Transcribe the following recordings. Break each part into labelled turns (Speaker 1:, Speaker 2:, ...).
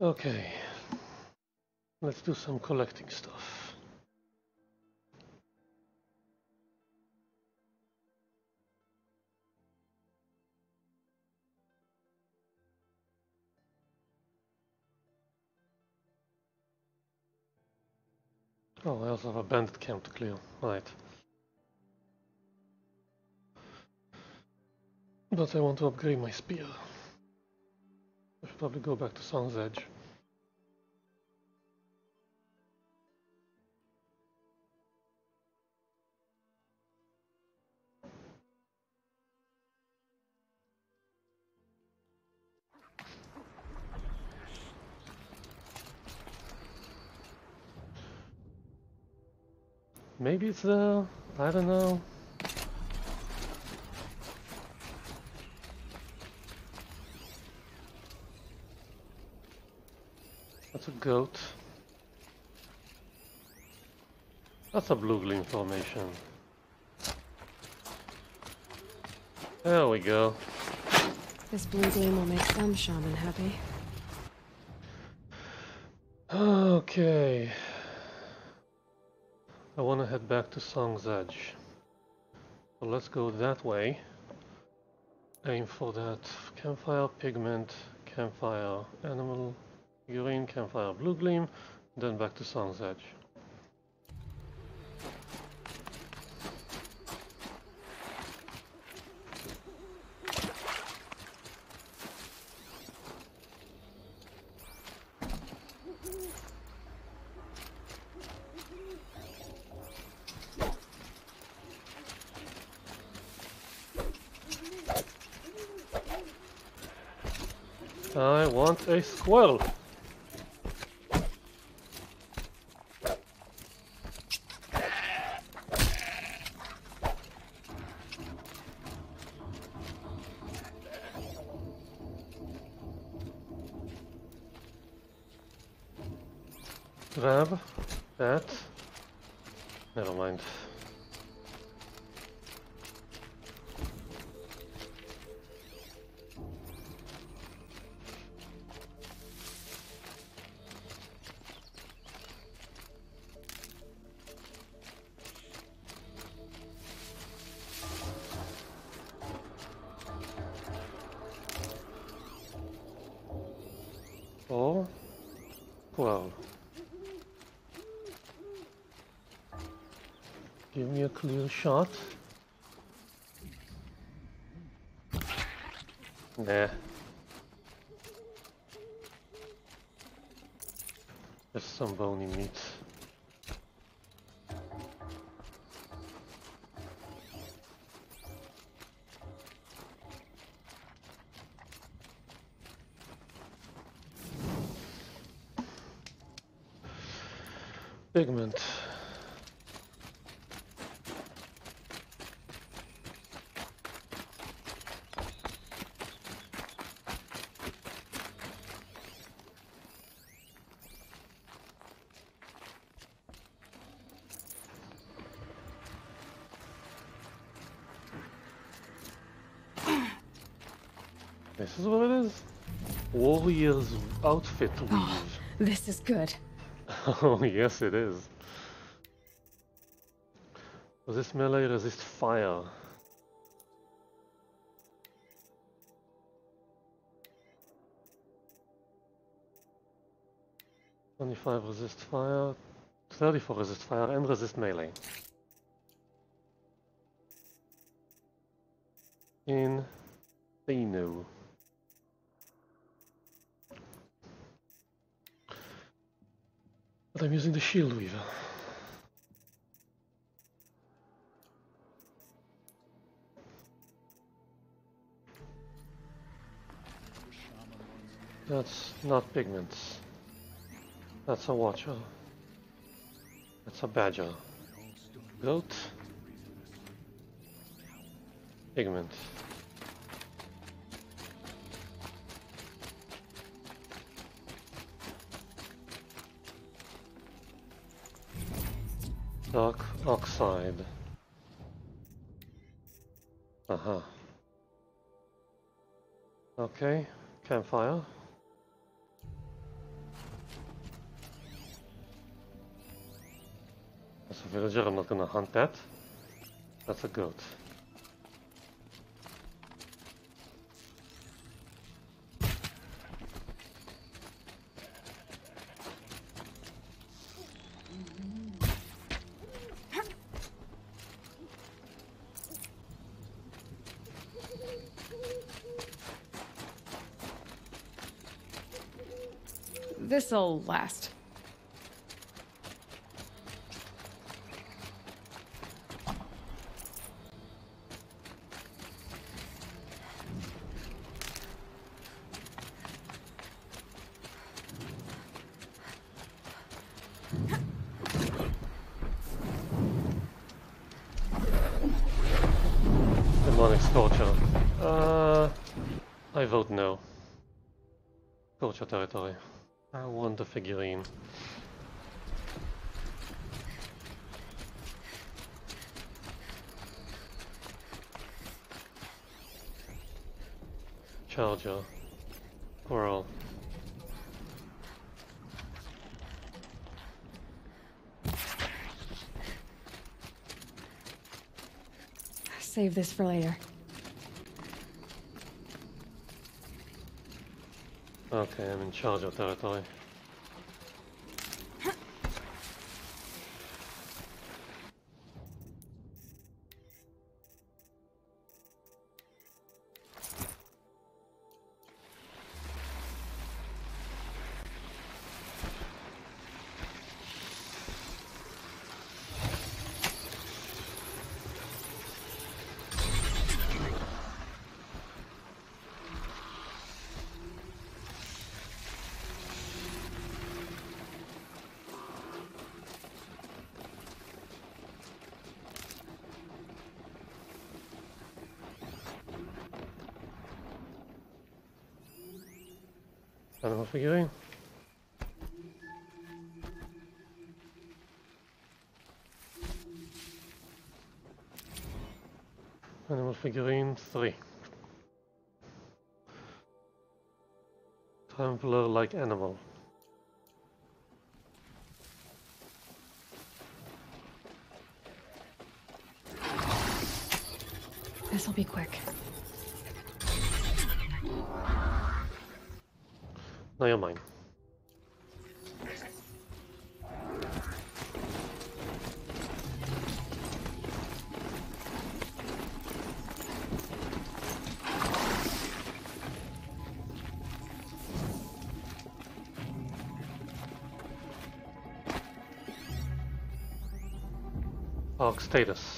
Speaker 1: Okay. Let's do some collecting stuff. Oh, I also have a bandit camp to clear. Right. But I want to upgrade my spear. I should probably go back to Song's Edge. Maybe it's there. I don't know. That's a goat. That's a blue gleam formation. There we go.
Speaker 2: This blue gleam will make some shaman happy.
Speaker 1: Okay. I want to head back to Song's Edge. So let's go that way. Aim for that campfire pigment, campfire animal urine, campfire blue gleam, then back to Song's Edge. I want a squirrel. Shot. Nah. This is what it is. Warrior's outfit weave.
Speaker 2: Oh, this is good.
Speaker 1: Oh, yes, it is. Does this melee resist fire? Twenty-five resist fire, thirty-four resist fire, and resist melee. Pigments. That's a watcher. That's a badger. Goat. Pigment. Dark oxide. Uh-huh. Okay, campfire. I'm not gonna hunt that. That's a goat.
Speaker 2: This'll last.
Speaker 1: Daemonic Scorcher. Uh, I vote no. Scorcher territory. I want the figurine. Charger. Coral.
Speaker 2: Save this for later.
Speaker 1: Okay, I'm in charge of territory. Animal figurine. Animal figurine 3. Traveler like animal.
Speaker 2: This'll be quick.
Speaker 1: Now you're mine. Status.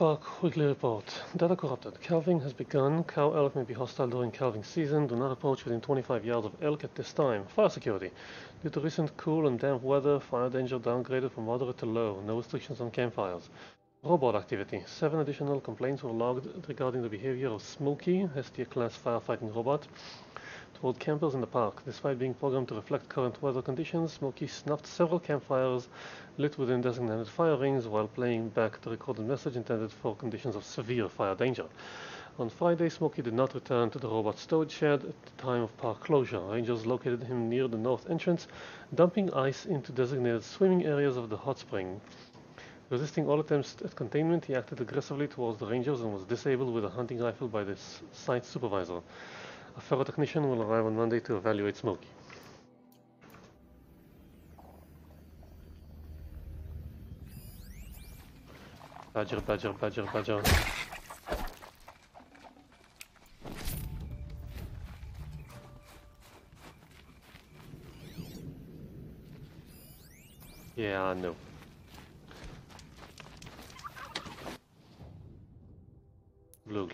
Speaker 1: Park weekly report. Data corrupted. Calving has begun. Cow elk may be hostile during calving season. Do not approach within 25 yards of elk at this time. Fire security. Due to recent cool and damp weather, fire danger downgraded from moderate to low. No restrictions on campfires. Robot activity. Seven additional complaints were logged regarding the behavior of Smokey, ST class firefighting robot, toward campers in the park. Despite being programmed to reflect current weather conditions, Smokey snuffed several campfires lit within designated fire rings while playing back the recorded message intended for conditions of severe fire danger. On Friday, Smokey did not return to the robot storage shed at the time of park closure. Rangers located him near the north entrance, dumping ice into designated swimming areas of the hot spring. Resisting all attempts at containment, he acted aggressively towards the Rangers and was disabled with a hunting rifle by the site supervisor. A fellow technician will arrive on Monday to evaluate Smokey. Badger, badger, badger, badger. Yeah, no. Blue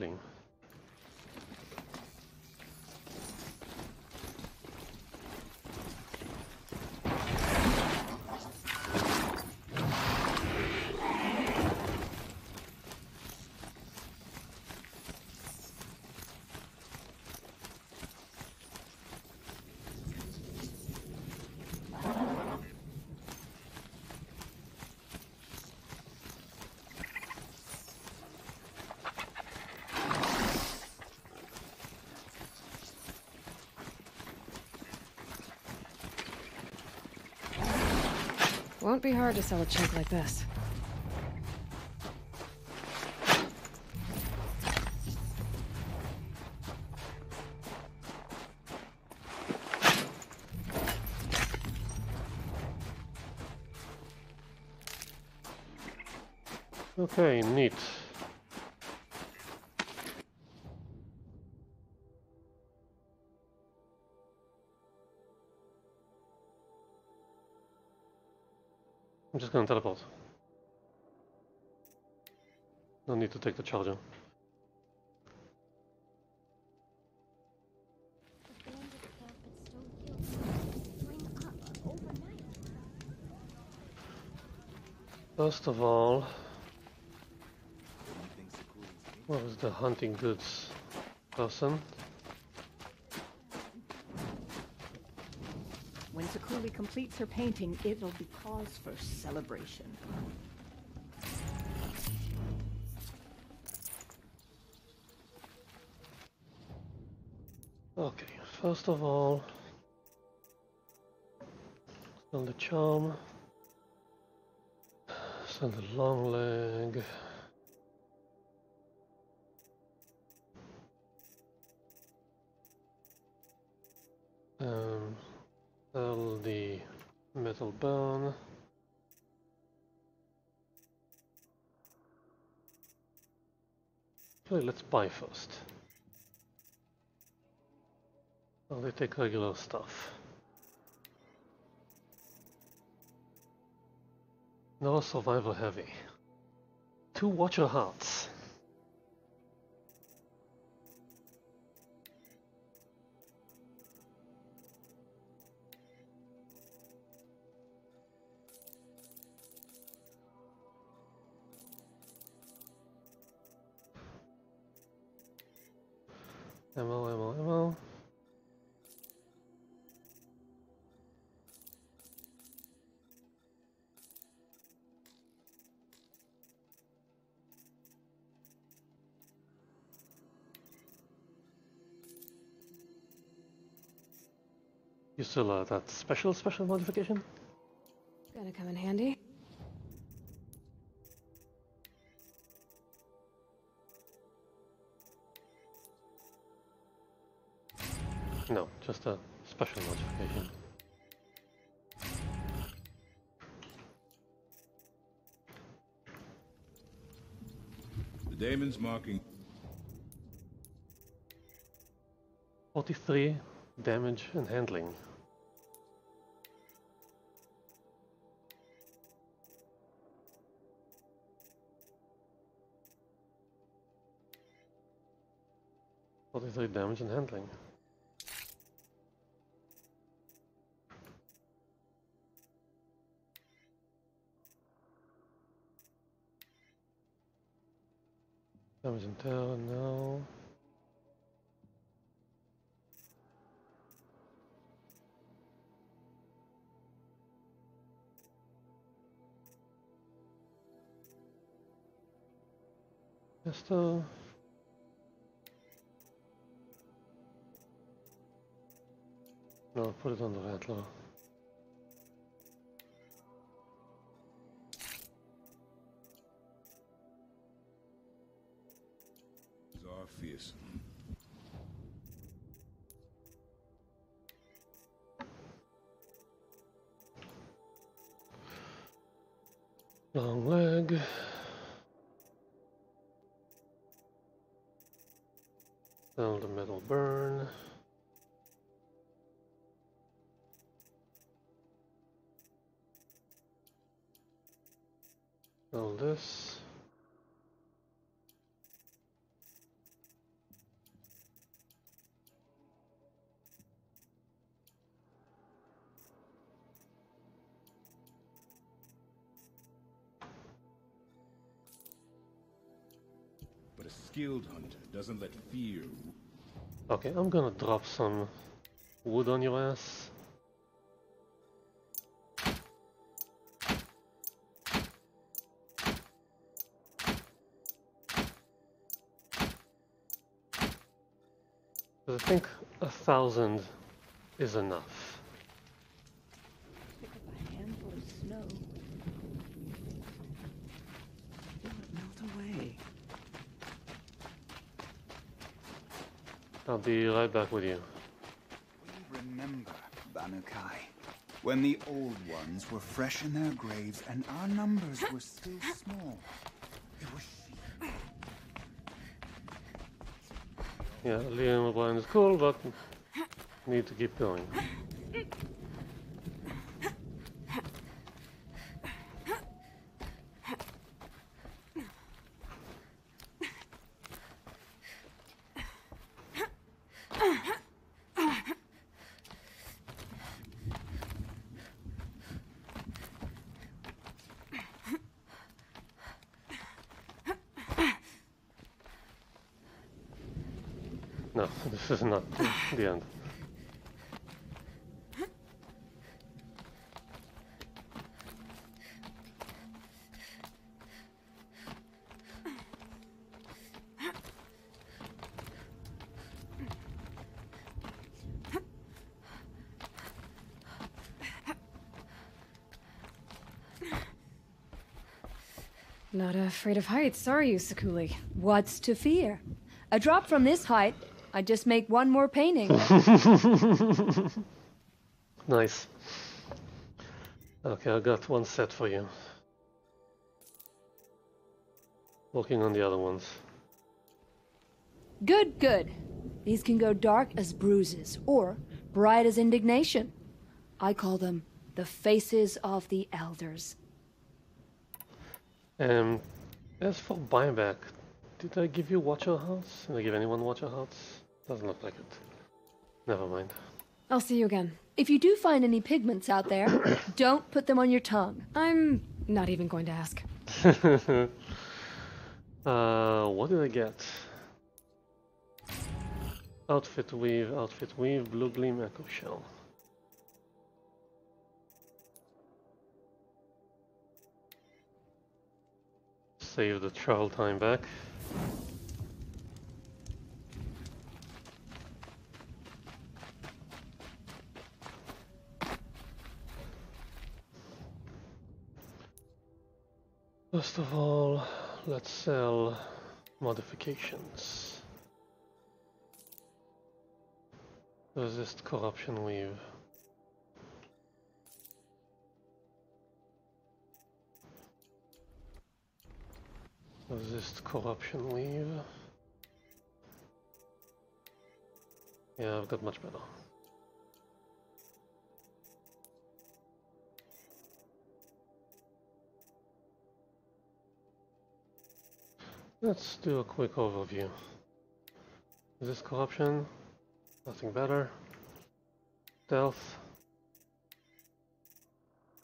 Speaker 2: Won't be hard to sell a chunk like this.
Speaker 1: Okay, neat. Teleport. No need to take the charger. First of all, what was the hunting goods person?
Speaker 3: Completes her painting, it'll be cause for celebration.
Speaker 1: Okay, first of all, sell the charm, sell the long leg. Let's buy first. Well, they take regular stuff. No survival heavy. Two watcher hearts. Ammo, ammo, ammo. You still uh, that special special modification?
Speaker 2: Gonna come in handy.
Speaker 1: Just a special modification.
Speaker 4: The daemon's marking.
Speaker 1: 43 damage and handling. Forty-three damage and handling. Damage and terror, no. Just uh No, put it on the rattler.
Speaker 4: Fearsome.
Speaker 1: Long leg.
Speaker 4: Skilled hunter doesn't let fear.
Speaker 1: Okay, I'm gonna drop some wood on your ass. I think a thousand is enough.
Speaker 3: Pick up a handful of snow.
Speaker 1: I'll be right back with you.
Speaker 5: We remember, Banukai, when the old ones were fresh in their graves and our numbers were still small. It was she.
Speaker 1: Yeah, Liam O'Brien is cool, but need to keep going. No, this is not the end.
Speaker 2: Not afraid of heights, are you, Sakuli?
Speaker 3: What's to fear? A drop from this height, I just make one more painting.
Speaker 1: Nice. Okay, I got one set for you. Working on the other ones.
Speaker 3: good, good. These can go dark as bruises, or bright as indignation. I call them the faces of the elders.
Speaker 1: Um, as for buyback, did I give you Watcher Hearts? Did I give anyone Watcher Hearts? Doesn't look like it. Never mind.
Speaker 2: I'll see you again.
Speaker 3: If you do find any pigments out there, don't put them on your tongue.
Speaker 2: I'm not even going to ask.
Speaker 1: uh, what did I get? Outfit weave, outfit weave, blue gleam, echo shell. Save the travel time back. First of all, let's sell modifications. Resist corruption weave. Resist corruption leave. Yeah, I've got much better. Let's do a quick overview. Is this corruption? Nothing better. Stealth.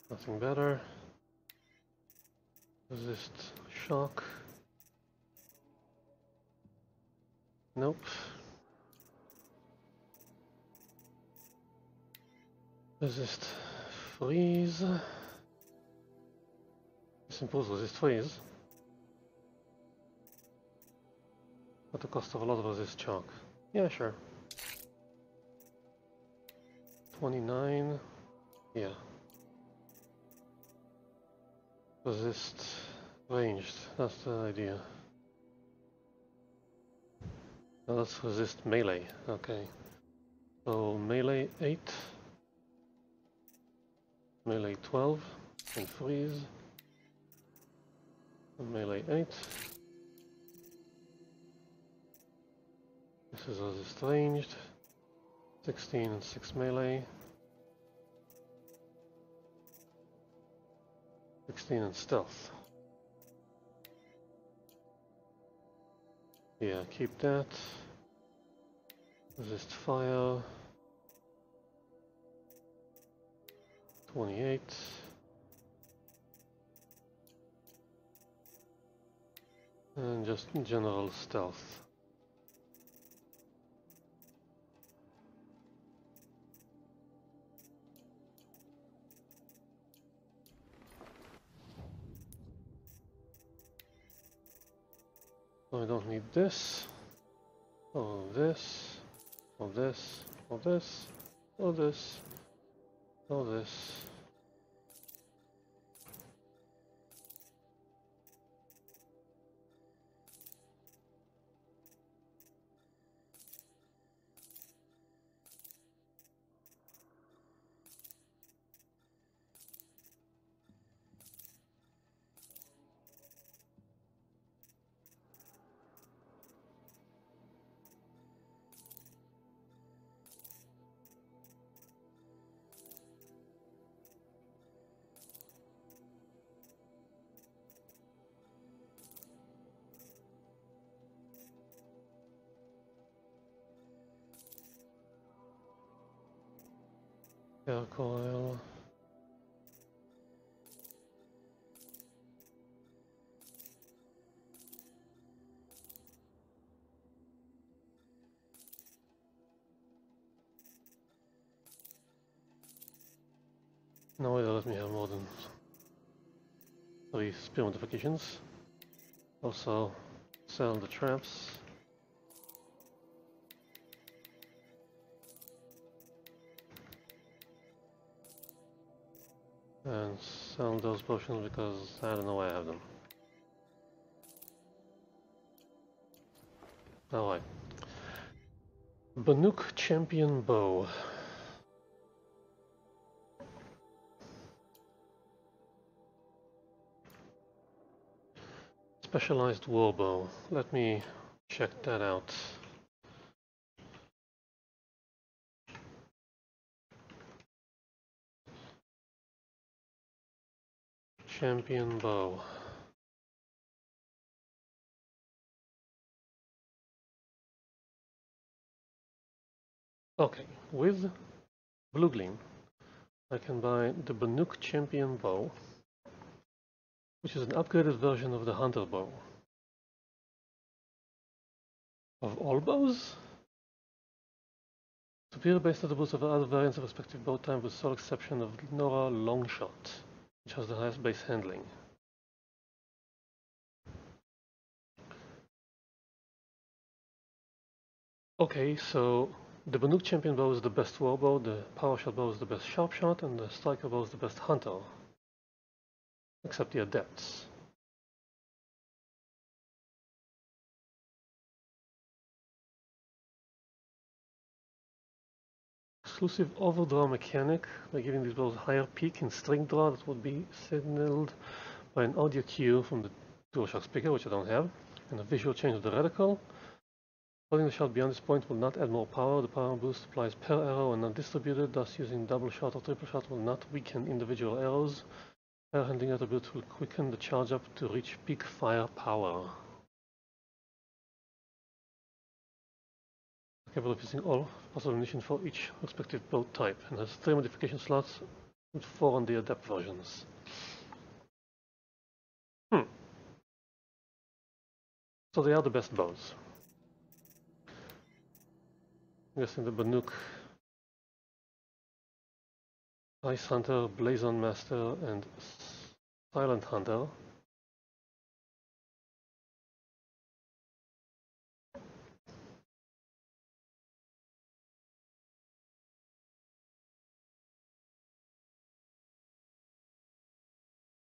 Speaker 1: Nothing better. Resist shock. Nope. Resist freeze. Simple resist freeze. At the cost of a lot of resist shock. Yeah, sure. 29. Yeah. Resist ranged. That's the idea. Let's resist melee. Okay. So melee 8. Melee 12. And freeze. Melee 8. This is resist ranged. 16 and 6 melee. 16 and stealth. Yeah, keep that. Resist fire. 28. And just general stealth. I don't need this, or this, or this, or this, or this, or this. Spear modifications. Also sell the traps. And sell those potions because I don't know why I have them. Oh, Alright. Banuk Champion Bow. Specialized warbow. Let me check that out. Champion bow. Okay, with Blue Gleam, I can buy the Banuk Champion bow which is an upgraded version of the Hunter bow. Of all bows? Superior base attributes of other variants of respective bow time with sole exception of Nora Longshot, which has the highest base handling. Okay, so the Banuk Champion bow is the best war bow, the Power Shot bow is the best sharp shot, and the Striker bow is the best hunter except the adepts. Exclusive overdraw mechanic by giving these bows higher peak in string draw that would be signaled by an audio cue from the DualShock speaker, which I don't have, and a visual change of the reticle. Holding the shot beyond this point will not add more power. The power boost applies per arrow and not distributed, thus using double shot or triple shot will not weaken individual arrows. Handling attribute will quicken the charge up to reach peak fire power. Capable of using all possible ammunition for each respective boat type and has three modification slots with four on the adept versions. Hmm. So they are the best bows. I'm guessing the Banuk Ice Hunter, Blazon Master, and Silent Hunter.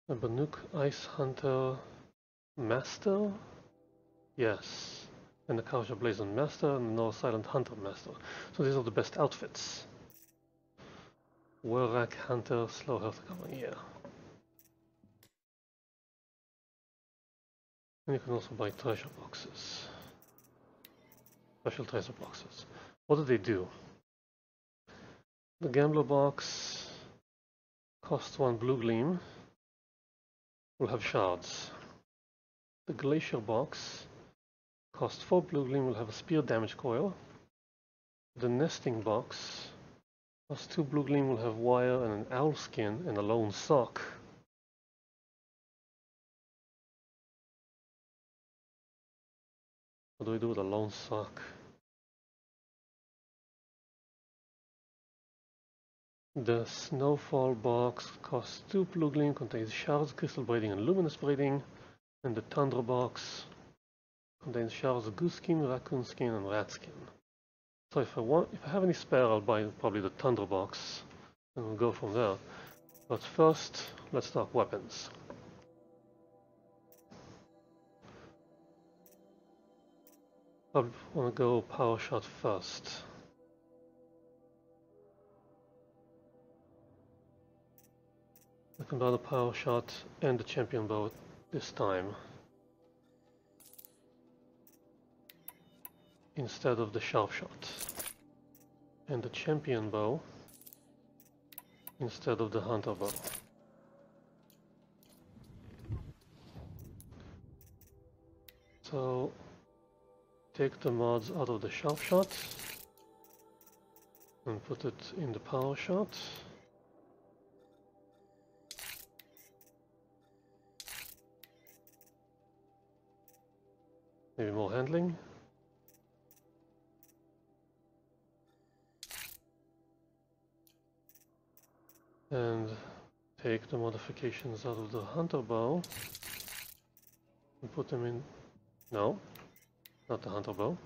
Speaker 1: The Banuk Ice Hunter Master? Yes. And the Carja Blazon Master and the Nora Silent Hunter Master. So these are the best outfits. Warrak Hunter, slow health recovery, yeah. And you can also buy treasure boxes. Special treasure boxes. What do they do? The Gambler box costs one blue gleam. Will have shards. The Glacier box costs four blue gleam. Will have a spear damage coil. The Nesting box Plus two blue gleam will have wire and an owl skin and a lone sock. What do we do with a lone sock? The snowfall box costs two blue gleam, contains shards, crystal braiding, and luminous braiding. And the tundra box contains shards, goose skin, raccoon skin, and rat skin. So if I want, if I have any spare, I'll buy probably the Tundra box, and we'll go from there. But first, let's talk weapons. I want to go power shot first. I can buy the power shot and the champion bow this time. Instead of the sharp shot and the champion bow instead of the hunter bow. So take the mods out of the sharp shot And put it in the power shot. Maybe more handling. And take the modifications out of the hunter bow and put them in. No, not the hunter bow.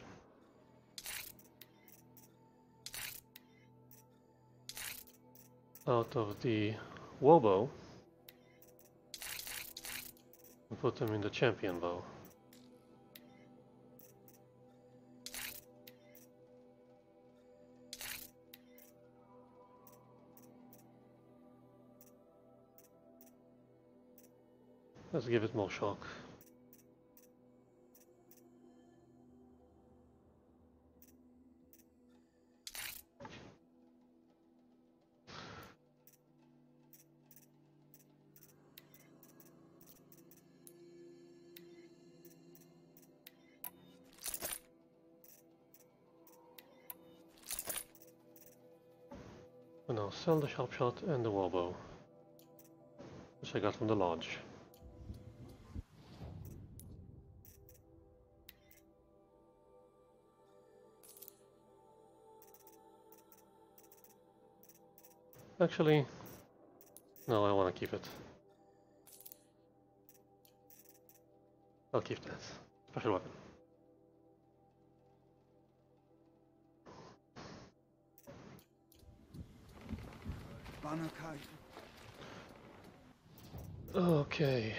Speaker 1: Out of the warbow and put them in the champion bow. Let's give it more shock. And I'll sell the sharp shot and the warbow, which I got from the lodge. Actually, no, I want to keep it. I'll keep that. Special weapon. Okay.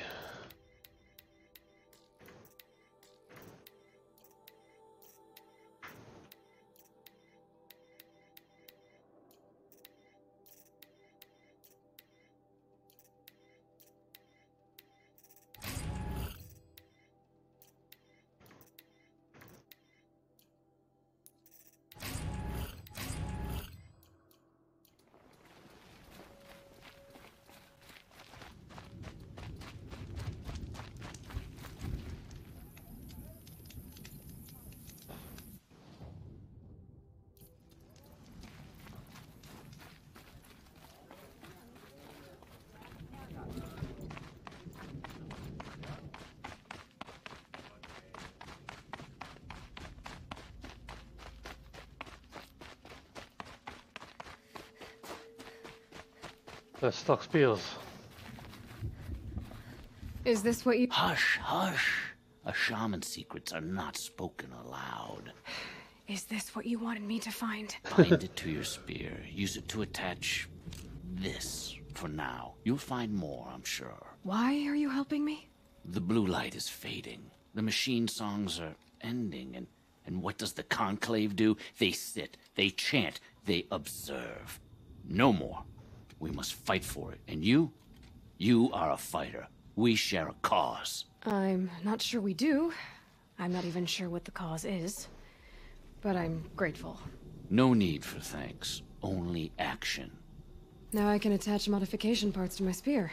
Speaker 1: Stock spears.
Speaker 2: Is this what you...
Speaker 6: Hush, hush. A shaman's secrets are not spoken aloud.
Speaker 2: Is this what you wanted me to find?
Speaker 6: Bind it to your spear. Use it to attach this for now. You'll find more, I'm sure.
Speaker 2: Why are you helping me?
Speaker 6: The blue light is fading. The machine songs are ending, and, and what does the conclave do? They sit, they chant, they observe. No more. We must fight for it. And you? You are a fighter. We share a cause.
Speaker 2: I'm not sure we do. I'm not even sure what the cause is. But I'm grateful.
Speaker 6: No need for thanks. Only action.
Speaker 2: Now I can attach modification parts to my spear.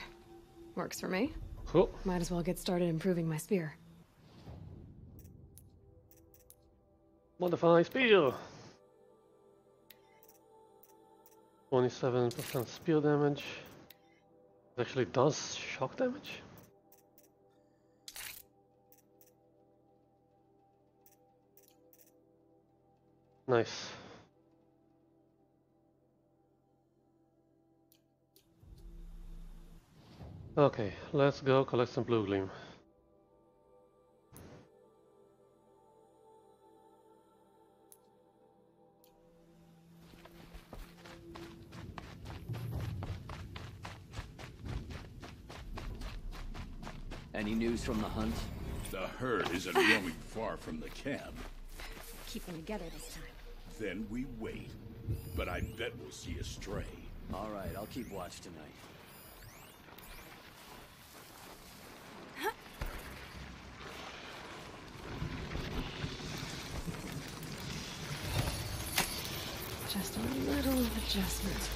Speaker 2: Works for me.
Speaker 1: Cool.
Speaker 2: Might as well get started improving my spear.
Speaker 1: Modify spear. 27% spear damage. It actually does shock damage. Nice. Okay, let's go collect some blue gleam.
Speaker 7: Any news from the hunt?
Speaker 4: The herd isn't roaming far from the camp.
Speaker 3: Keep them together this time.
Speaker 4: Then we wait. But I bet we'll see a stray.
Speaker 7: All right, I'll keep watch tonight.
Speaker 2: Just a little adjustment.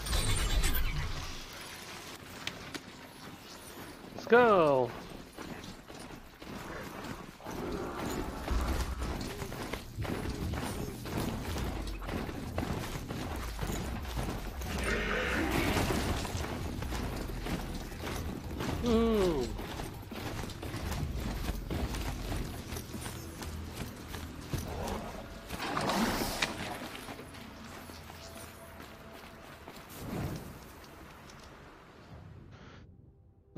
Speaker 1: Let's go!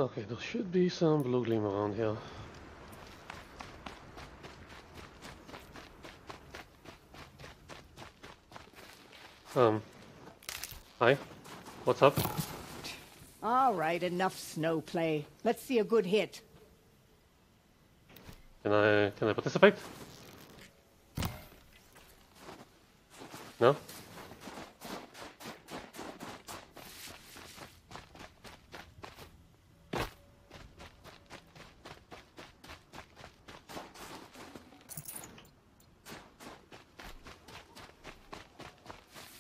Speaker 1: Okay, there should be some blue gleam around here. Um, hi, what's up?
Speaker 8: All right, enough snow play. Let's see a good hit.
Speaker 1: Can I can I participate? No?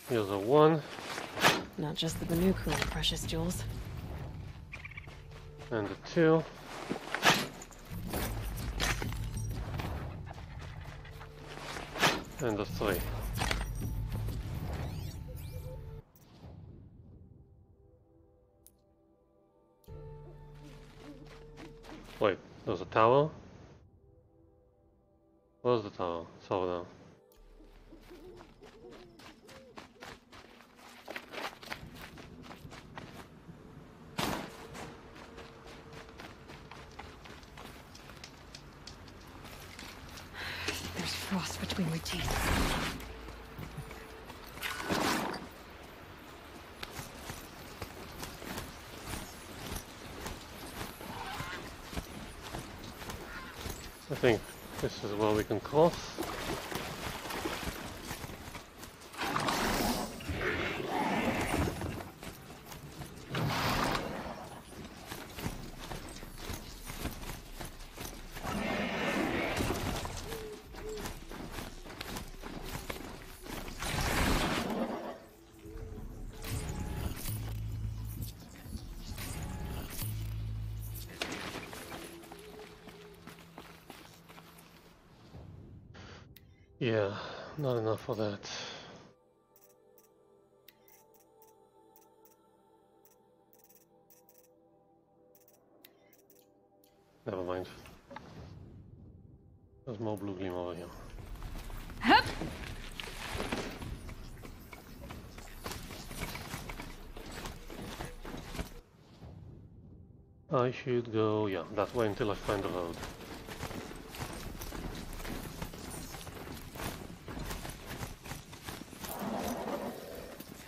Speaker 1: Here's a one
Speaker 2: Not just the Banuku are precious jewels.
Speaker 1: and a two. And a three. Wait, there's a towel? Where's the towel? It's over there. Not enough for that. Never mind. There's more blue gleam over here. I should go, yeah, that way until I find the road.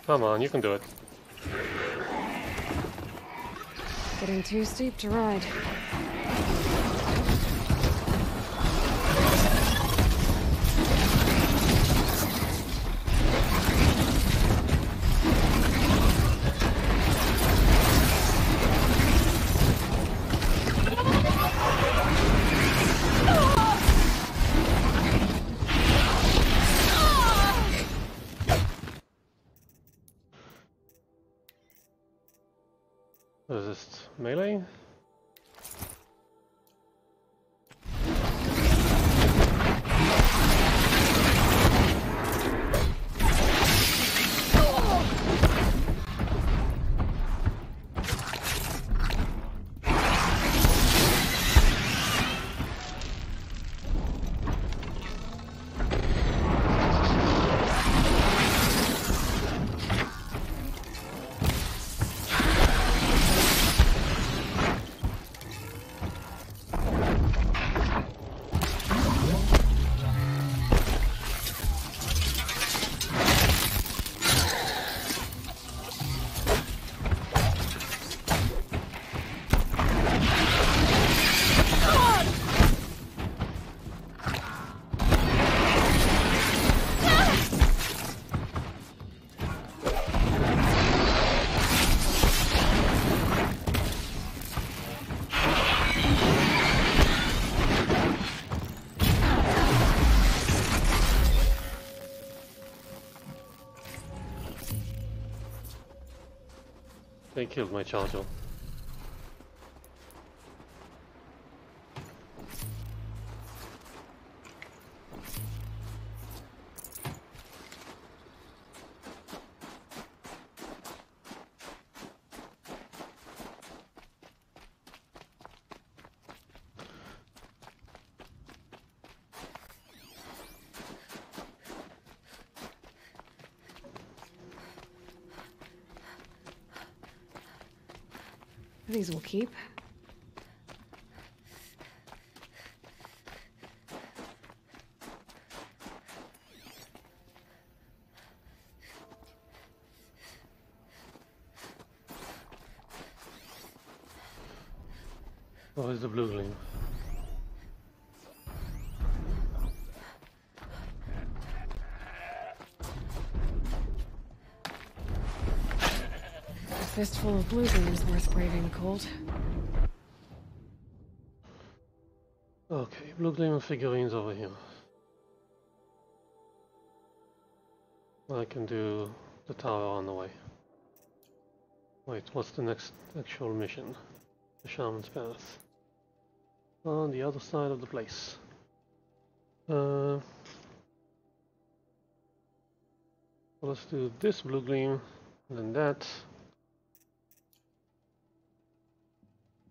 Speaker 1: Come on, you can do it.
Speaker 2: Getting too steep to ride.
Speaker 1: Killed my charger.
Speaker 2: These will keep.
Speaker 1: Oh, it's the blue gleam.
Speaker 2: Fistful of blue gleams worth braving the cold.
Speaker 1: Okay, blue gleam figurines over here. I can do the tower on the way. Wait, what's the next actual mission? The Shaman's Path. On the other side of the place. Uh, let's do this blue gleam, and then that.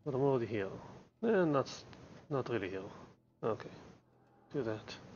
Speaker 1: But I'm already here. Eh, not, not really here. Okay, do that.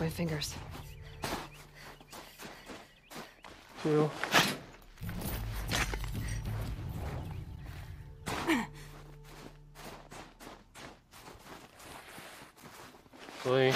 Speaker 2: My fingers.
Speaker 1: two, three,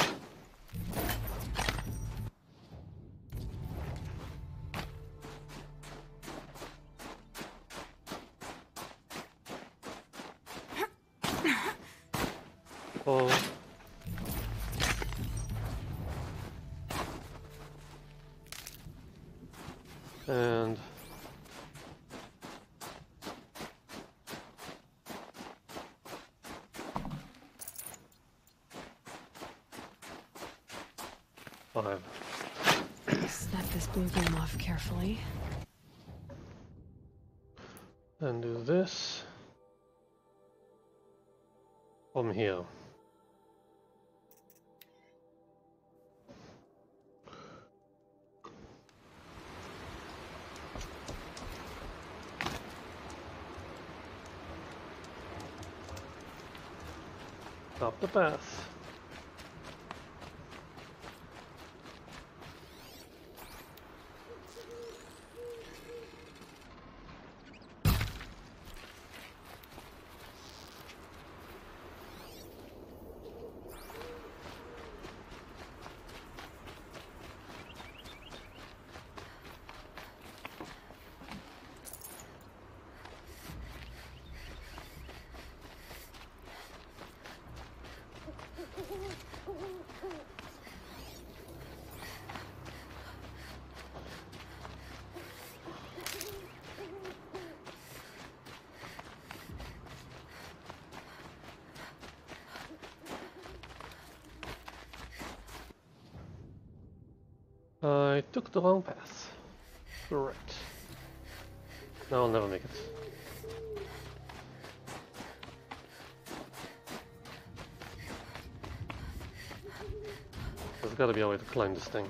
Speaker 2: this blue gleam off carefully.
Speaker 1: And do this from here. Up the path. I took the wrong path. Correct. No, I'll never make it. There's gotta be a way to climb this thing.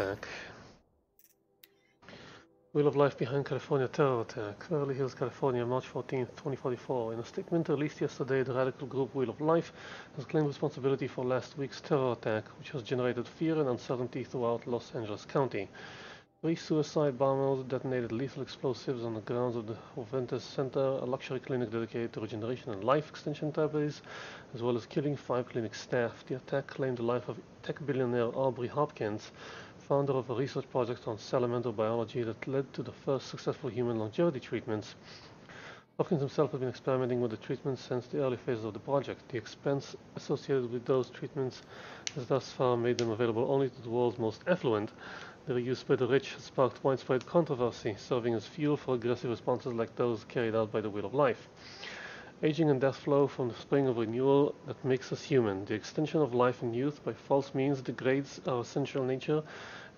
Speaker 1: Attack. Wheel of Life Behind California terror attack. Beverly Hills, California, March 14, 2044. In a statement released yesterday, the radical group Wheel of Life has claimed responsibility for last week's terror attack, which has generated fear and uncertainty throughout Los Angeles County. Three suicide bombers detonated lethal explosives on the grounds of the Juventus Center, a luxury clinic dedicated to regeneration and life extension therapies, as well as killing five clinic staff. The attack claimed the life of tech billionaire Aubrey Hopkins, founder of a research project on salamander biology that led to the first successful human longevity treatments. Hopkins himself has been experimenting with the treatments since the early phases of the project. The expense associated with those treatments has thus far made them available only to the world's most affluent. Their use by the rich has sparked widespread controversy, serving as fuel for aggressive responses like those carried out by the Wheel of Life. Aging and death flow from the spring of renewal that makes us human. The extension of life and youth by false means degrades our essential nature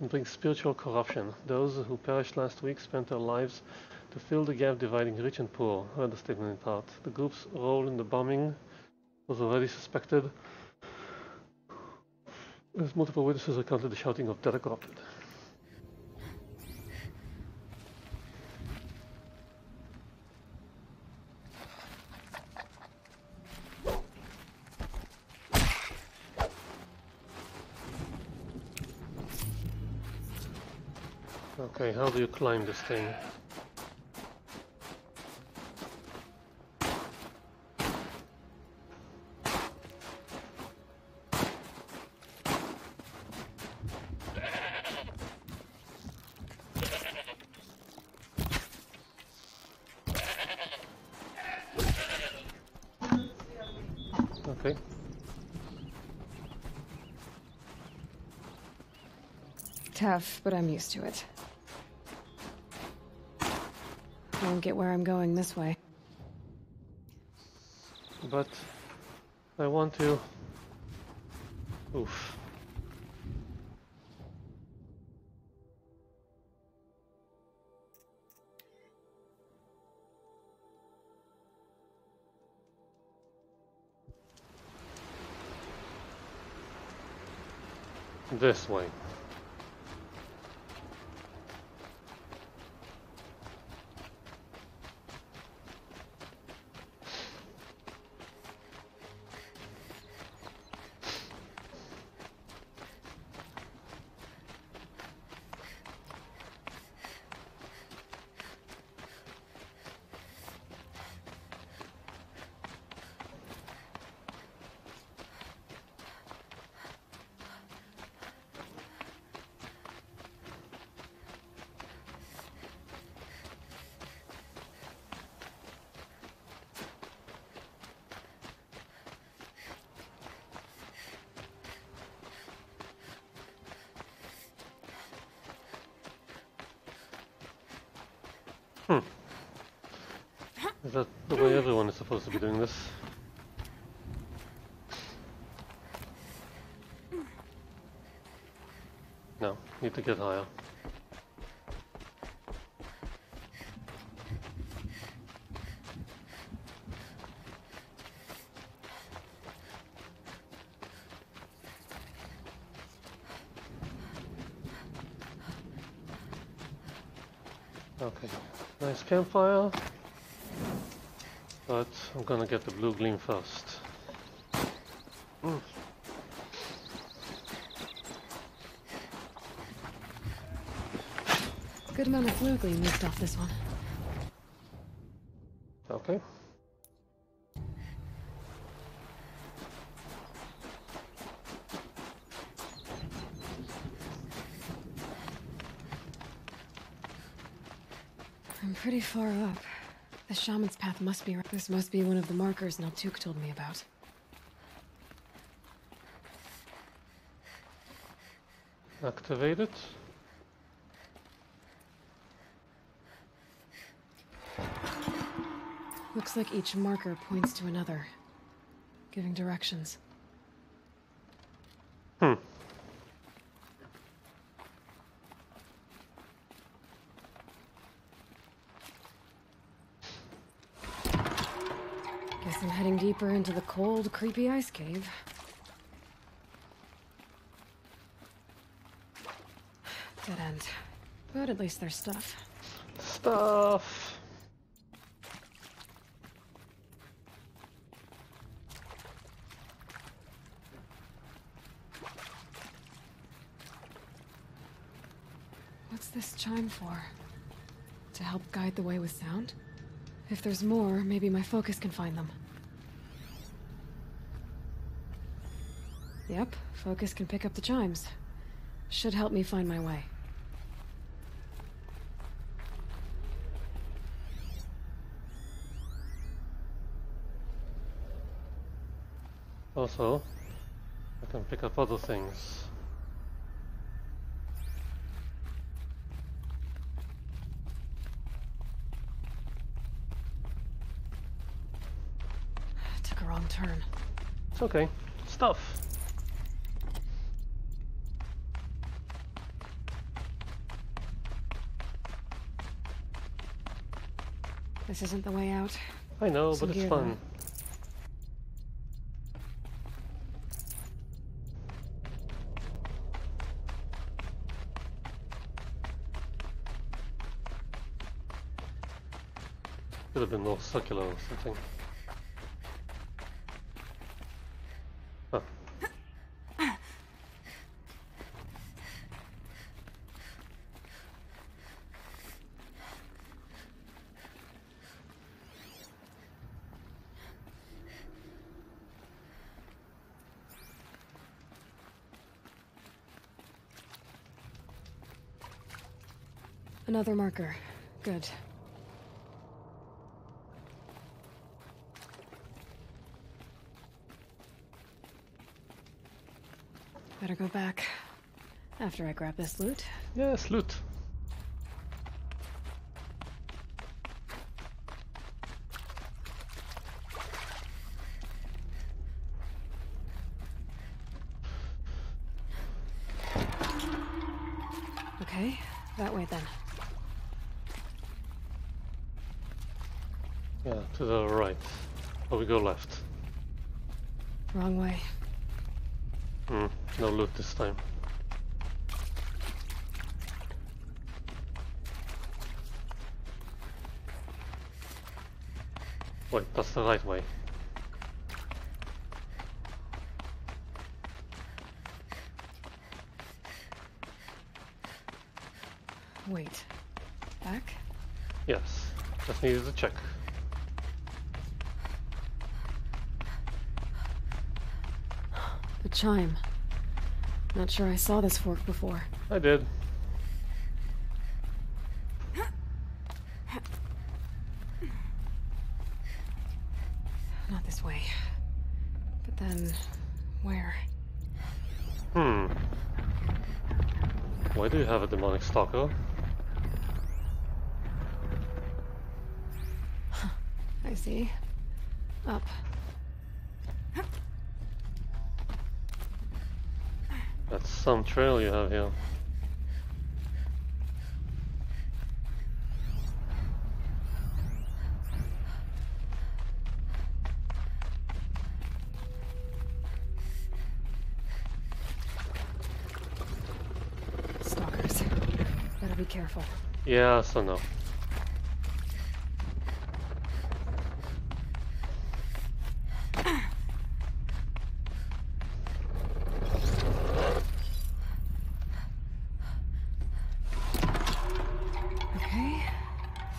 Speaker 1: and brings spiritual corruption. Those who perished last week spent their lives to fill the gap dividing rich and poor, read the statement in part. The group's role in the bombing was already suspected, as multiple witnesses recounted the shouting of data corrupted. Okay, how do you climb this thing? Okay.
Speaker 2: Tough, but I'm used to it. Won't get where I'm going this way.
Speaker 1: But I want to. Oof. This way. Is that the way everyone is supposed to be doing this? No, need to get higher. Okay, nice campfire. But I'm gonna get the blue gleam first. Mm.
Speaker 2: Amount of blue gleam off this one.
Speaker 1: Okay.
Speaker 2: I'm pretty far up. The shaman's path must be. This must be one of the markers Naltuk told me about.
Speaker 1: Activate it.
Speaker 2: Looks like each marker points to another, giving directions.
Speaker 1: Hmm.
Speaker 2: Guess I'm heading deeper into the cold, creepy ice cave. dead end. But at least there's stuff.
Speaker 1: Stuff.
Speaker 2: Chime for? To help guide the way with sound? If there's more, maybe my focus can find them. Yep, focus can pick up the chimes. Should help me find my way.
Speaker 1: Also, I can pick up other things.
Speaker 2: Took a wrong turn.
Speaker 1: It's okay. Stuff.
Speaker 2: This isn't the way out.
Speaker 1: I know,
Speaker 2: Some
Speaker 1: but it's fun. Could have been more circular or something. Huh.
Speaker 2: Another marker. Good. Better go back. After I grab this loot.
Speaker 1: Yes, loot.
Speaker 2: Okay, that way then.
Speaker 1: Yeah, to the right. Or we go left.
Speaker 2: Wrong way.
Speaker 1: Hmm, no loot this time. Wait, that's the right way.
Speaker 2: Wait. Back?
Speaker 1: Yes, just needed to check.
Speaker 2: The chime. Not sure I saw this fork before.
Speaker 1: I did.
Speaker 2: Not this way. But then, where?
Speaker 1: Hmm. Why do you have a Daemonic stalker? Trail you have here.
Speaker 2: Stalkers. Better be careful.
Speaker 1: Yeah, so no.
Speaker 2: Okay.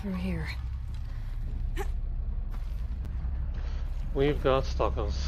Speaker 2: Through here.
Speaker 1: Got stalkers.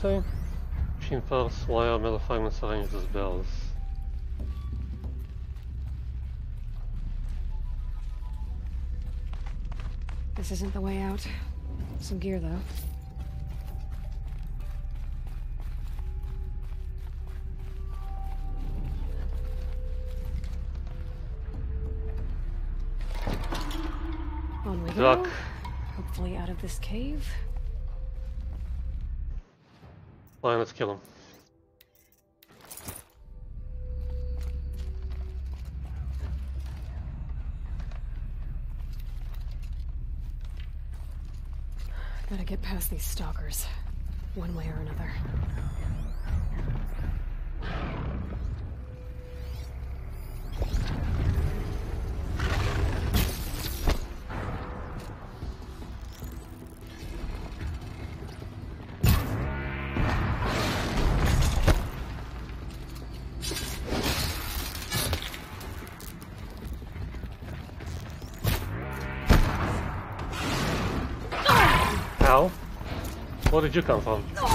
Speaker 1: Say? Machine parts, wire, metal fragments arranged as bells.
Speaker 2: This isn't the way out. Some gear, though. On we
Speaker 1: Duck.
Speaker 2: go. Hopefully out of this cave.
Speaker 1: Fine, let's kill him.
Speaker 2: Gotta get past these stalkers. One way or another.
Speaker 1: Where did you come from?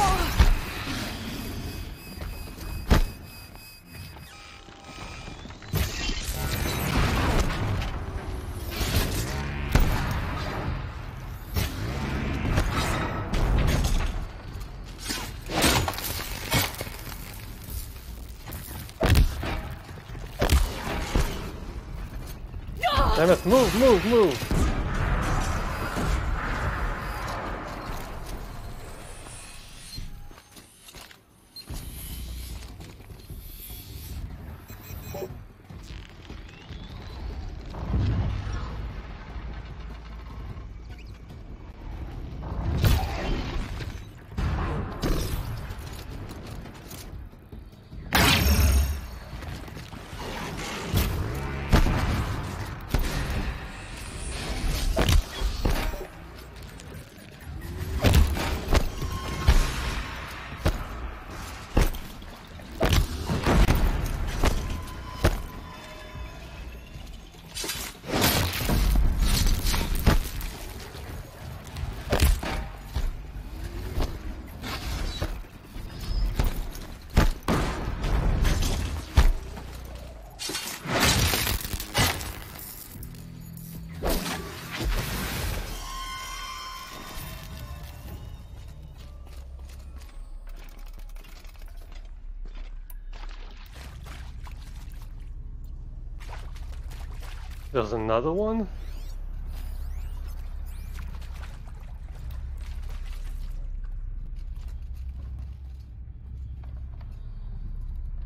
Speaker 1: There's another one?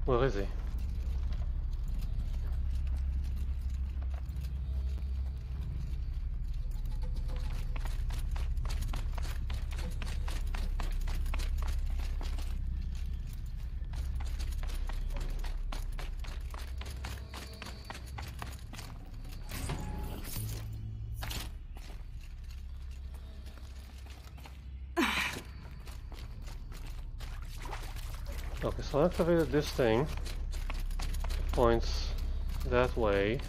Speaker 1: Where is he? Okay, so I activated this thing. It points that way.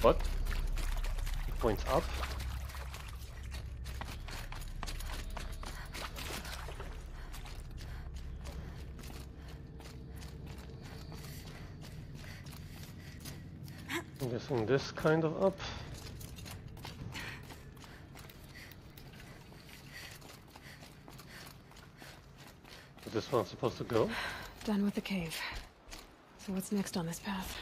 Speaker 1: But It points up? I'm guessing this kind of up. This one supposed to go?
Speaker 2: Done with the cave. So what's next on this path?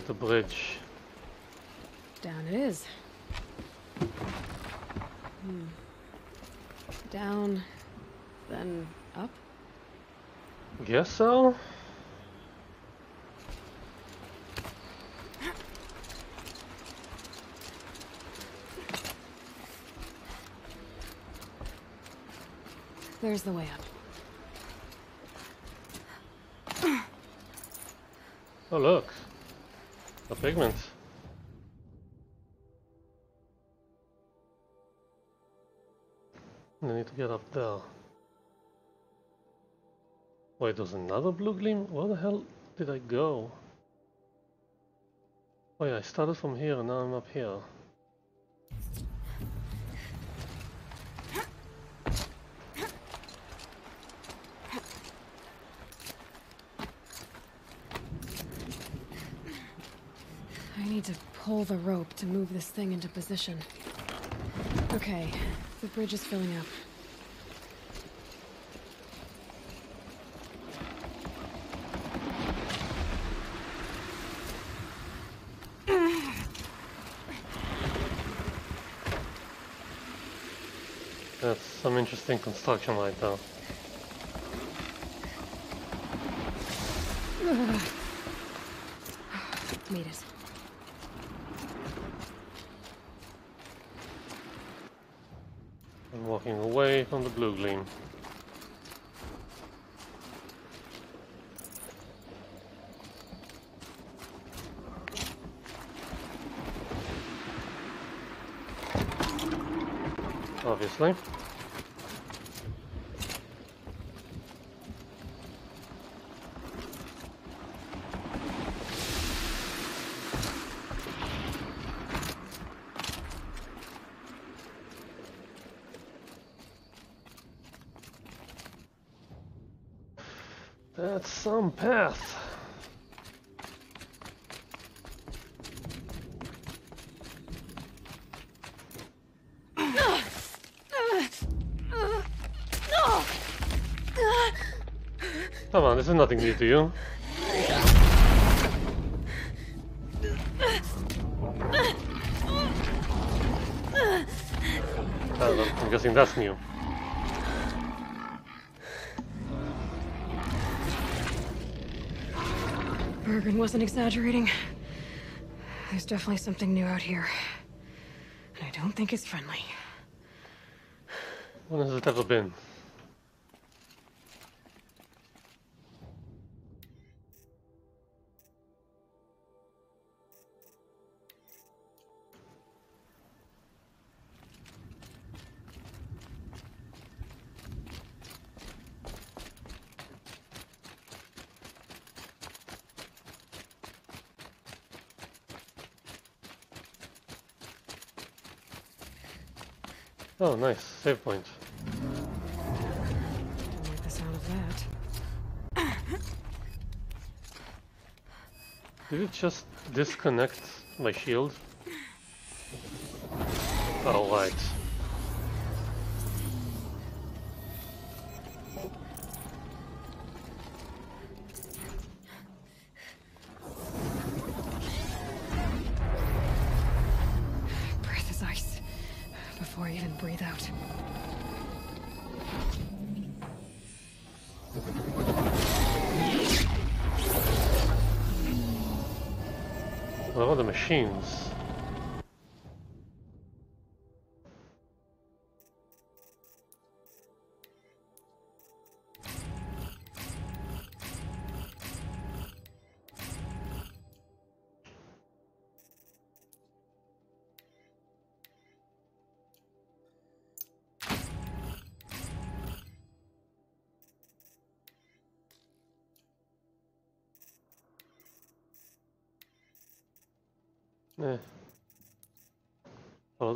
Speaker 2: the
Speaker 1: bridge.
Speaker 2: Down it is. Hmm. Down, then up?
Speaker 1: Guess so.
Speaker 2: There's the way up.
Speaker 1: Oh, look a pigment. I need to get up there. Wait, there's another blue gleam? Where the hell did I go? Oh yeah, I started from here and now I'm up here.
Speaker 2: I need to pull the rope to move this thing into position. Okay, the bridge is filling up.
Speaker 1: That's some interesting construction right there.
Speaker 2: Made it.
Speaker 1: I'm walking away from the blue gleam. Obviously. That's some path. Come on, this is nothing new to you. I'm guessing that's new.
Speaker 2: Bergen wasn't exaggerating. There's definitely something new out here. And I don't think it's friendly.
Speaker 1: When has it ever been? Nice. Save point.
Speaker 2: Don't like the sound of that.
Speaker 1: Did it just disconnect my shield? Oh,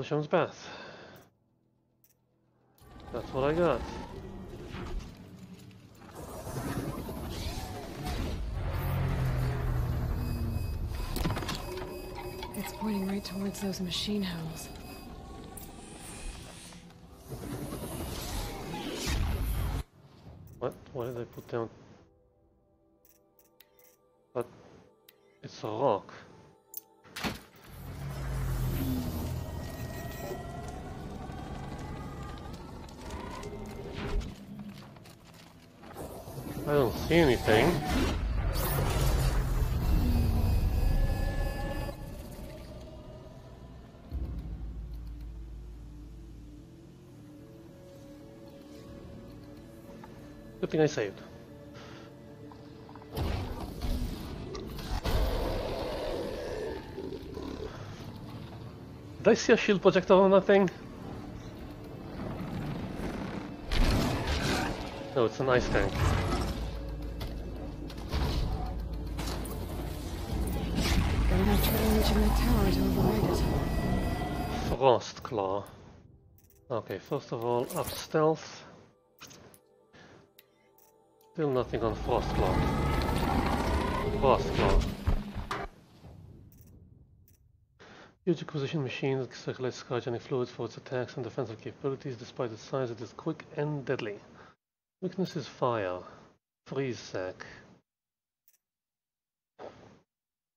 Speaker 1: Shaman's path. That's what I got.
Speaker 2: It's pointing right towards those machine hells.
Speaker 1: What? Why did I put down? Saved. Did I see a shield projector on that thing? No, it's an ice tank. Frostclaw. Okay, first of all, up stealth. Still nothing on Frostclaw. Frost Claw. Huge acquisition machine that circulates cryogenic fluids for its attacks and defensive capabilities. Despite its size, it is quick and deadly. Weakness is fire. Freeze sack.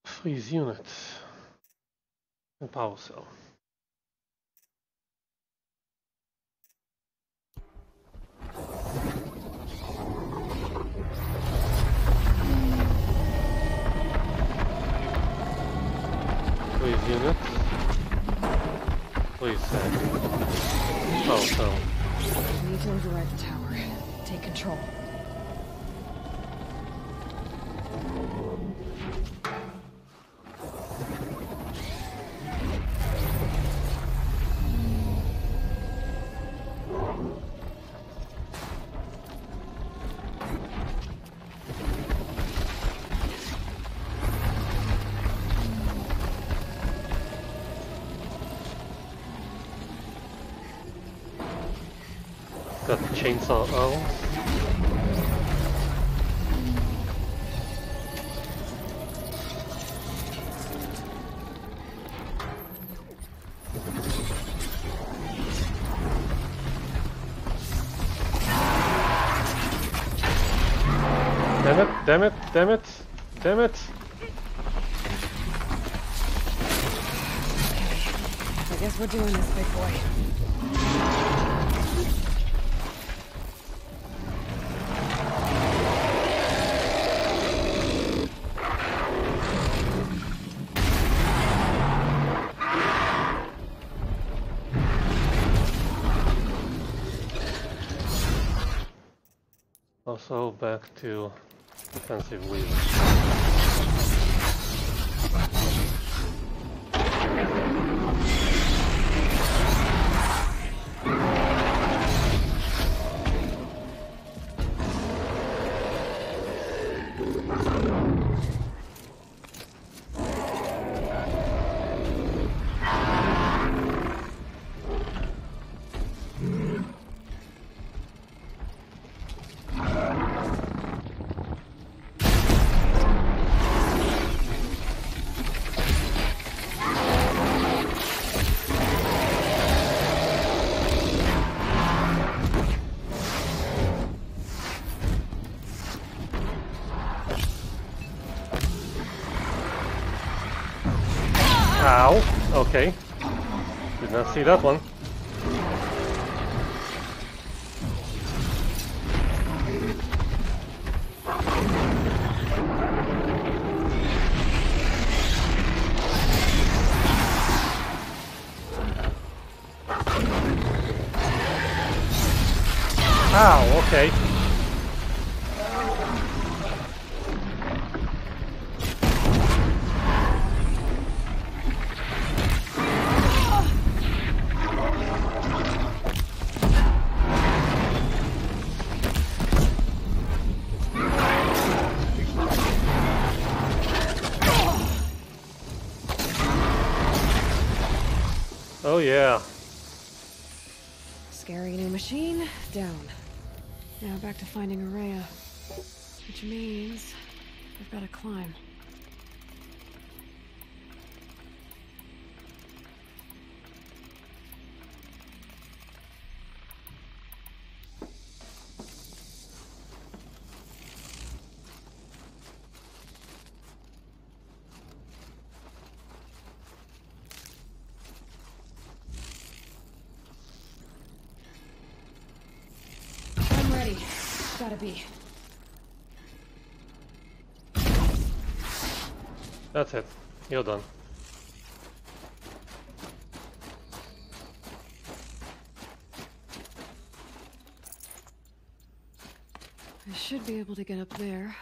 Speaker 1: Freeze unit. And power cell. Freeze unit. Please, sack. Power cell.
Speaker 2: We need to override the tower. Take control.
Speaker 1: Got defensive wheel. Did not see
Speaker 2: Gotta be.
Speaker 1: That's it. You're done.
Speaker 2: I should be able to get up there.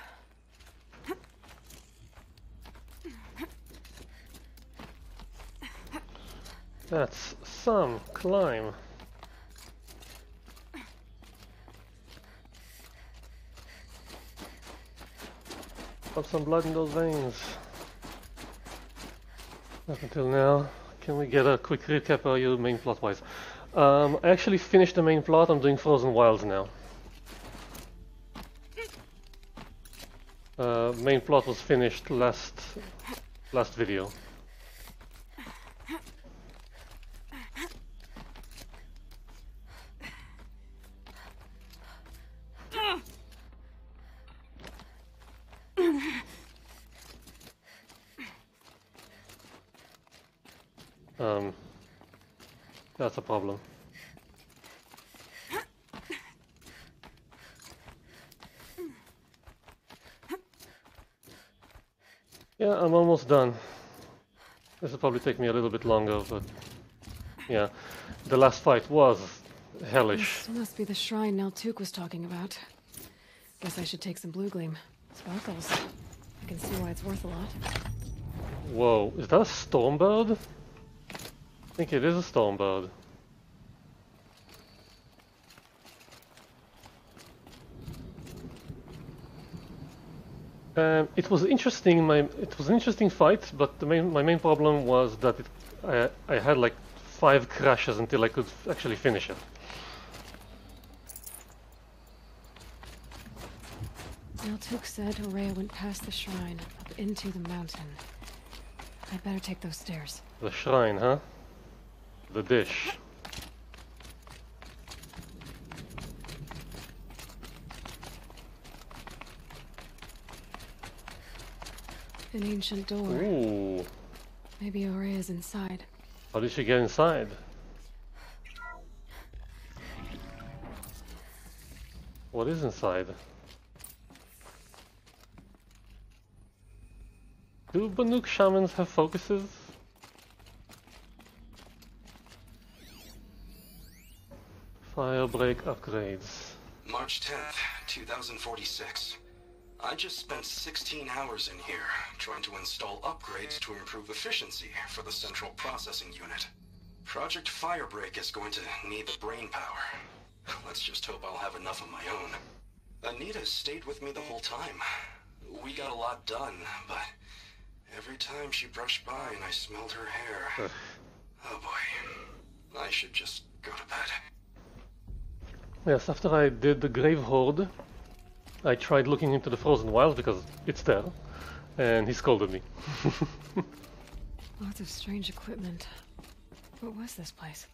Speaker 1: That's some climb. Got some blood in those veins. Up until now. Can we get a quick recap of your main plot wise? Um, I actually finished the main plot, I'm doing Frozen Wilds now. Uh, main plot was finished last last video. Um, that's a problem. Yeah, I'm almost done. This will probably take me a little bit longer, but yeah, the last fight was hellish.
Speaker 2: This must be the shrine Naltuk was talking about. Guess I should take some blue gleam. Sparkles. I can see why it's worth a lot.
Speaker 1: Whoa, is that a stormbird? I think it is a stormbird. Um, it was interesting. My it was an interesting fight, but the main my main problem was that it, I I had like five crashes until I could actually finish it.
Speaker 2: Naltuk said Ourea went past the shrine, up into the mountain. I'd better take those stairs.
Speaker 1: The shrine, huh? The dish.
Speaker 2: An ancient door.
Speaker 1: Ooh,
Speaker 2: Maybe Ourea's inside.
Speaker 1: how did she get inside? What is inside? Do Banuk shamans have focuses? Firebreak upgrades.
Speaker 9: March 10th, 2046. I just spent 16 hours in here trying to install upgrades to improve efficiency for the central processing unit. Project Firebreak is going to need the brain power. Let's just hope I'll have enough of my own. Anita stayed with me the whole time. We got a lot done, but every time she brushed by and I smelled her hair... Oh boy. I should just go to bed.
Speaker 1: Yes, after I did the Grave-hoard, I tried looking into the Frozen Wilds because it's there, and he scolded me.
Speaker 2: Lots of strange equipment. What was this place?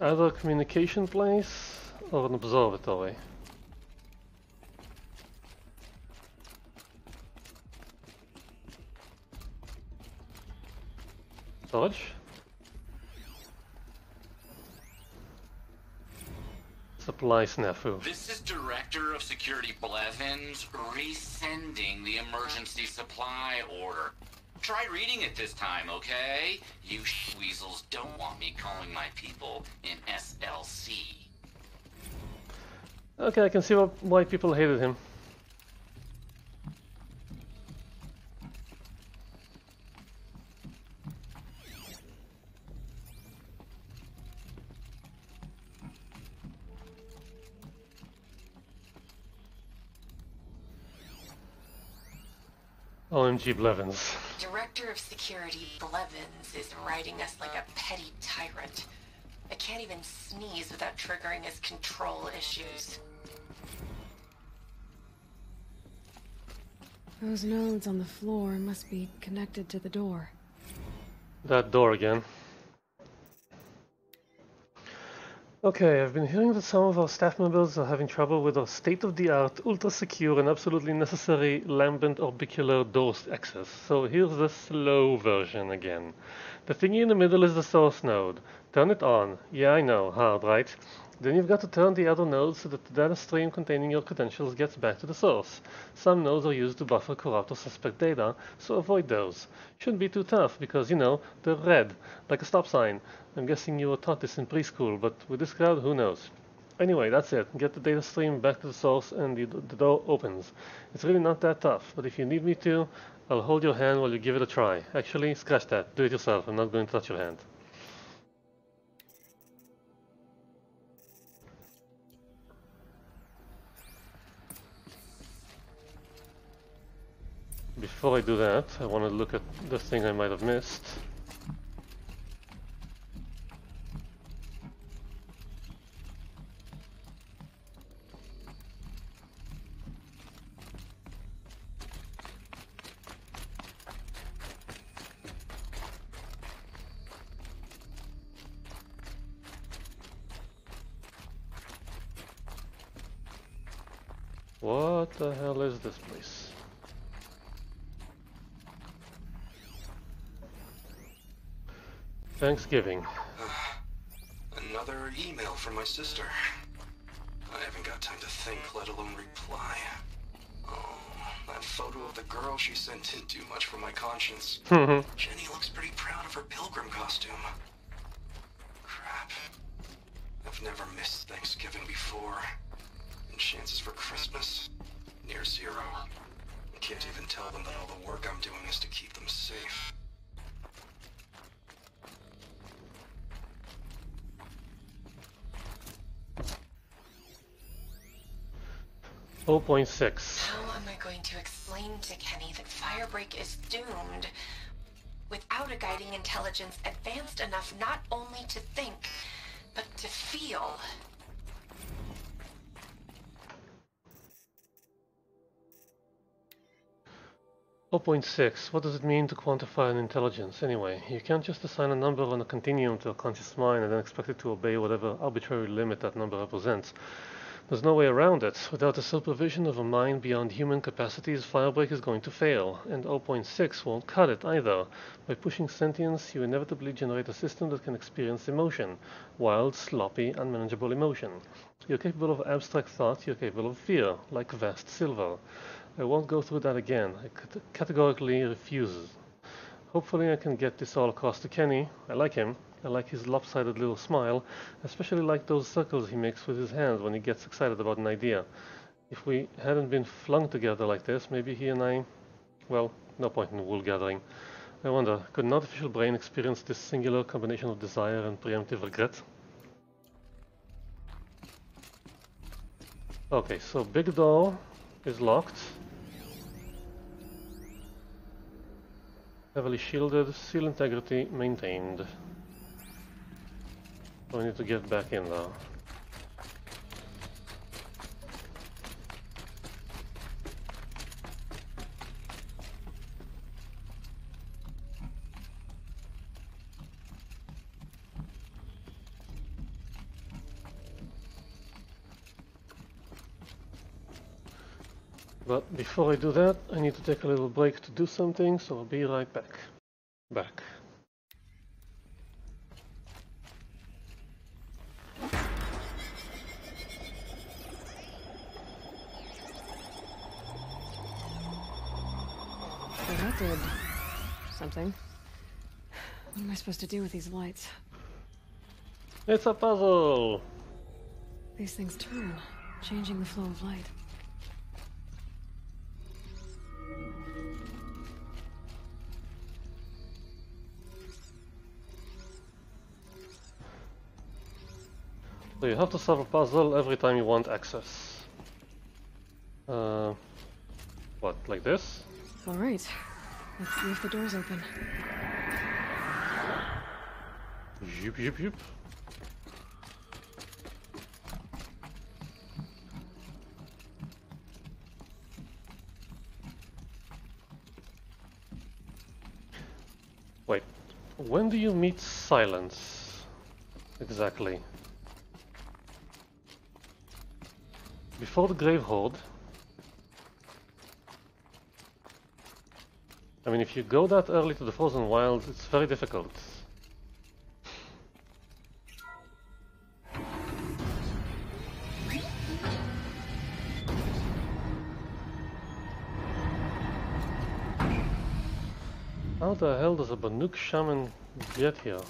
Speaker 1: Either a communication place or an observatory. Storage? Supply snafu.
Speaker 6: This is Director of Security Blevins resending the emergency supply order. Try reading it this time, okay? You weasels don't want me calling my people in SLC.
Speaker 1: Okay, I can see why people hated him. OMG Blevins.
Speaker 10: Director of Security Blevins is riding us like a petty tyrant. I can't even sneeze without triggering his control issues.
Speaker 2: Those nodes on the floor must be connected to the door.
Speaker 1: That door again. Okay, I've been hearing that some of our staff members are having trouble with our state-of-the-art, ultra-secure and absolutely necessary lambent orbicular door access. So here's the slow version again. The thingy in the middle is the source node. Turn it on. Yeah, I know, hard, right? Then you've got to turn the other nodes so that the data stream containing your credentials gets back to the source. Some nodes are used to buffer corrupt or suspect data, so avoid those. Shouldn't be too tough because, you know, they're red, like a stop sign. I'm guessing you were taught this in preschool, but with this crowd, who knows? Anyway, that's it. Get the data stream back to the source and the, the door opens. It's really not that tough, but if you need me to, I'll hold your hand while you give it a try. Actually, scratch that. Do it yourself. I'm not going to touch your hand. Before I do that, I want to look at the thing I might have missed. What the hell is this place? Thanksgiving.
Speaker 9: Uh, another email from my sister. I haven't got time to think, let alone reply. Oh, that photo of the girl she sent didn't do much for my conscience. Hmm. Jenny looks pretty proud of her pilgrim costume. Crap. I've never missed Thanksgiving before. And chances for Christmas? Near zero. I can't even tell them that all the work I'm doing is to keep them safe.
Speaker 1: Oh point six.
Speaker 10: How am I going to explain to Kenny that Firebreak is doomed without a guiding intelligence advanced enough not only to think, but to feel?
Speaker 1: Oh point six. What does it mean to quantify an intelligence anyway? You can't just assign a number on a continuum to a conscious mind and then expect it to obey whatever arbitrary limit that number represents. There's no way around it. Without the supervision of a mind beyond human capacities, Firebreak is going to fail, and 0.6 won't cut it either. By pushing sentience, you inevitably generate a system that can experience emotion, wild, sloppy, unmanageable emotion. You're capable of abstract thought, you're capable of fear, like vast silver. I won't go through that again. I categorically refuse. Hopefully I can get this all across to Kenny. I like him. I like his lopsided little smile, especially like those circles he makes with his hands when he gets excited about an idea. If we hadn't been flung together like this, maybe he and I... Well, no point in wool gathering. I wonder, could an artificial brain experience this singular combination of desire and preemptive regret? Okay, so big door is locked. Heavily shielded, seal integrity maintained. So we need to get back in now. But before I do that, I need to take a little break to do something, so I'll be right back. Back.
Speaker 2: That did something. What am I supposed to do with these lights?
Speaker 1: It's a puzzle!
Speaker 2: These things turn, changing the flow of light.
Speaker 1: So you have to solve a puzzle every time you want access. Uh, what, like this?
Speaker 2: Alright. Let's see if the door's open.
Speaker 1: Zoop, zoop, zoop. Wait, when do you meet silence? Exactly. Before the Gravehold, I mean, if you go that early to the frozen wilds, it's very difficult. How the hell does a Banuk shaman get here?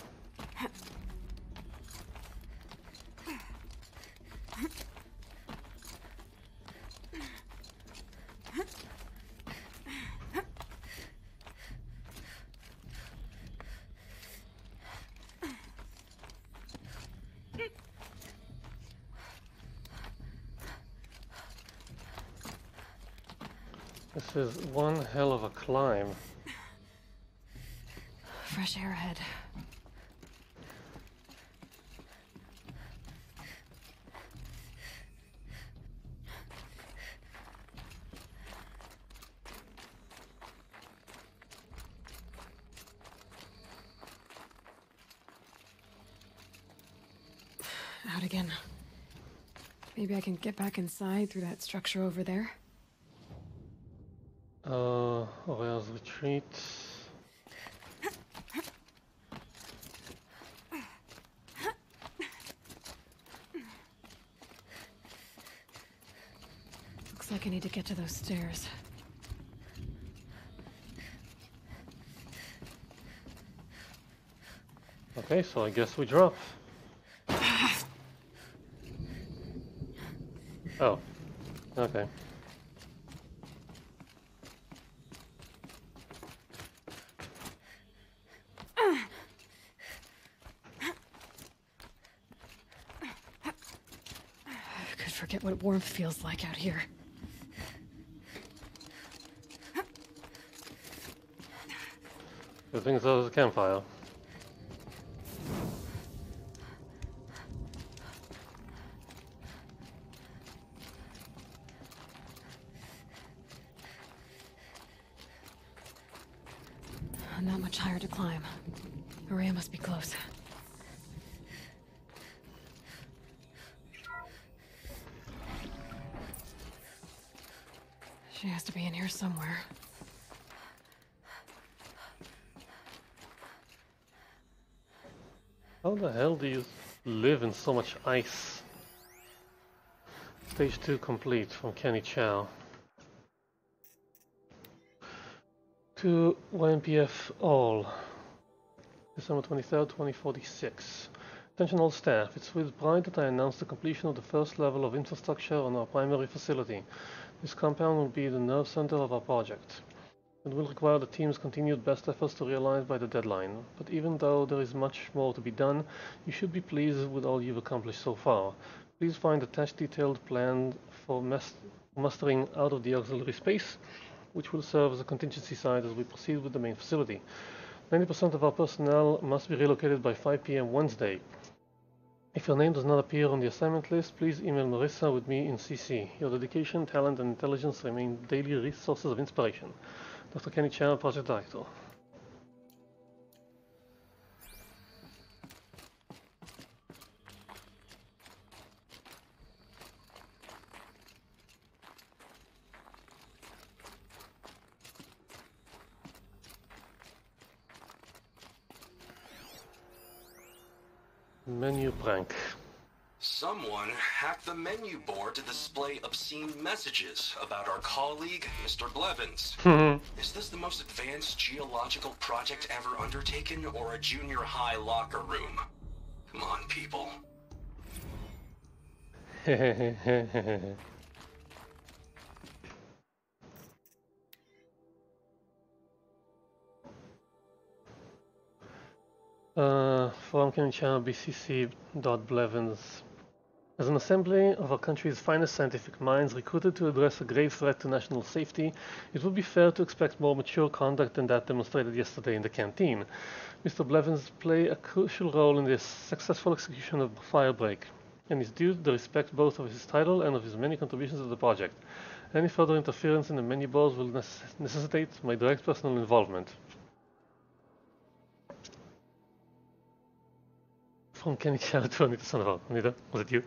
Speaker 1: Climb.
Speaker 2: Fresh air ahead. Out again. Maybe I can get back inside through that structure over there.
Speaker 1: Uh, where's retreat?
Speaker 2: Looks like I need to get to those stairs.
Speaker 1: Okay, so I guess we drop. Oh, okay.
Speaker 2: I could forget what warmth feels like out here.
Speaker 1: Good thing there's a campfire.
Speaker 2: Not much higher to climb. Maria must be close. She has to be in here somewhere.
Speaker 1: How the hell do you live in so much ice? Stage 2 complete from Kenny Chow. To YMPF All. December 23rd, 2046. Attention all staff, it's with pride that I announce the completion of the first level of infrastructure on our primary facility. This compound will be the nerve center of our project. It will require the team's continued best efforts to realize by the deadline, but even though there is much more to be done, you should be pleased with all you've accomplished so far. Please find attached detailed plan for mustering out of the auxiliary space, which will serve as a contingency site as we proceed with the main facility. 90% of our personnel must be relocated by 5 p.m. Wednesday. If your name does not appear on the assignment list, please email Marissa with me in CC. Your dedication, talent, and intelligence remain daily resources of inspiration. Dr. Kenny Chow, Project Director. Menu prank.
Speaker 9: Someone hacked the menu board to display obscene messages about our colleague, Mr. Blevins. Is this the most advanced geological project ever undertaken, or a junior high locker room? Come on, people.
Speaker 1: uh, from channel bcc.blevins. As an assembly of our country's finest scientific minds recruited to address a grave threat to national safety, it would be fair to expect more mature conduct than that demonstrated yesterday in the canteen. Mr. Blevins played a crucial role in the successful execution of Firebreak, and is due the respect both of his title and of his many contributions to the project. Any further interference in the menu boards will necessitate my direct personal involvement. From Kenny Chow to Anita Sandoval. Anita, was it you?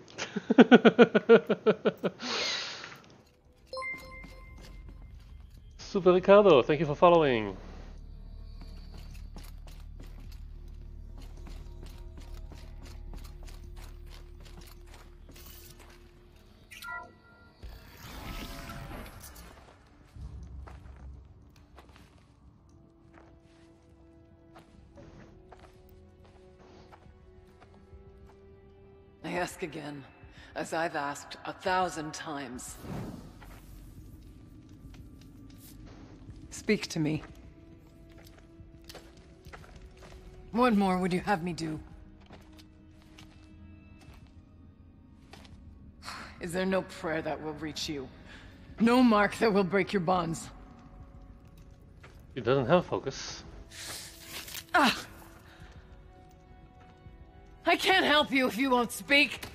Speaker 1: Super Ricardo, thank you for following.
Speaker 11: Ask again, as I've asked a thousand times. Speak to me. What more would you have me do? Is there no prayer that will reach you? No mark that will break your bonds?
Speaker 1: It doesn't have focus.
Speaker 11: Ah! I can't help you if you won't speak.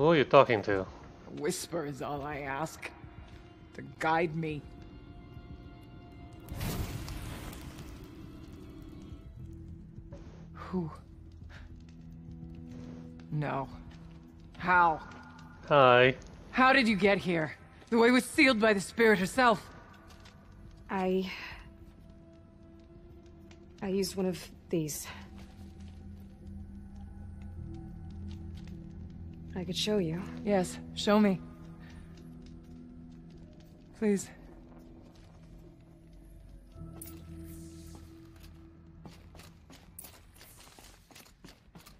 Speaker 1: Who are you talking to?
Speaker 11: A whisper is all I ask. To guide me. Who? No. How?
Speaker 1: Hi.
Speaker 11: How did you get here? The way was sealed by the spirit herself.
Speaker 2: I... I used one of these. I could show you.
Speaker 11: Yes, show me. Please.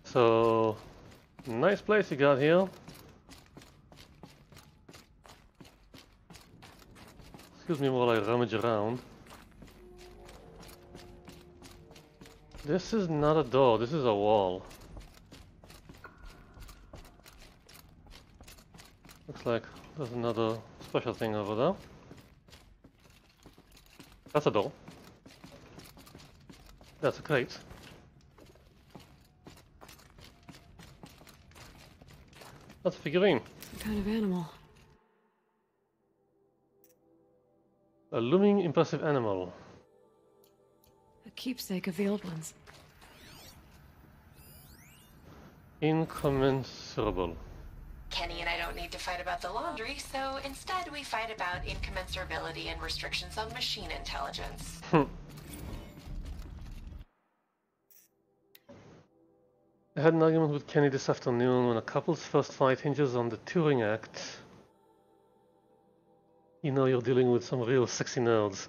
Speaker 1: So, nice place you got here. Excuse me while I rummage around. This is not a door, this is a wall. Looks like there's another special thing over there. That's a door. That's a crate. That's a figurine.
Speaker 2: What kind of animal?
Speaker 1: A looming impressive animal.
Speaker 2: A keepsake of the old ones.
Speaker 1: Incommensurable.
Speaker 10: Don't need to fight about the laundry, so instead we fight about incommensurability and restrictions on machine intelligence. Hmm.
Speaker 1: I had an argument with Kenny this afternoon when a couple's first fight hinges on the Turing Act. You know you're dealing with some real sexy nerds.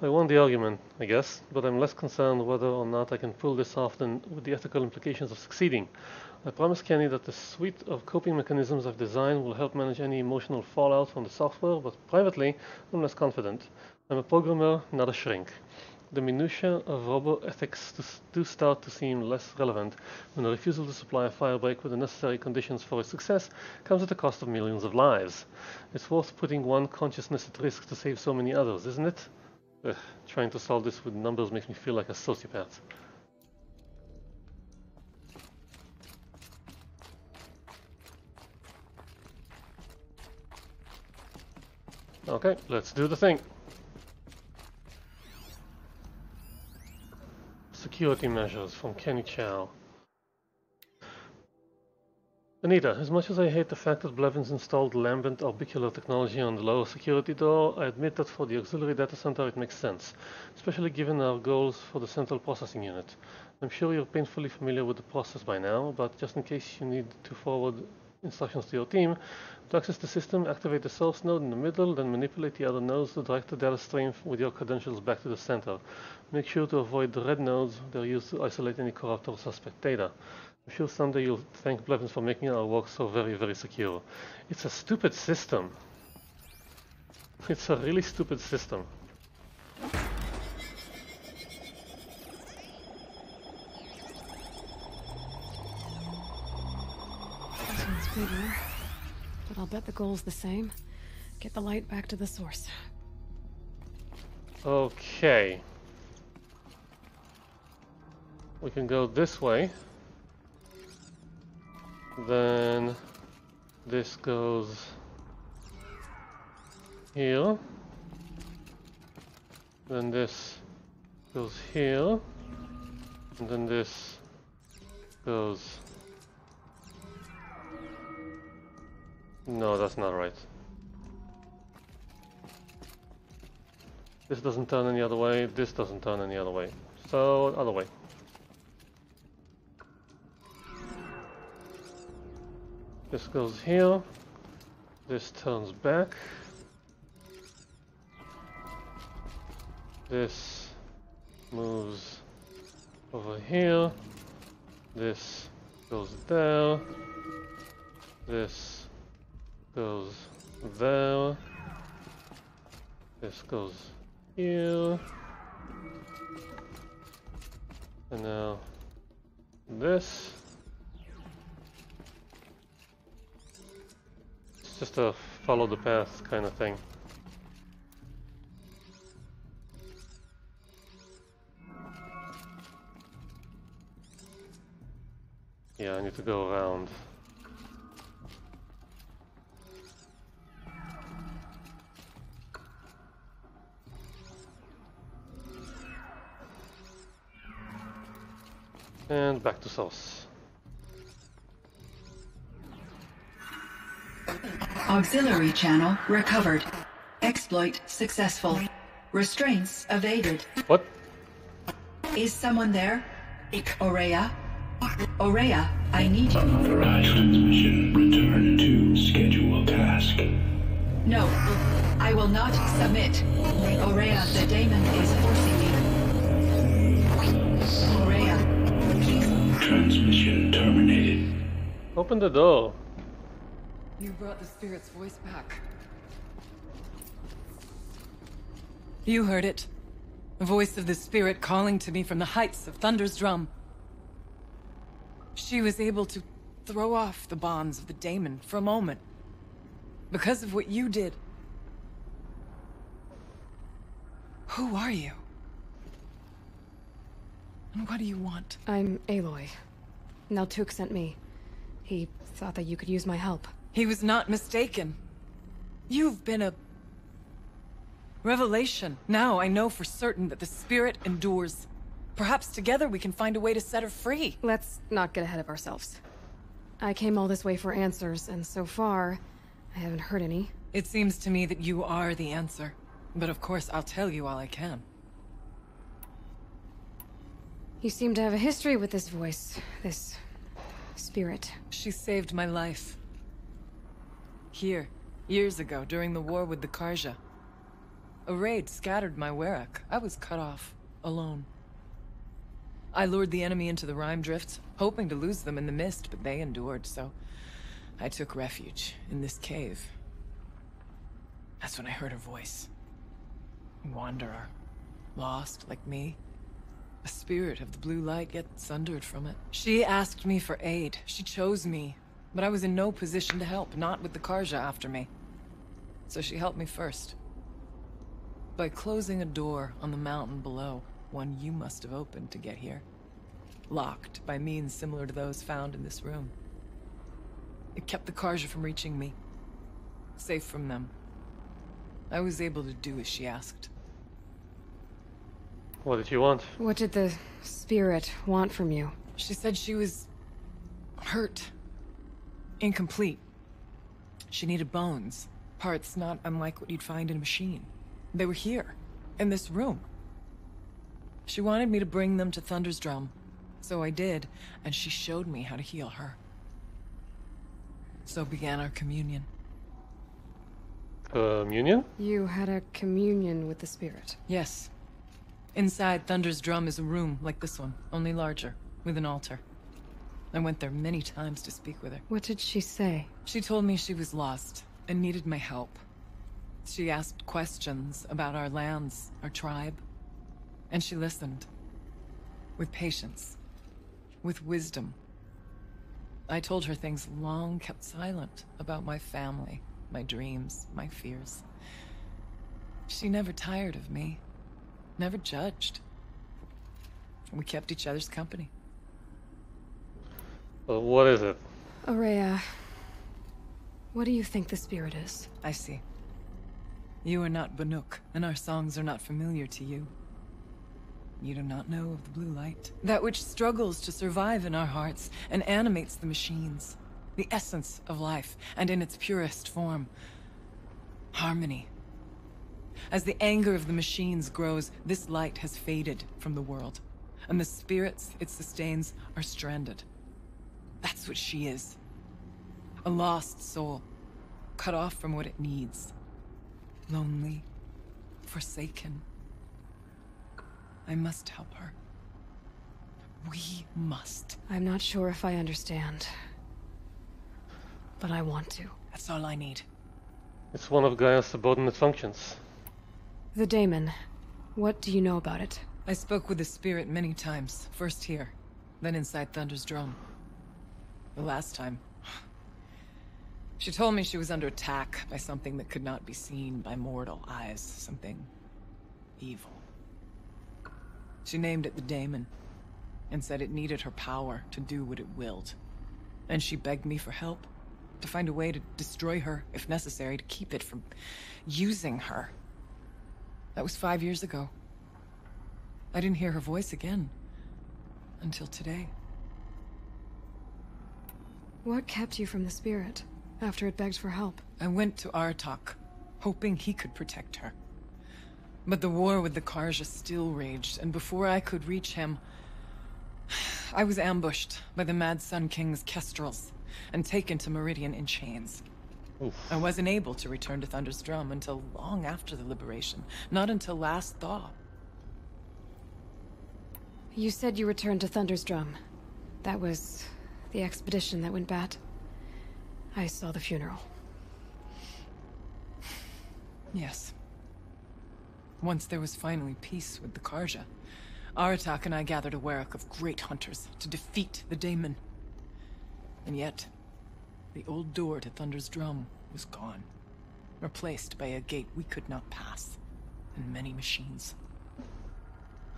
Speaker 1: I won the argument, I guess, but I'm less concerned whether or not I can pull this off than with the ethical implications of succeeding. I promised Kenny that the suite of coping mechanisms I've designed will help manage any emotional fallout from the software, but privately, I'm less confident. I'm a programmer, not a shrink. The minutiae of robo ethics do start to seem less relevant when a refusal to supply a firebreak with the necessary conditions for its success comes at the cost of millions of lives. It's worth putting one consciousness at risk to save so many others, isn't it? Ugh, trying to solve this with numbers makes me feel like a sociopath. Okay, let's do the thing. Security measures from Kenny Chow. Anita, as much as I hate the fact that Blevins installed lambent orbicular technology on the lower security door, I admit that for the auxiliary data center it makes sense, especially given our goals for the central processing unit. I'm sure you're painfully familiar with the process by now, but just in case you need to forward instructions to your team, to access the system, activate the source node in the middle, then manipulate the other nodes to direct the data stream with your credentials back to the center. Make sure to avoid the red nodes, they're used to isolate any corrupt or suspect data. I'm sure someday you'll thank Blevins for making our work so very, very secure. It's a stupid system. It's a really stupid system.
Speaker 2: Bet the goal's the same. Get the light back to the source.
Speaker 1: Okay. We can go this way. Then this goes here. Then this goes here. And then this goes... No, that's not right. This doesn't turn any other way, this doesn't turn any other way. So, other way. This goes here. This turns back. This moves over here. This goes there. This goes there. This goes here. And now this. It's just a follow the path kind of thing. Yeah, I need to go around. And back to source.
Speaker 12: Auxiliary channel recovered. Exploit successful. Restraints evaded.
Speaker 1: What?
Speaker 12: Is someone there? Ourea? Ourea, I need you.
Speaker 13: Unauthorized transmission. Return to scheduled task.
Speaker 12: No, I will not submit. Ourea, the daemon is forcing
Speaker 13: Transmission terminated.
Speaker 1: Open the door.
Speaker 11: You brought the spirit's voice back. You heard it. The voice of the spirit calling to me from the heights of Thunder's drum. She was able to throw off the bonds of the daemon for a moment. Because of what you did. Who are you? And what do you want?
Speaker 2: I'm Aloy. Naltuk sent me. He thought that you could use my help.
Speaker 11: He was not mistaken. You've been a... revelation. Now I know for certain that the spirit endures. Perhaps together we can find a way to set her free.
Speaker 2: Let's not get ahead of ourselves. I came all this way for answers, and so far, I haven't heard any.
Speaker 11: It seems to me that you are the answer. But of course, I'll tell you all I can.
Speaker 2: You seem to have a history with this voice, this spirit.
Speaker 11: She saved my life. Here, years ago, during the war with the Carja. A raid scattered my Werak. I was cut off, alone. I lured the enemy into the Rime Drifts, hoping to lose them in the mist, but they endured, so I took refuge in this cave. That's when I heard her voice. Wanderer. Lost, like me. A spirit of the blue light, yet sundered from it. She asked me for aid. She chose me. But I was in no position to help, not with the Carja after me. So she helped me first. By closing a door on the mountain below, one you must have opened to get here. Locked by means similar to those found in this room. It kept the Carja from reaching me. Safe from them. I was able to do as she asked.
Speaker 1: What did you want?
Speaker 2: What did the spirit want from you?
Speaker 11: She said she was... hurt. Incomplete. She needed bones. Parts not unlike what you'd find in a machine. They were here, in this room. She wanted me to bring them to Thunder's Drum. So I did, and she showed me how to heal her. So began our communion.
Speaker 1: Communion?
Speaker 2: You had a communion with the spirit.
Speaker 11: Yes. Inside Thunder's Drum is a room like this one, only larger, with an altar. I went there many times to speak with her.
Speaker 2: What did she say?
Speaker 11: She told me she was lost and needed my help. She asked questions about our lands, our tribe. And she listened. With patience. With wisdom. I told her things long kept silent about my family, my dreams, my fears. She never tired of me. Never judged. We kept each other's company.
Speaker 1: Well, what is it?
Speaker 2: Ourea, what do you think the spirit is?
Speaker 11: I see. You are not Banuk, and our songs are not familiar to you. You do not know of the blue light. That which struggles to survive in our hearts and animates the machines. The essence of life, and in its purest form. Harmony. As the anger of the machines grows, this light has faded from the world. And the spirits it sustains are stranded. That's what she is. A lost soul. Cut off from what it needs. Lonely. Forsaken. I must help her. We must.
Speaker 2: I'm not sure if I understand. But I want to.
Speaker 11: That's all I need.
Speaker 1: It's one of Gaia's subordinate functions.
Speaker 2: The daemon. What do you know about it?
Speaker 11: I spoke with the spirit many times. First here, then inside Thunder's drum. The last time. She told me she was under attack by something that could not be seen by mortal eyes. Something evil. She named it the Daemon, and said it needed her power to do what it willed. And she begged me for help, to find a way to destroy her, if necessary, to keep it from using her. That was five years ago. I didn't hear her voice again. Until today.
Speaker 2: What kept you from the spirit, after it begged for help?
Speaker 11: I went to Aratak, hoping he could protect her. But the war with the Carja still raged, and before I could reach him... I was ambushed by the Mad Sun King's Kestrels, and taken to Meridian in chains.
Speaker 1: Oof.
Speaker 11: I wasn't able to return to Thunder's Drum until long after the liberation. Not until last thaw.
Speaker 2: You said you returned to Thunder's Drum. That was the expedition that went bad. I saw the funeral.
Speaker 11: Yes. Once there was finally peace with the Carja, Aratak and I gathered a Werak of great hunters to defeat the Daemon. And yet, the old door to Thunder's Drum was gone, replaced by a gate we could not pass, and many machines.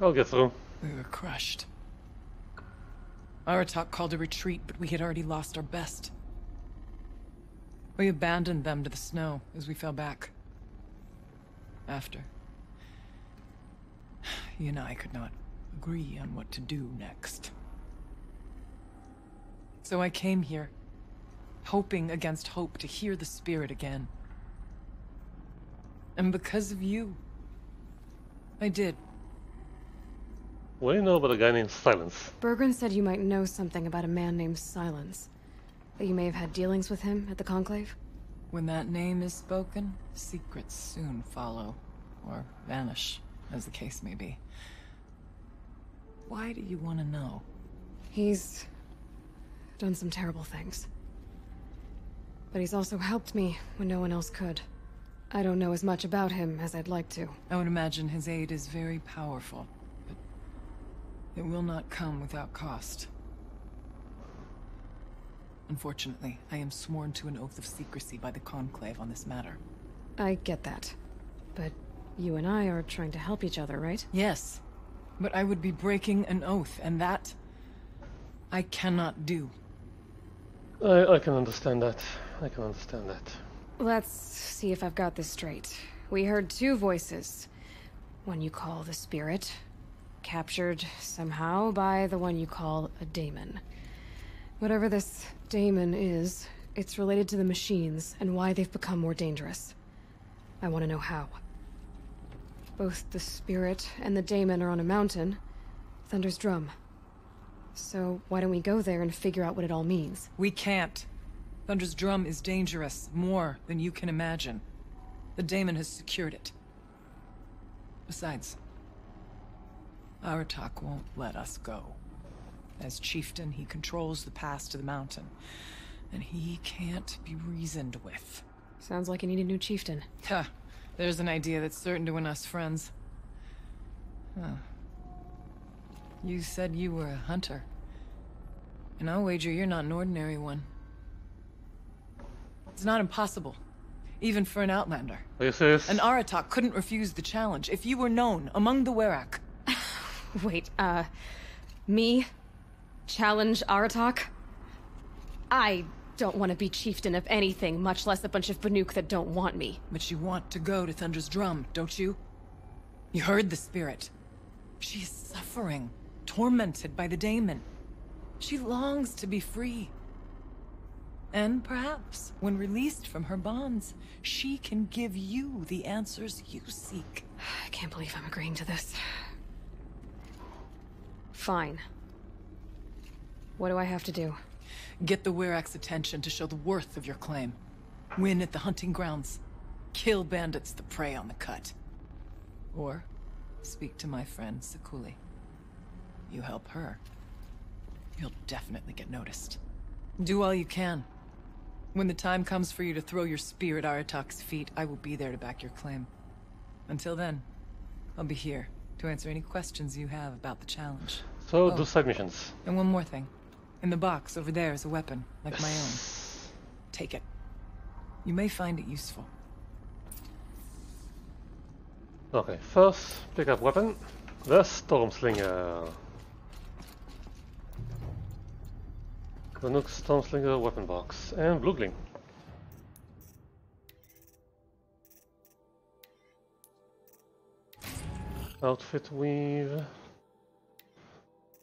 Speaker 1: I'll get through.
Speaker 11: We were crushed. Aratak called a retreat, but we had already lost our best. We abandoned them to the snow as we fell back. After. He and I could not agree on what to do next. So I came here, hoping against hope to hear the spirit again. And because of you, I did.
Speaker 1: What do you know about a guy named Sylens?
Speaker 2: Bergren said you might know something about a man named Sylens. That you may have had dealings with him at the Conclave?
Speaker 11: When that name is spoken, secrets soon follow. Or vanish, as the case may be. Why do you want to know?
Speaker 2: He's... done some terrible things. But he's also helped me when no one else could. I don't know as much about him as I'd like to.
Speaker 11: I would imagine his aid is very powerful, but it will not come without cost. Unfortunately, I am sworn to an oath of secrecy by the Conclave on this matter.
Speaker 2: I get that. But you and I are trying to help each other, right?
Speaker 11: Yes. But I would be breaking an oath, and that... I cannot do.
Speaker 1: I, I can understand that. I can understand that.
Speaker 2: Let's see if I've got this straight. We heard two voices. One you call the Spirit, captured somehow by the one you call a daemon. Whatever this daemon is, it's related to the machines and why they've become more dangerous. I want to know how. Both the Spirit and the daemon are on a mountain, Thunder's Drum. So why don't we go there and figure out what it all means?
Speaker 11: We can't. Thunder's drum is dangerous, more than you can imagine. The daemon has secured it. Besides, Aratak won't let us go. As chieftain, he controls the pass to the mountain, and he can't be reasoned with.
Speaker 2: Sounds like you need a new chieftain.
Speaker 11: Huh. There's an idea that's certain to win us friends. Huh. You said you were a hunter. And I'll wager you're not an ordinary one. It's not impossible. Even for an outlander.
Speaker 1: Are you serious?
Speaker 11: An Aratak couldn't refuse the challenge if you were known among the Werak.
Speaker 2: Wait, uh... Me? Challenge Aratak? I don't want to be chieftain of anything, much less a bunch of Banuk that don't want me.
Speaker 11: But you want to go to Thunder's Drum, don't you? You heard the spirit. She is suffering, tormented by the daemon. She longs to be free. And perhaps, when released from her bonds, she can give you the answers you seek.
Speaker 2: I can't believe I'm agreeing to this. Fine. What do I have to do?
Speaker 11: Get the Werak's attention to show the worth of your claim. Win at the hunting grounds. Kill bandits that prey on the cut. Or speak to my friend Sekuli. You help her, you'll definitely get noticed. Do all you can. When the time comes for you to throw your spear at Aratak's feet, I will be there to back your claim. Until then, I'll be here to answer any questions you have about the challenge.
Speaker 1: So,
Speaker 11: Oh.
Speaker 1: do side missions.
Speaker 11: And one more thing. In the box over there is a weapon, like my own. Take it. You may find it useful.
Speaker 1: Okay, first, pick up weapon. The Stormslinger. Banuk Stormslinger weapon box. And Blue Gleam. Outfit weave.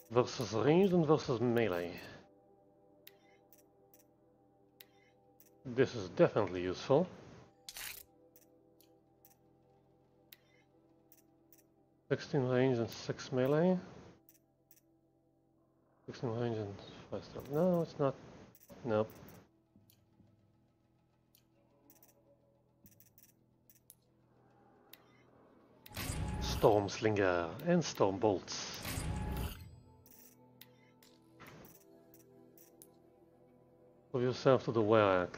Speaker 1: Versus ranged and versus melee. This is definitely useful. Sixteen range and six melee. Sixteen range and No, it's not. Nope. Stormslinger and storm bolts. Move yourself to the Werak.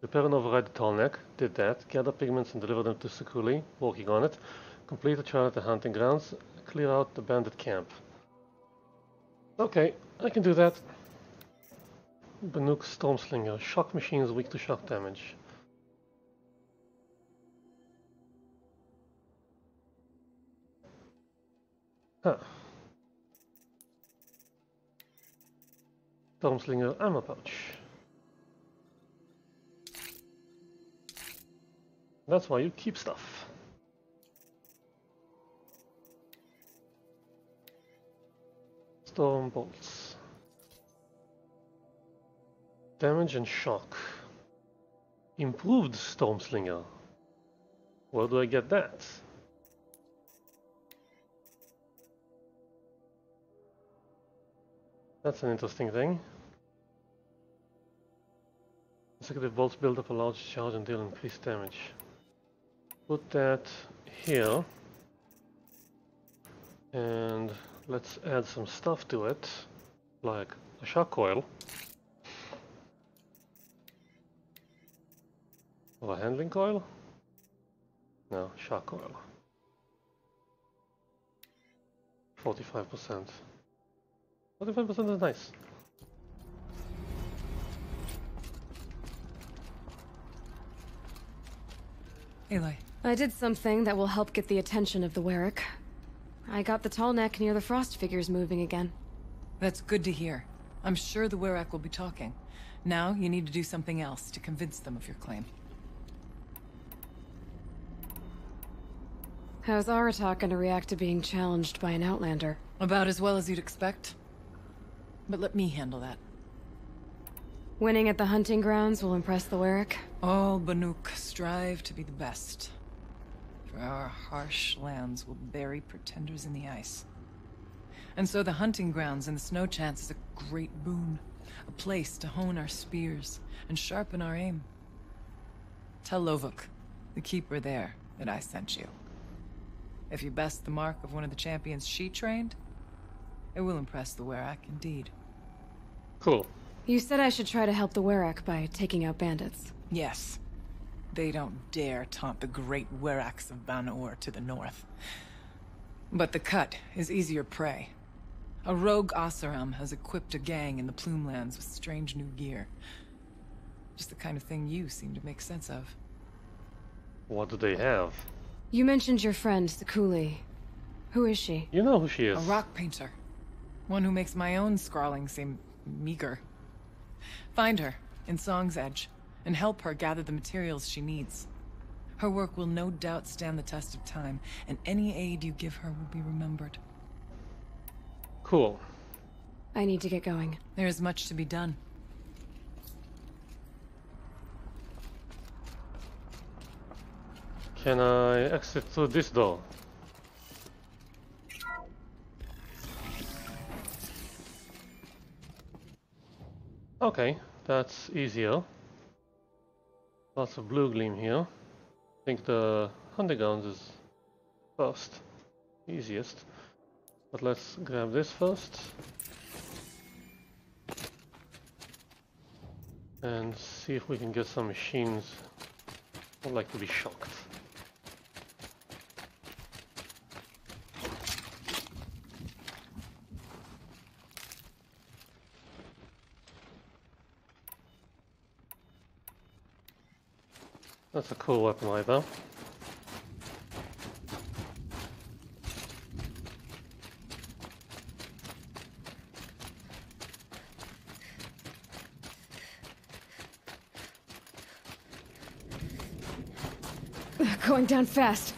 Speaker 1: Repair and override the tall neck. Did that. Gather pigments and deliver them to Sekuli. Working on it. Complete the trial at the hunting grounds. Clear out the bandit camp. Okay, I can do that. Banuk Stormslinger. Shock machine is weak to shock damage. Huh. Stormslinger ammo pouch. That's why you keep stuff. Storm bolts. Damage and shock. Improved Stormslinger. Where do I get that? That's an interesting thing. Consecutive bolts build up a large charge and deal increased damage. Put that here. And let's add some stuff to it, like a shock coil. Or a handling coil? No, shock coil. 45%. 45% is nice.
Speaker 11: Aloy.
Speaker 2: I did something that will help get the attention of the Werak. I got the tall neck near the frost figures moving again.
Speaker 11: That's good to hear. I'm sure the Werak will be talking. Now, you need to do something else to convince them of your claim.
Speaker 2: How's Aratak gonna react to being challenged by an Outlander?
Speaker 11: About as well as you'd expect. But let me handle that.
Speaker 2: Winning at the hunting grounds will impress the Werak.
Speaker 11: All Banuk strive to be the best. For our harsh lands will bury pretenders in the ice. And so the hunting grounds and the snow chance is a great boon. A place to hone our spears and sharpen our aim. Tell Lovuk, the keeper there, that I sent you. If you best the mark of one of the champions she trained, it will impress the Werak indeed.
Speaker 1: Cool.
Speaker 2: You said I should try to help the Werak by taking out bandits.
Speaker 11: Yes. They don't dare taunt the great Weraks of Ban-Ur to the north. But the Cut is easier prey. A rogue Oseram has equipped a gang in the Plumelands with strange new gear. Just the kind of thing you seem to make sense of.
Speaker 1: What do they have?
Speaker 2: You mentioned your friend, the coolie. Who is she?
Speaker 1: You know who she is.
Speaker 11: A rock painter. One who makes my own scrawling seem meager. Find her in Song's Edge and help her gather the materials she needs. Her work will no doubt stand the test of time, and any aid you give her will be remembered.
Speaker 1: Cool.
Speaker 2: I need to get going.
Speaker 11: There is much to be done.
Speaker 1: Can I exit through this door? Okay, that's easier. Lots of blue gleam here. I think the hunting grounds is first. Easiest. But let's grab this first. and see if we can get some machines. I'd like to be shocked. That's a cool weapon right there.
Speaker 2: Going down fast.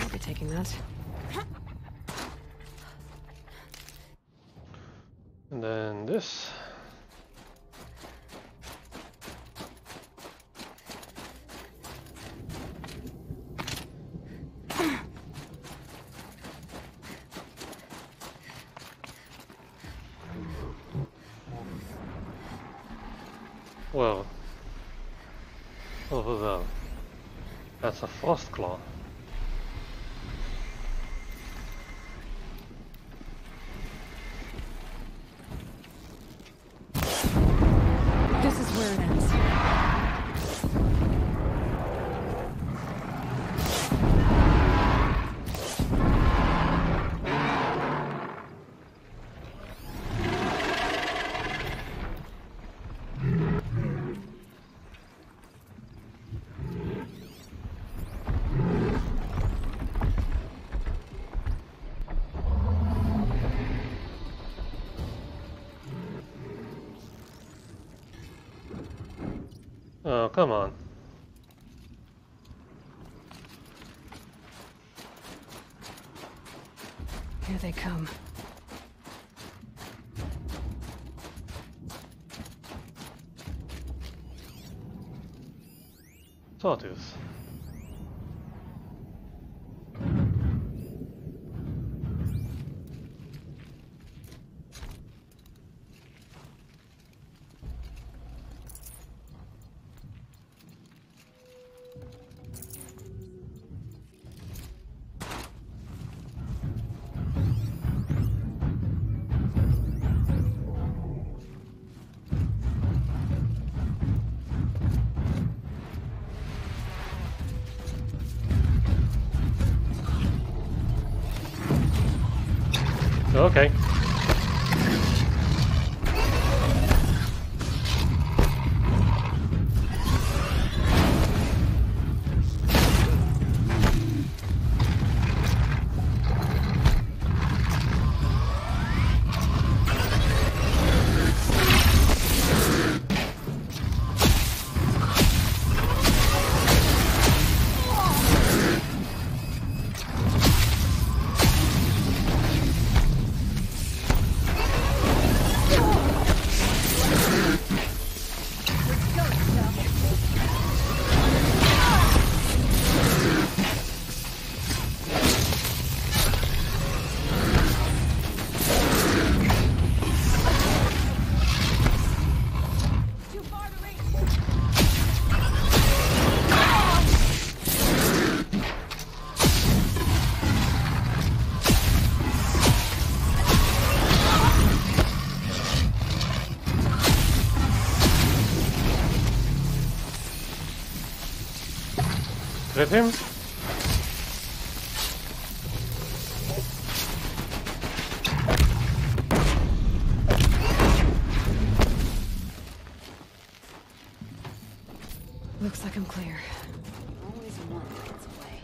Speaker 2: I'll be taking that.
Speaker 1: Come on.
Speaker 2: Here they come.
Speaker 1: Sawtooth. Hit him?
Speaker 2: Looks like I'm clear.
Speaker 3: Always one gets away.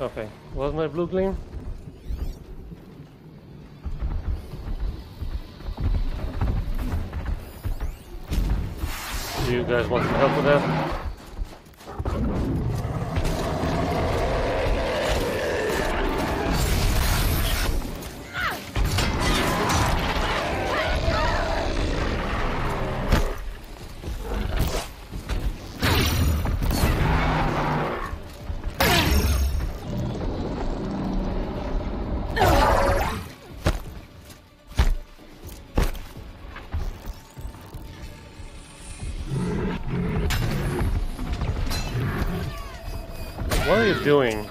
Speaker 1: Okay. Was my blue gleam? Doing?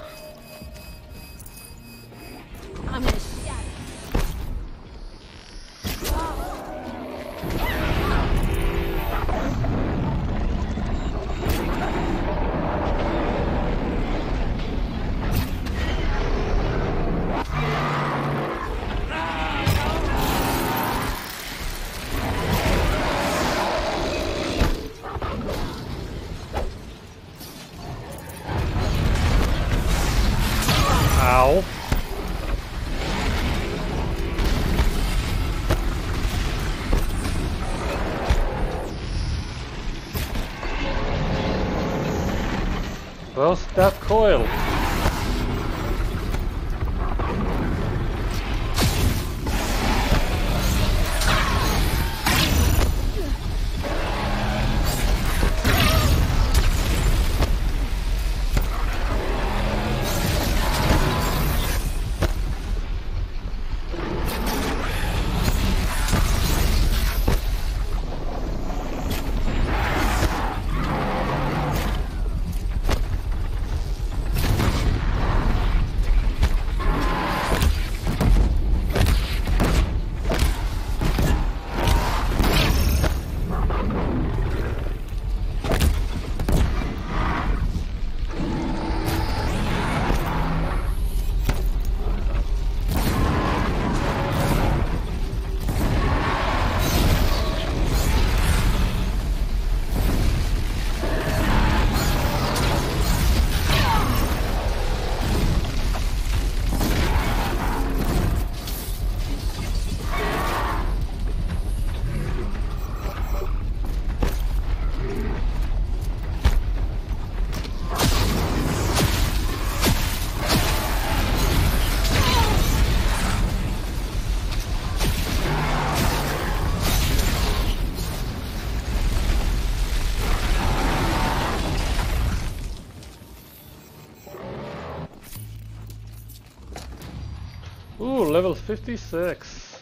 Speaker 1: Level 56.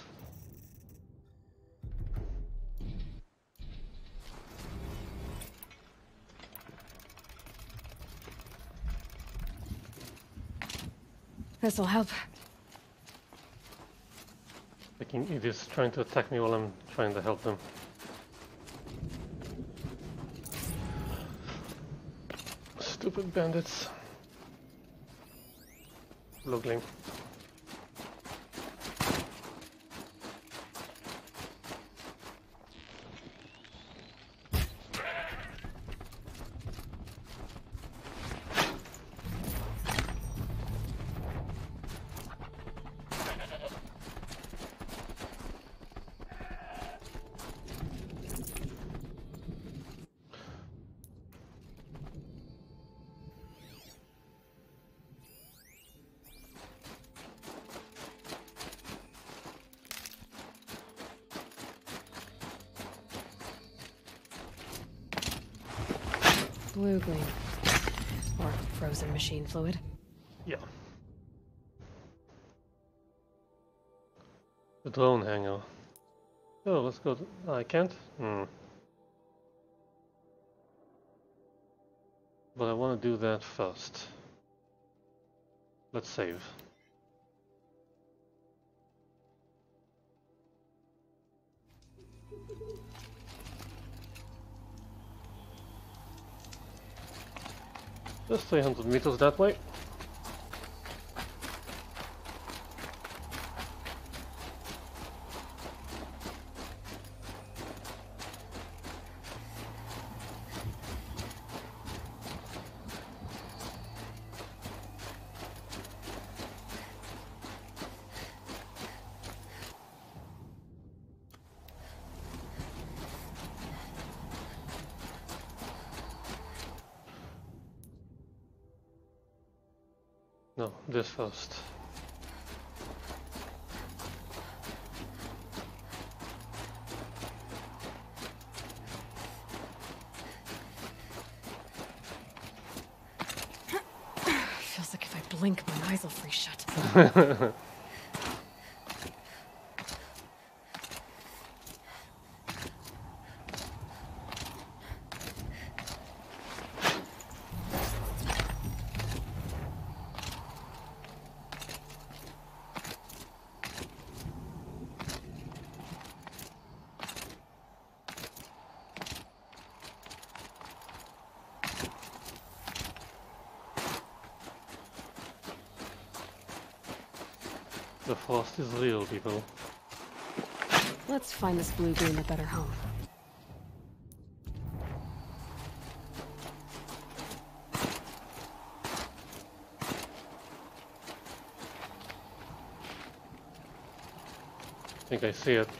Speaker 2: This'll help.
Speaker 1: Thinking it is trying to attack me while I'm trying to help them. Stupid bandits. Lugling.
Speaker 2: Or frozen machine fluid.
Speaker 1: Yeah. The drone hangar. Oh, let's go. To, I can't? Hmm. But I want to do that first. Let's save. Just 300 meters that way. No, this first.
Speaker 2: Feels like if I blink, my eyes will freeze shut.
Speaker 1: The frost is real, people.
Speaker 2: Let's find this blue gleam a better home.
Speaker 1: I think I see it.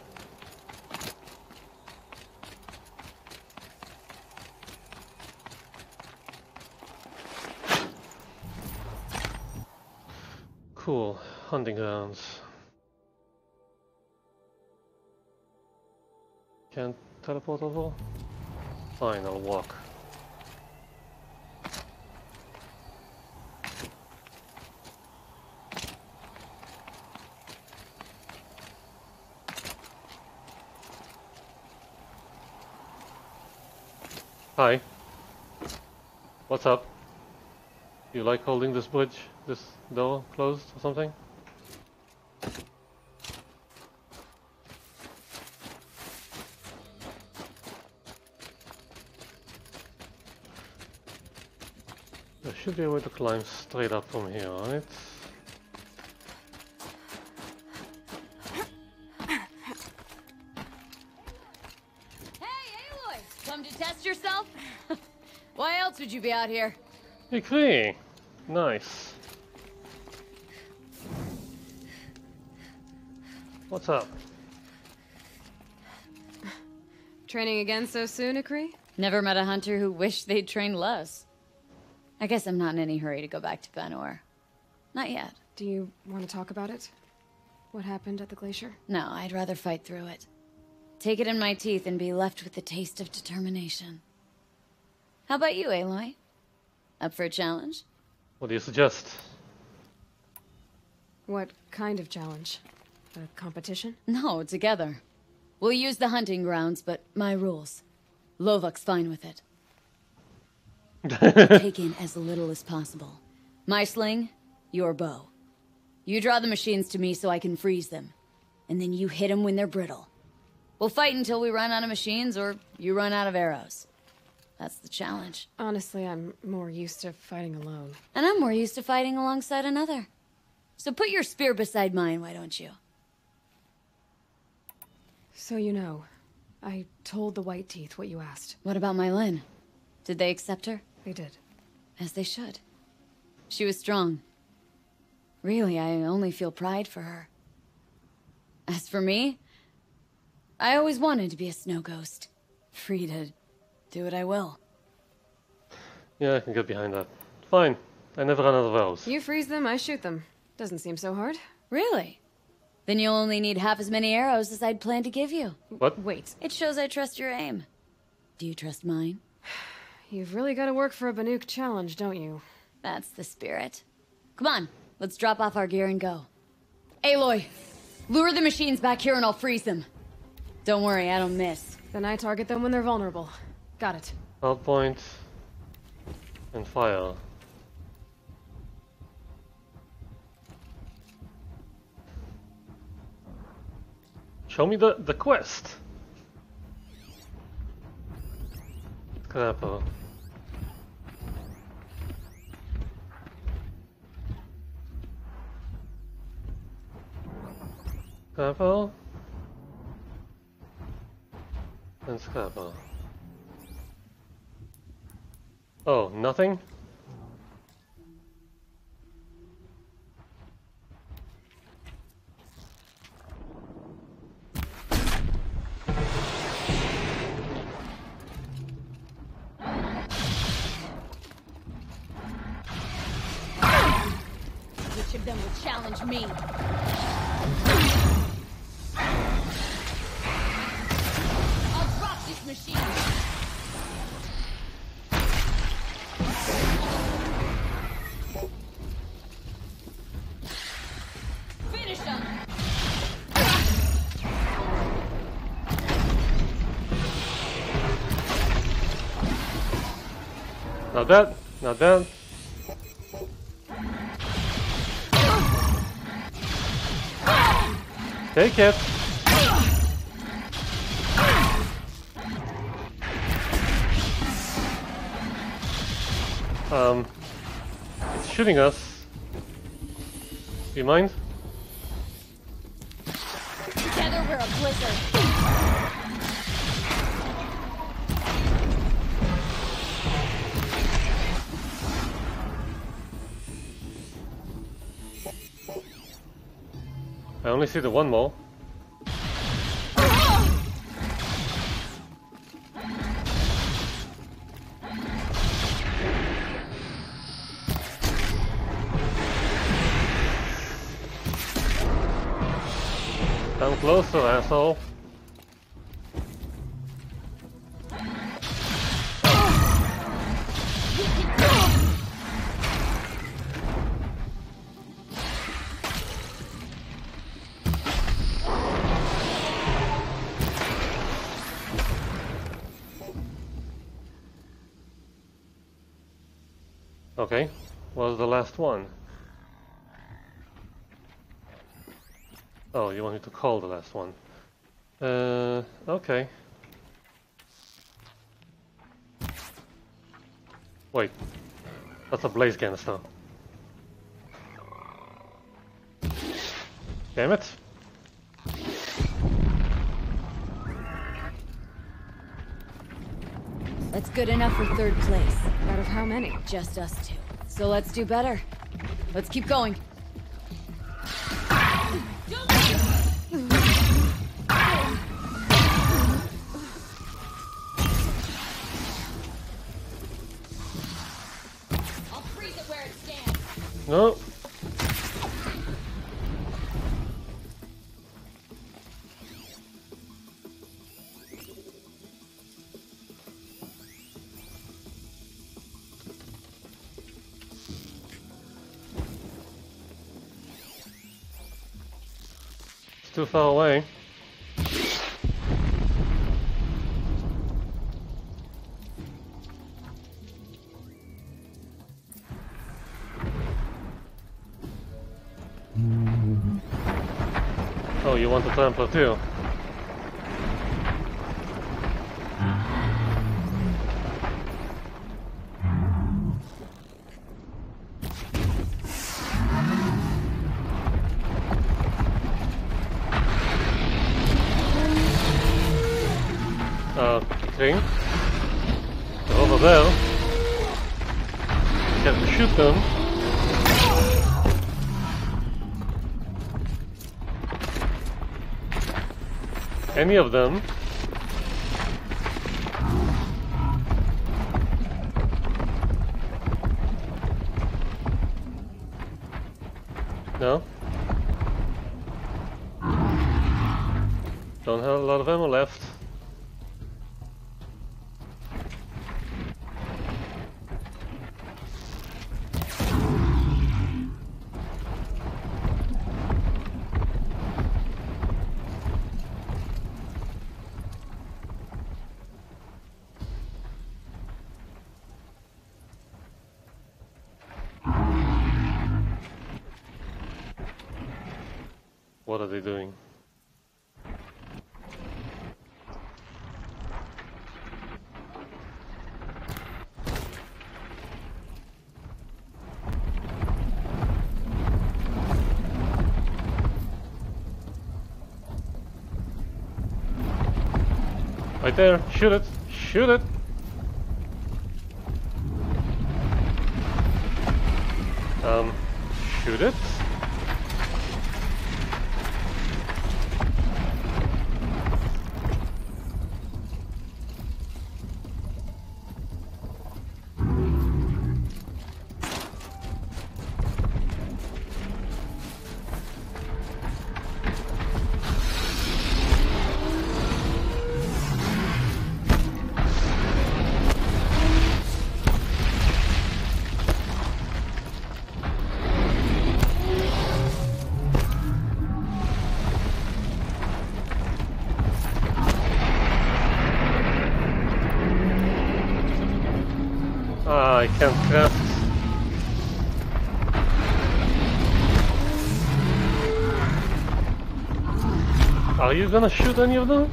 Speaker 1: Can't teleport over? Fine, I'll walk. Hi. What's up? You like holding this bridge, this door closed or something? I should be able to climb straight up from here, right?
Speaker 14: Hey, Aloy, come to test yourself? Why else would you be out here?
Speaker 1: Hey, Nice. What's up?
Speaker 2: Training again so soon, Ikrie?
Speaker 14: Never met a hunter who wished they'd trained less. I guess I'm not in any hurry to go back to Ban-Ur. Not yet.
Speaker 2: Do you want to talk about it? What happened at the glacier?
Speaker 14: No, I'd rather fight through it. Take it in my teeth and be left with the taste of determination. How about you, Aloy? Up for a challenge?
Speaker 1: What do you suggest?
Speaker 2: What kind of challenge? A competition?
Speaker 14: No, together. We'll use the hunting grounds, but my rules. Lovuk's fine with it. Take in as little as possible. My sling, your bow. You draw the machines to me so I can freeze them. And then you hit them when they're brittle. We'll fight until we run out of machines or you run out of arrows. That's the challenge.
Speaker 2: Honestly, I'm more used to fighting alone.
Speaker 14: And I'm more used to fighting alongside another. So put your spear beside mine, why don't you?
Speaker 2: So you know, I told the White Teeth what you asked.
Speaker 14: What about my Lynn? Did they accept her?
Speaker 2: They did.
Speaker 14: As they should. She was strong. Really, I only feel pride for her. As for me, I always wanted to be a snow ghost. Free to do what I will.
Speaker 1: Yeah, I can get behind that. Fine. I never run out of arrows.
Speaker 2: You freeze them, I shoot them. Doesn't seem so hard.
Speaker 14: Really? Then you'll only need half as many arrows as I'd planned to give you.
Speaker 1: What?
Speaker 2: Wait.
Speaker 14: It shows I trust your aim. Do you trust mine?
Speaker 2: You've really got to work for a Banuk challenge, don't you?
Speaker 14: That's the spirit. Come on, let's drop off our gear and go. Aloy, lure the machines back here and I'll freeze them. Don't worry, I don't miss.
Speaker 2: Then I target them when they're vulnerable. Got it.
Speaker 1: Out point and fire. Show me the, the quest. Scrapper. Scrapper. And scrapper. Oh, nothing?
Speaker 14: Which of them will challenge me?
Speaker 1: Not bad, not bad. Take it. Um, it's shooting us. Do you mind? Only see the one mole. Come closer, asshole. Last one. Uh, okay. Wait, that's a blaze canister. Damn it.
Speaker 14: That's good enough for third place.
Speaker 2: Out of how many?
Speaker 14: Just us two. So let's do better. Let's keep going.
Speaker 1: Too far away. Hmm. Oh, you want the Templar too? Of them. No? Don't have a lot of ammo left. What are they doing? Right there, shoot it, shoot it. Are you gonna shoot any of them?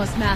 Speaker 14: almost mastered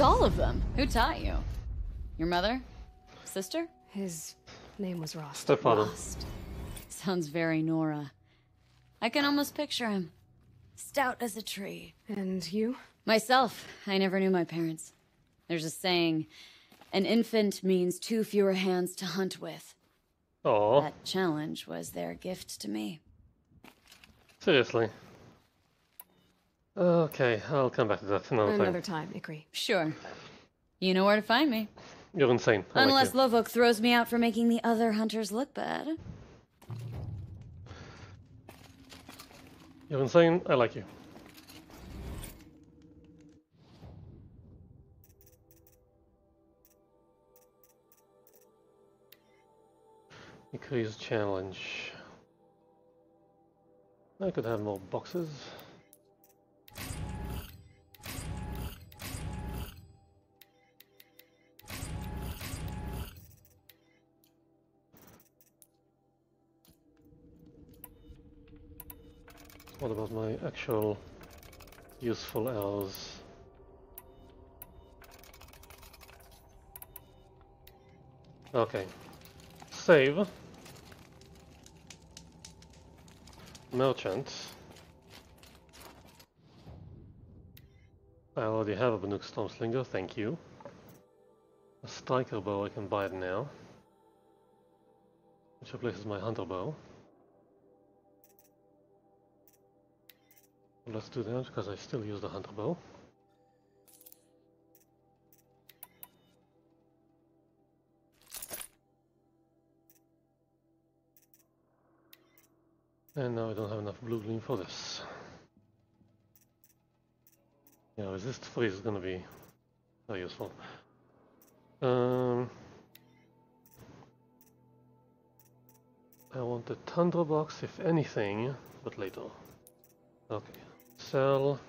Speaker 14: got almost all of them. Who taught you? Your mother? Sister?
Speaker 2: His name was Rost.
Speaker 1: Stepfather.
Speaker 14: Lost. Sounds very Nora. I can almost picture him. Stout as a tree.
Speaker 2: And you?
Speaker 14: Myself, I never knew my parents. There's a saying an infant means two fewer hands to hunt with.
Speaker 1: Oh,
Speaker 14: That challenge was their gift to me.
Speaker 1: seriously. Okay, I'll come back to that another,
Speaker 2: Another
Speaker 1: time.
Speaker 2: time, Ikrie.
Speaker 14: Sure. You know where to find me.
Speaker 1: You're insane. I like
Speaker 14: Unless
Speaker 1: you.
Speaker 14: Lovuk throws me out for making the other hunters look bad.
Speaker 1: You're insane. I like you. Increase challenge. I could have more boxes. What about my actual useful arrows? Okay. Save. Merchant. I already have a Banuk Stormslinger, thank you. A striker bow, I can buy it now. Which replaces my hunter bow. Let's do that because I still use the hunter bow. And now I don't have enough blue gleam for this. Yeah, this freeze is gonna be very useful. Um, I want the tundra box if anything, but later. Okay, sell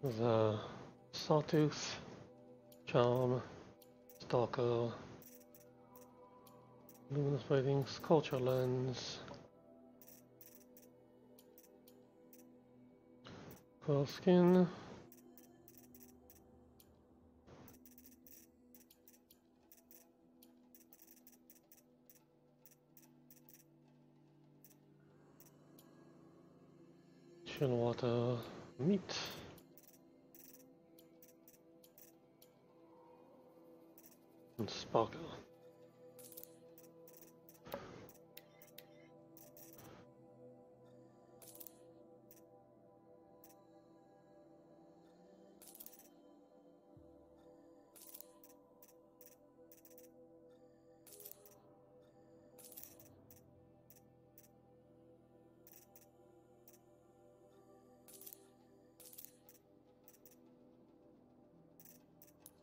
Speaker 1: the sawtooth, charm, stalker, luminous waiting, sculpture lens, Pearl skin. Chill water meat. And sparkle.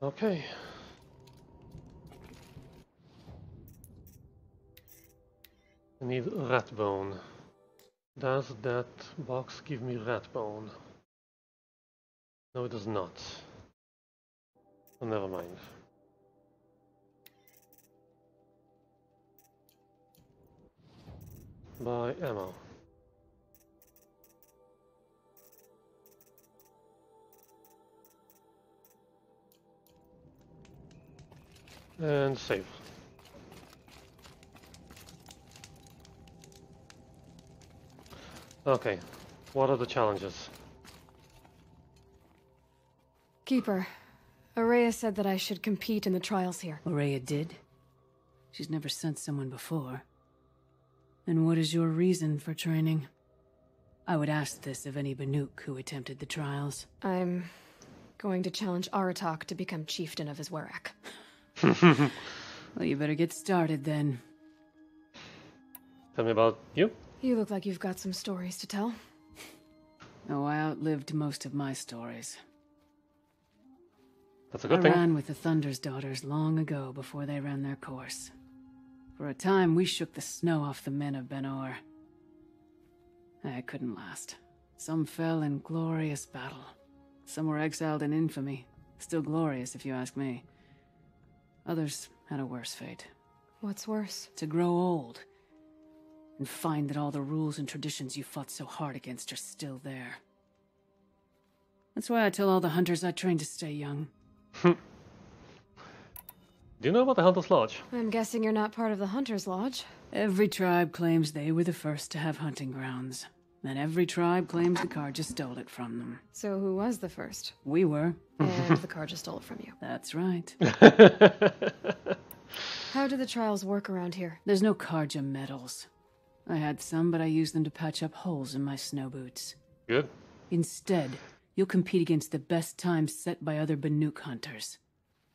Speaker 1: Okay. I need rat bone. Does that box give me rat bone? No, it does not. Oh, never mind. Buy ammo. And save. Okay, what are the challenges?
Speaker 2: Keeper, Araya said that I should compete in the trials here.
Speaker 15: Araya did? She's never sent someone before. And what is your reason for training? I would ask this of any Banuk who attempted the trials.
Speaker 2: I'm going to challenge Aratak to become chieftain of his Werak.
Speaker 15: well, you better get started then.
Speaker 1: Tell me about you.
Speaker 2: You look like you've got some stories to tell.
Speaker 15: Oh, I outlived most of my stories.
Speaker 1: That's a good
Speaker 15: I
Speaker 1: thing.
Speaker 15: ran with the Thunder's daughters long ago before they ran their course. For a time, we shook the snow off the men of Ban-Ur. I couldn't last. Some fell in glorious battle. Some were exiled in infamy. Still glorious, if you ask me. Others had a worse fate.
Speaker 2: What's worse?
Speaker 15: To grow old. And find that all the rules and traditions you fought so hard against are still there. That's why I tell all the hunters I train to stay young. Hmm.
Speaker 1: Do you know about the Hunter's Lodge?
Speaker 2: I'm guessing you're not part of the Hunter's Lodge.
Speaker 15: Every tribe claims they were the first to have hunting grounds. Then every tribe claims the Carja stole it from them.
Speaker 2: So who was the first?
Speaker 15: We were.
Speaker 2: And the Carja stole it from you.
Speaker 15: That's right.
Speaker 2: How do the trials work around here?
Speaker 15: There's no Carja medals. I had some, but I used them to patch up holes in my snow boots.
Speaker 1: Good.
Speaker 15: Instead, you'll compete against the best times set by other Banuk hunters.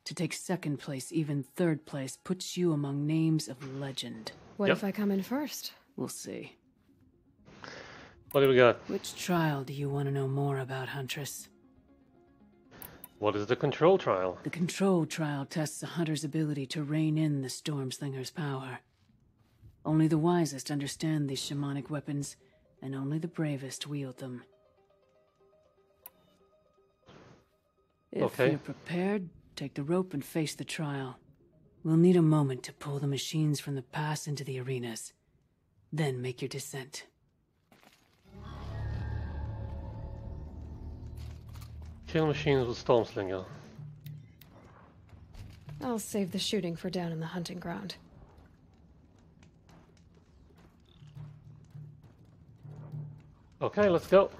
Speaker 15: To take second place, even third place, puts you among names of legend.
Speaker 2: What
Speaker 1: Yep.
Speaker 2: if I come in first?
Speaker 15: We'll see.
Speaker 1: What do we got?
Speaker 15: Which trial do you want to know more about, Huntress?
Speaker 1: What is the control trial?
Speaker 15: The control trial tests a hunter's ability to rein in the Stormslinger's power. Only the wisest understand these shamanic weapons, and only the bravest wield them. If
Speaker 1: Okay.
Speaker 15: you're prepared, take the rope and face the trial. We'll need a moment to pull the machines from the pass into the arenas. Then make your descent.
Speaker 1: Kill machines with Stormslinger.
Speaker 2: I'll save the shooting for down in the hunting ground.
Speaker 1: Okay, let's go.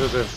Speaker 1: I do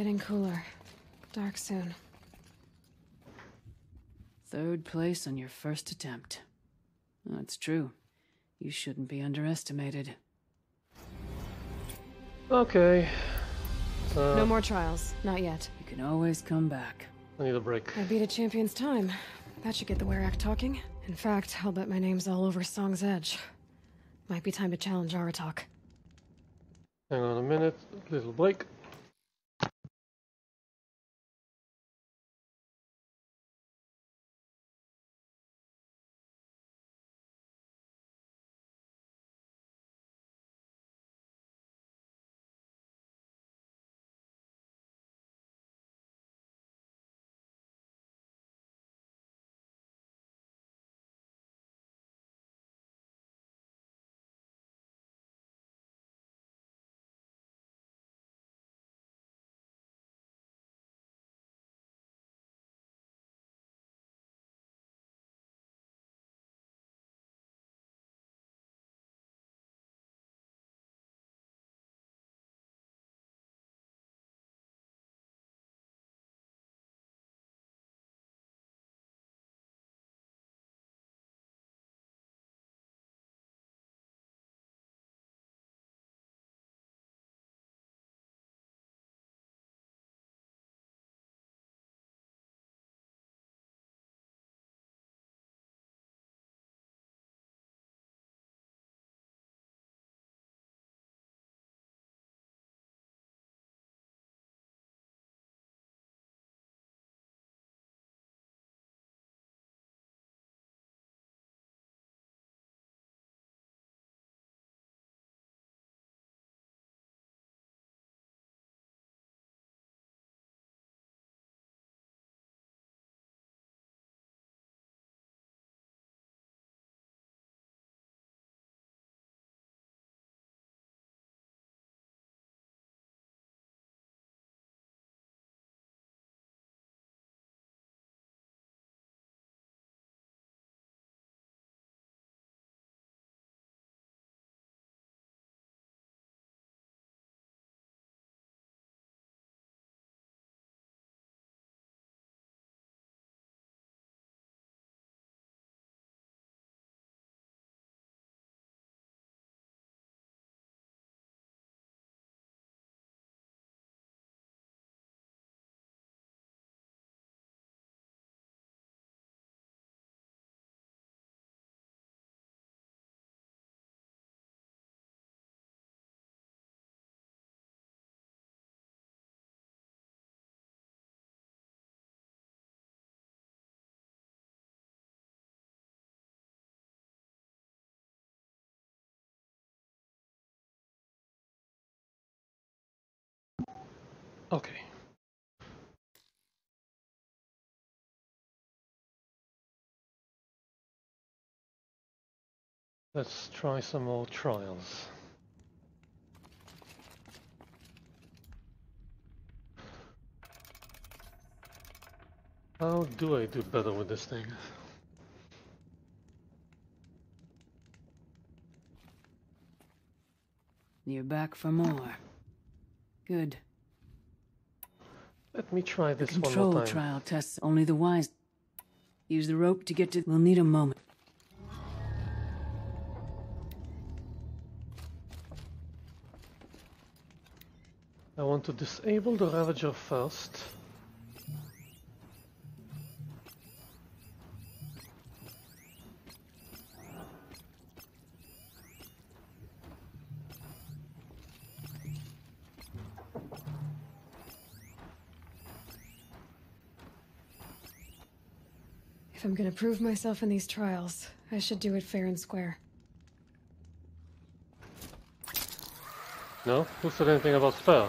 Speaker 2: Getting cooler. Dark soon.
Speaker 15: Third place on your first attempt. That's true. You shouldn't be underestimated.
Speaker 1: Okay. Uh,
Speaker 2: no more trials. Not yet.
Speaker 15: You can always come back.
Speaker 1: I need a break.
Speaker 2: I beat a champion's time. That should get the Werak talking. In fact, I'll bet my name's all over Song's Edge. Might be time to challenge Aratak.
Speaker 1: Hang on a minute. Little break. Okay. Let's try some more trials. How do I do better with this thing?
Speaker 15: You're back for more. Good.
Speaker 1: Let me try
Speaker 15: The
Speaker 1: this one
Speaker 15: control
Speaker 1: more time.
Speaker 15: trial tests only the wise. Use the rope to get to. We'll need a moment.
Speaker 1: I want to disable the Ravager first.
Speaker 2: I'm gonna prove myself in these trials, I should do it fair and square.
Speaker 1: No? Who said anything about fair?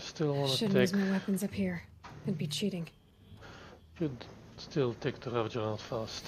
Speaker 1: Still want to
Speaker 2: Shouldn't
Speaker 1: take.
Speaker 2: use my weapons up here. It'd be cheating.
Speaker 1: Should still take the Ravager out first.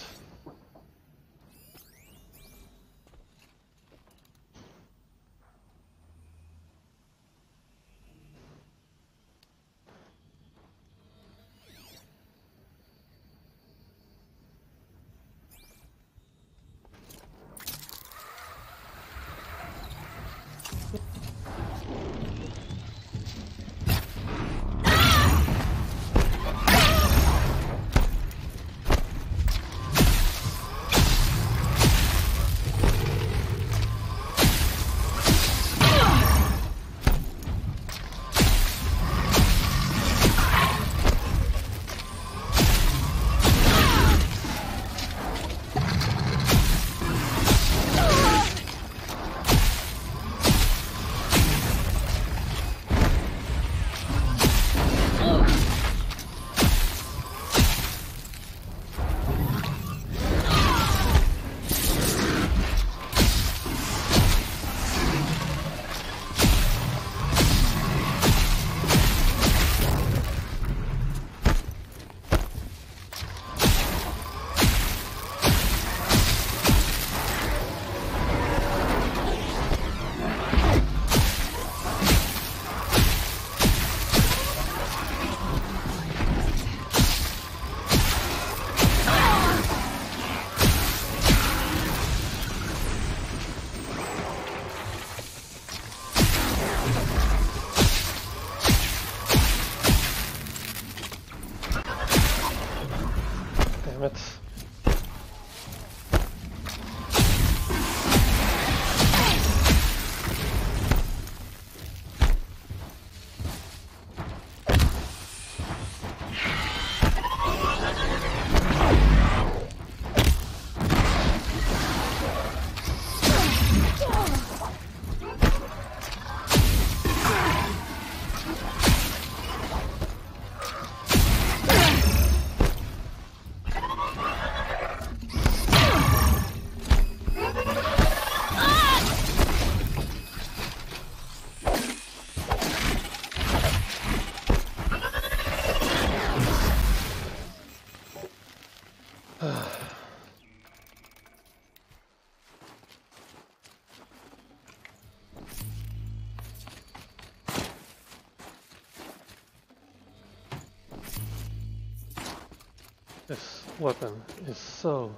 Speaker 1: Weapon is so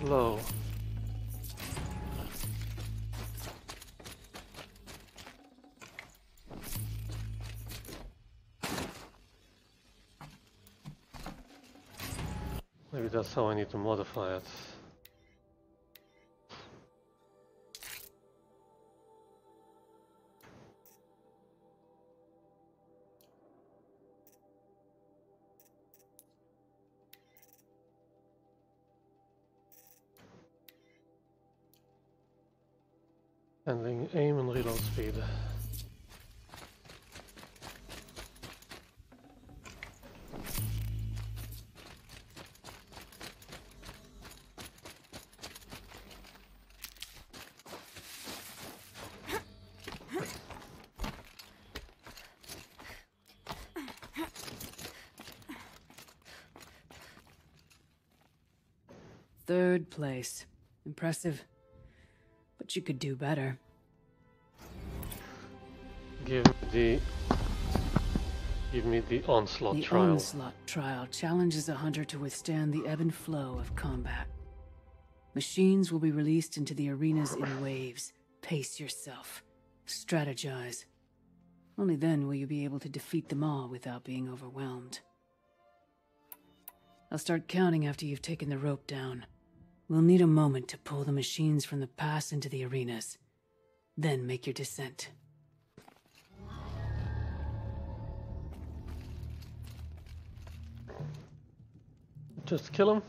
Speaker 1: slow. Maybe that's how I need to modify it. Handling aim and reload speed.
Speaker 15: Third place. Impressive. But you could do better.
Speaker 1: Give me the give me the onslaught
Speaker 15: the
Speaker 1: trial.
Speaker 15: The onslaught trial challenges a hunter to withstand the ebb and flow of combat. Machines will be released into the arenas in waves. Pace yourself. Strategize. Only then will you be able to defeat them all without being overwhelmed. I'll start counting after you've taken the rope down. We'll need a moment to pull the machines from the pass into the arenas. Then make your descent.
Speaker 1: Just kill him.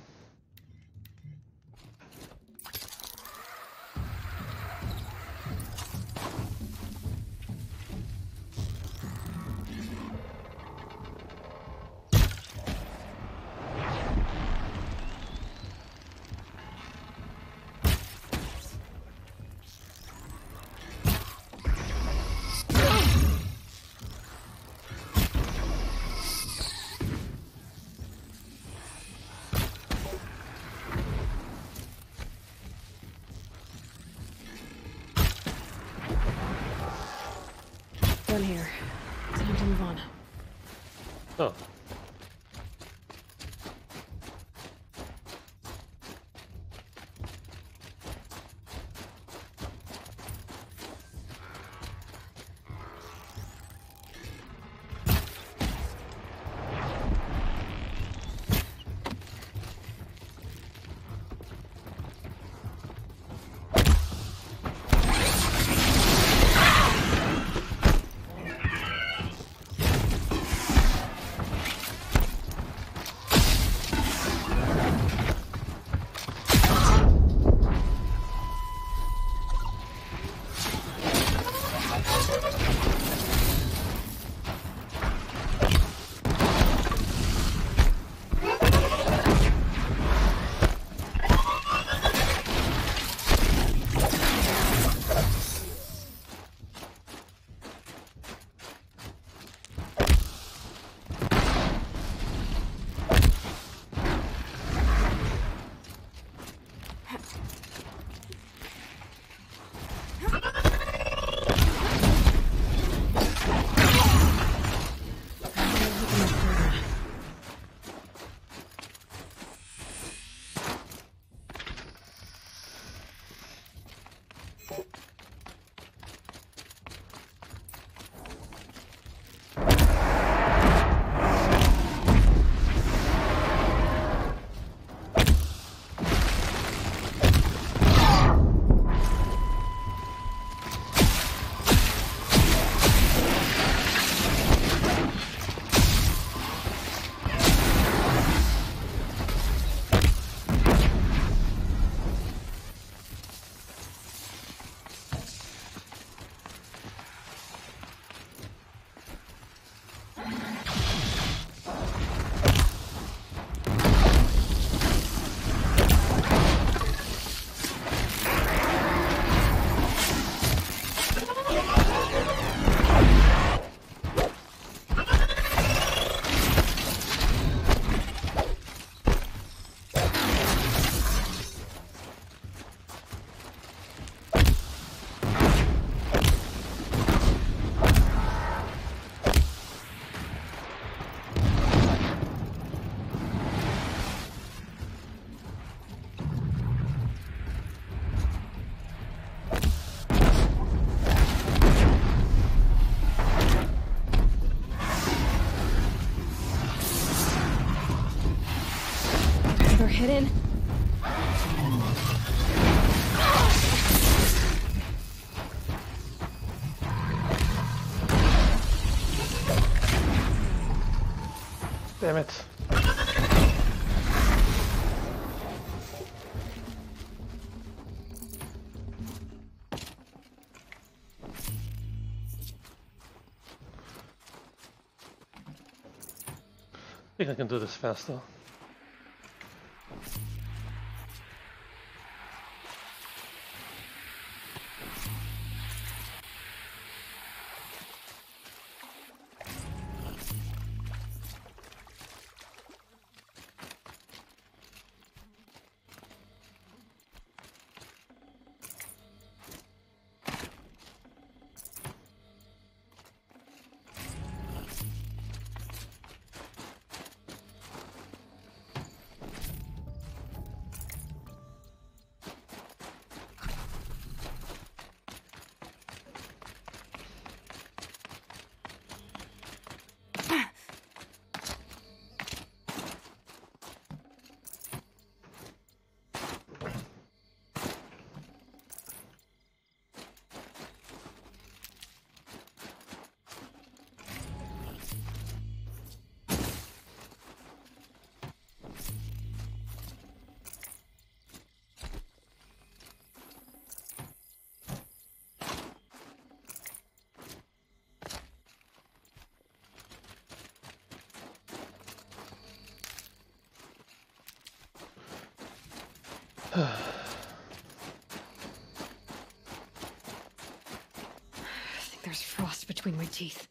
Speaker 1: Can do this faster.
Speaker 2: I think there's frost between my teeth.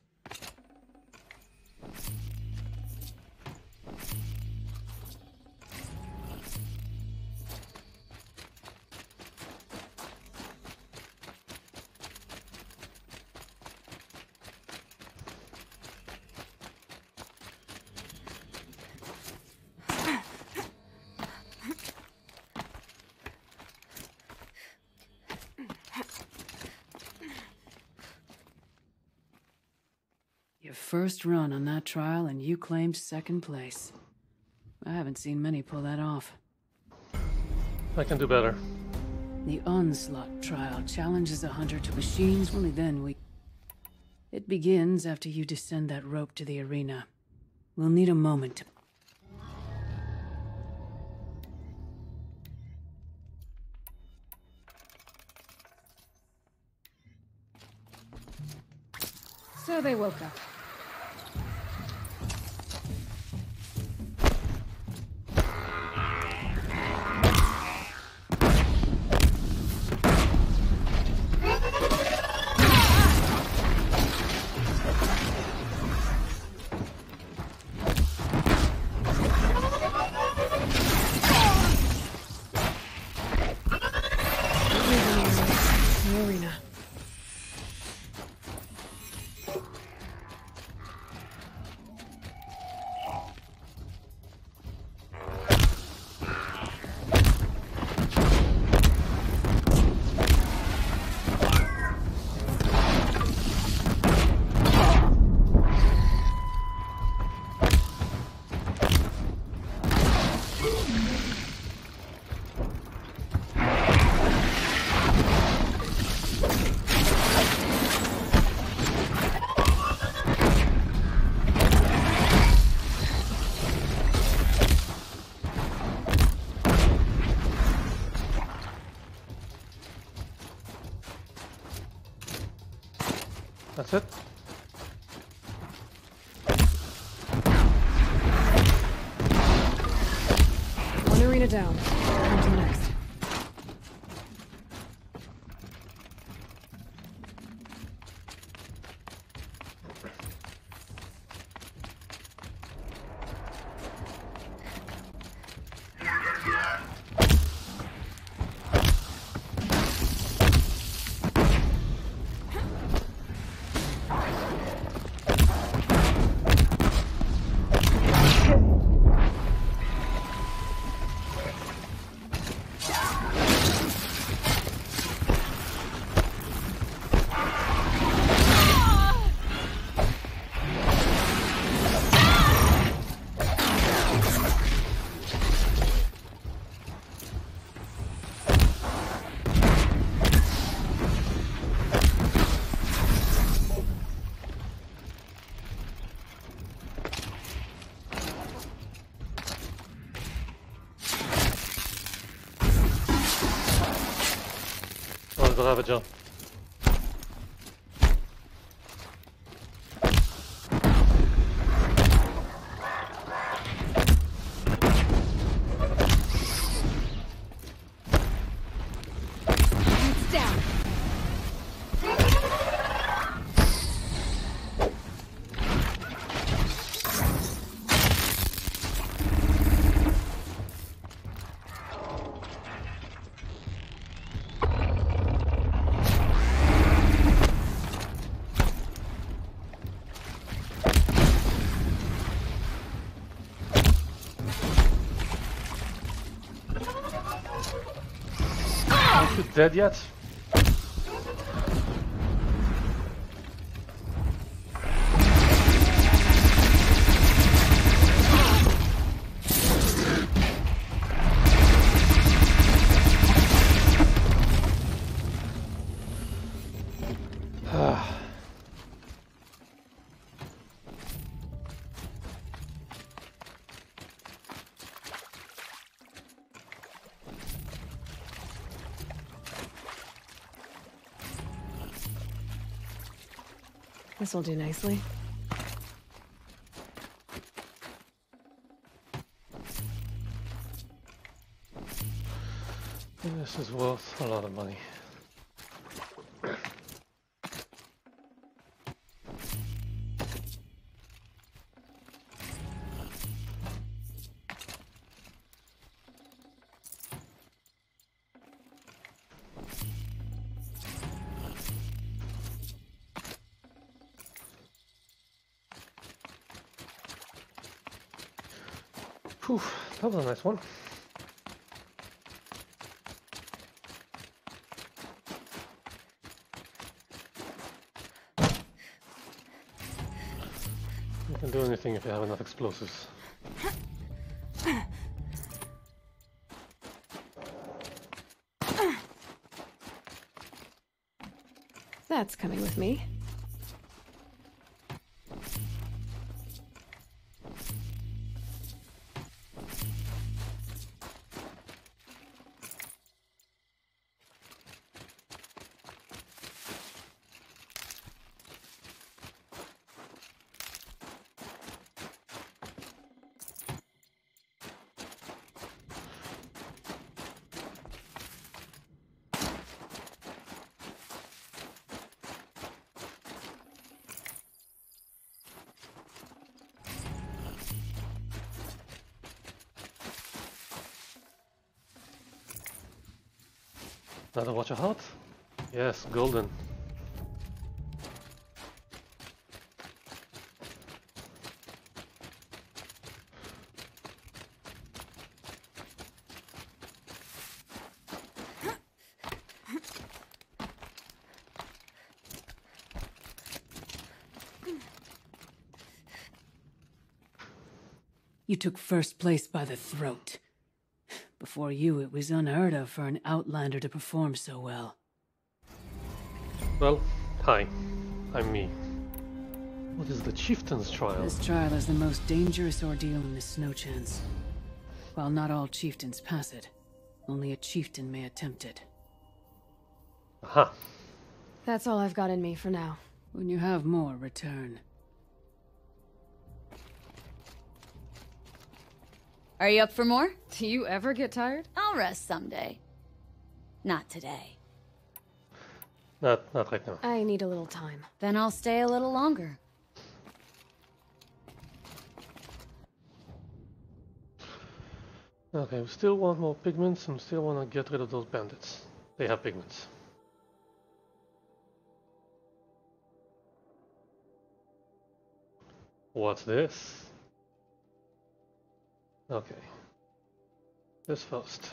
Speaker 15: First run on that trial, and you claimed second place. I haven't seen many pull that off.
Speaker 1: I can do better.
Speaker 15: The Onslaught trial challenges a hunter to machines, only then we. It begins after you descend that rope to the arena. We'll need a moment to.
Speaker 2: So they woke up.
Speaker 1: Oh, the lava dead yet?
Speaker 2: This will do nicely.
Speaker 1: This is worth a lot of money. That was a nice one. You can do anything if you have enough explosives.
Speaker 2: That's coming with me.
Speaker 1: Yes, golden.
Speaker 15: You took first place by the throat. Before you, it was unheard of for an outlander to perform so well.
Speaker 1: Well, hi. I'm me. What is the chieftain's trial?
Speaker 15: This trial is the most dangerous ordeal in the Snow Chance. While not all chieftains pass it, only a chieftain may attempt it.
Speaker 1: Aha.
Speaker 2: That's all I've got in me for now.
Speaker 15: When you have more, return.
Speaker 14: Are you up for more?
Speaker 2: Do you ever get tired?
Speaker 14: I'll rest someday. Not today.
Speaker 1: Not, not right now.
Speaker 2: I need a little time.
Speaker 14: Then I'll stay a little longer.
Speaker 1: Okay, we still want more pigments and we still want to get rid of those bandits. They have pigments. What's this? Okay. This first.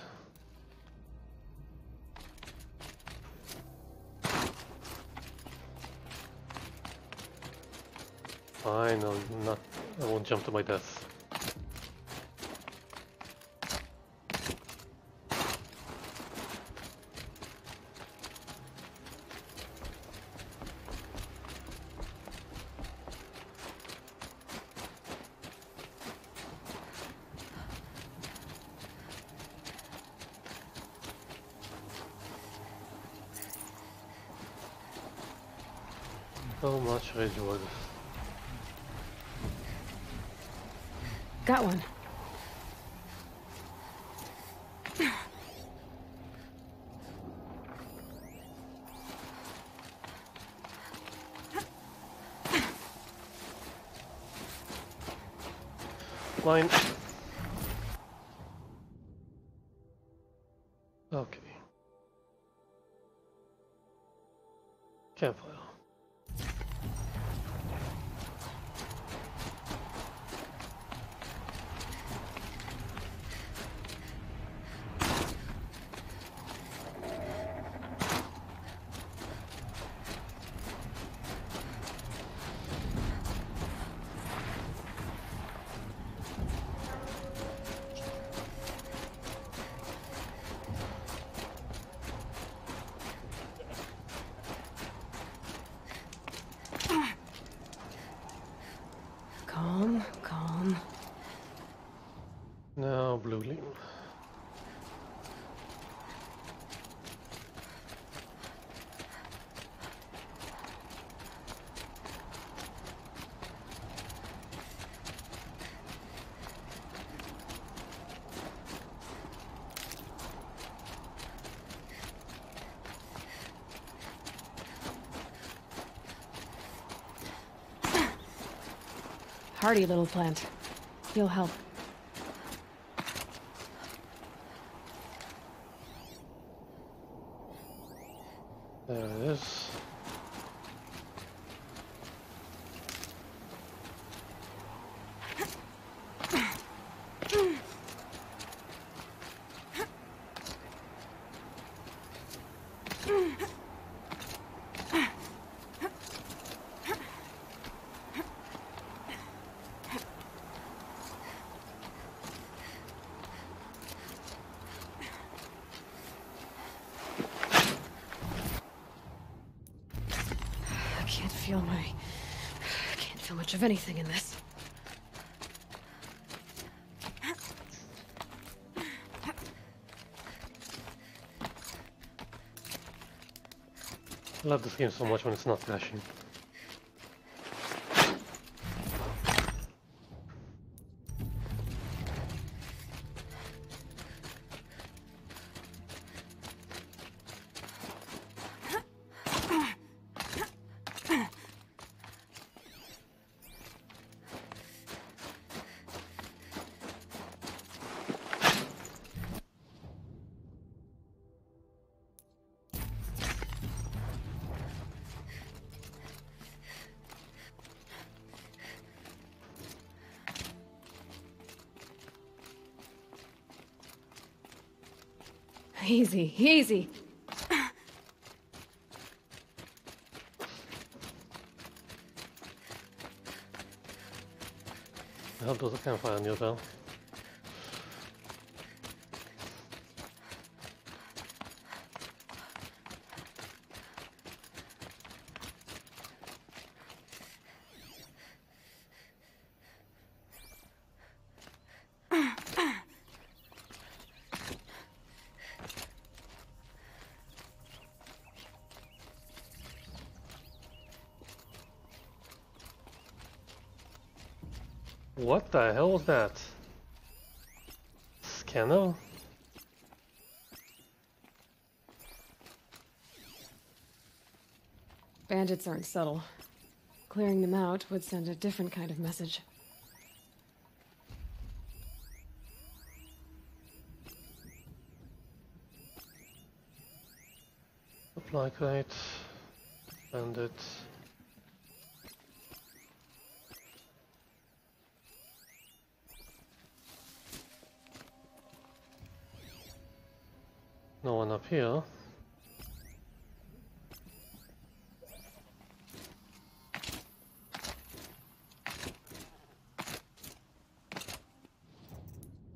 Speaker 1: Fine, I'll not I won't jump to my death.
Speaker 2: Hardy little plant. You'll help.
Speaker 1: There it is.
Speaker 2: I can't feel my... I can't feel much of anything in this.
Speaker 1: I love this game so much when it's not crashing.
Speaker 2: Easy, easy.
Speaker 1: I hope there's a campfire nearby. What the hell was that? Scanner?
Speaker 2: Bandits aren't subtle. Clearing them out would send a different kind of message.
Speaker 1: Supply crate. Bandit. Up here.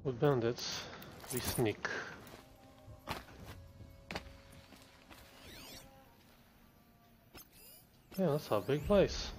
Speaker 1: With bandits, we sneak. Yeah, that's a big place.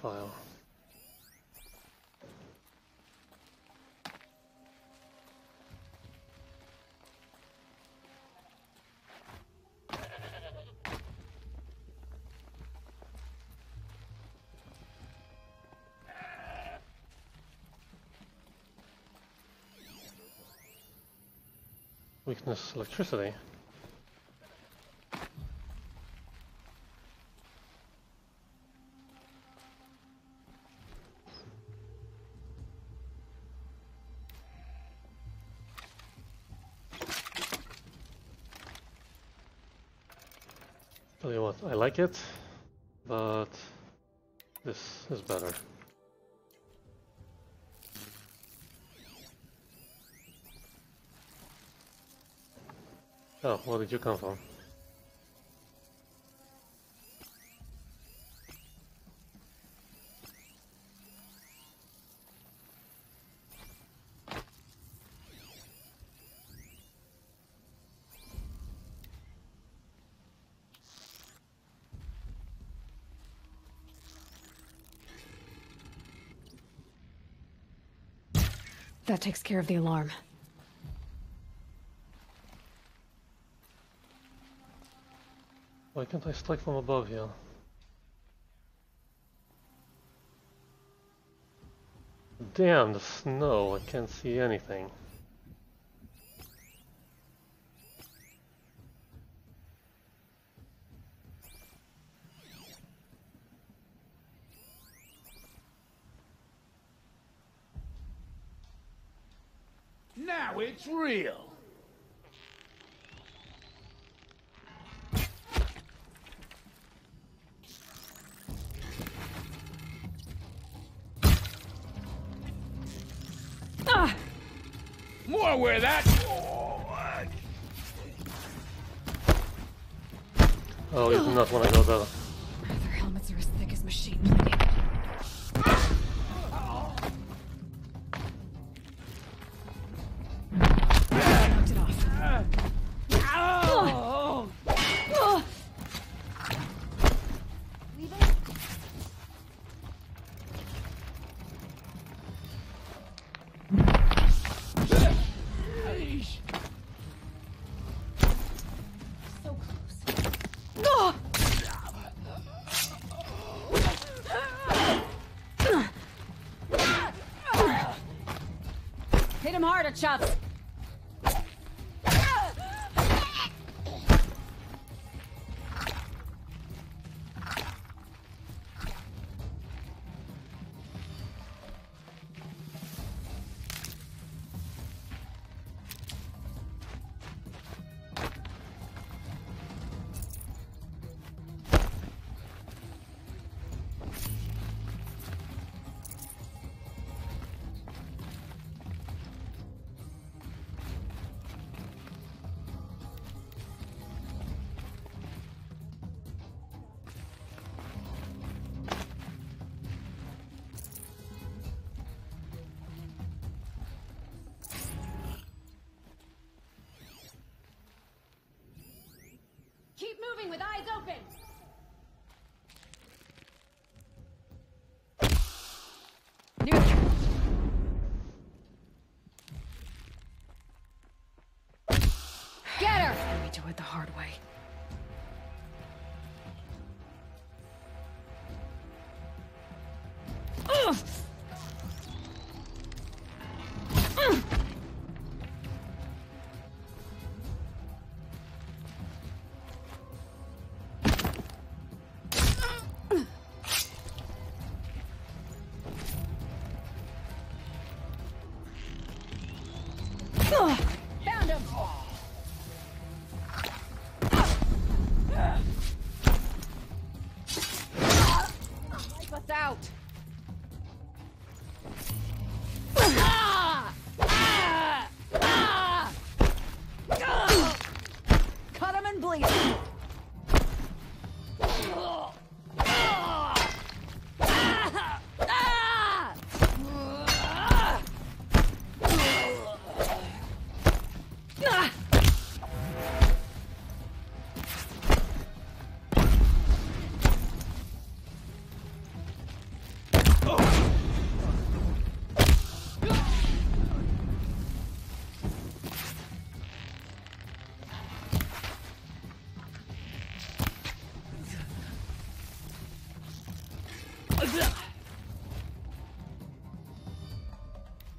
Speaker 1: Campfire. Weakness electricity. I like it, but this is better. Oh, where did you come from?
Speaker 2: That takes care of the alarm.
Speaker 1: Why can't I strike from above here? Damn, the snow, I can't see anything.
Speaker 13: Now it's real.
Speaker 16: Him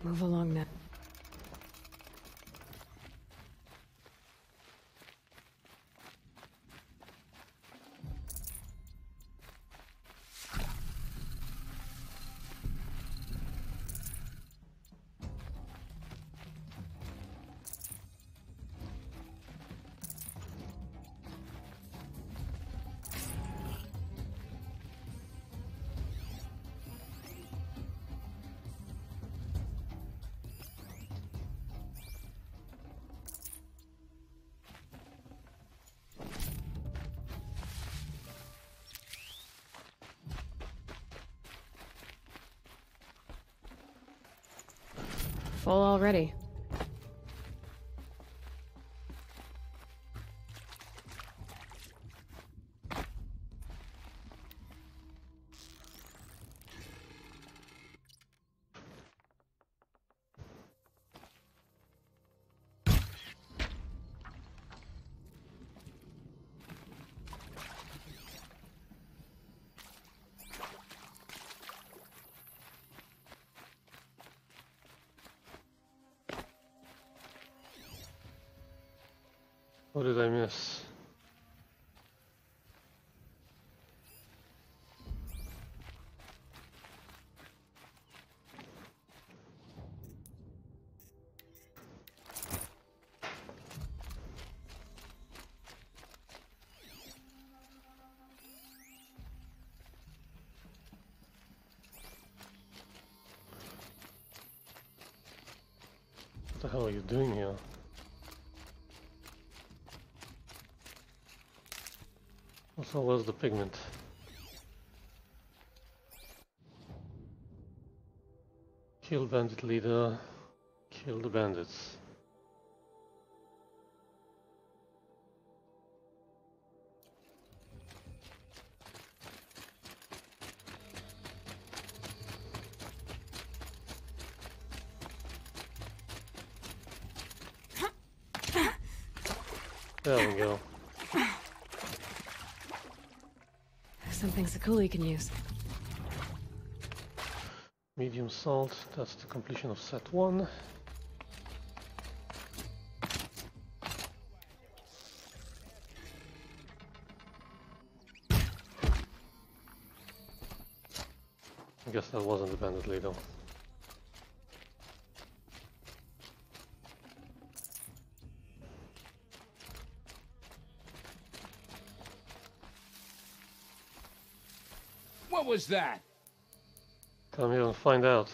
Speaker 2: Move along now. Full already.
Speaker 1: What did I miss? What the hell are you doing here? Also, where's the pigment? Kill bandit leader, kill the bandits.
Speaker 2: Can use.
Speaker 1: Medium salt, that's the completion of set 1. I guess that wasn't the bandit
Speaker 13: that?
Speaker 1: Come here and find out.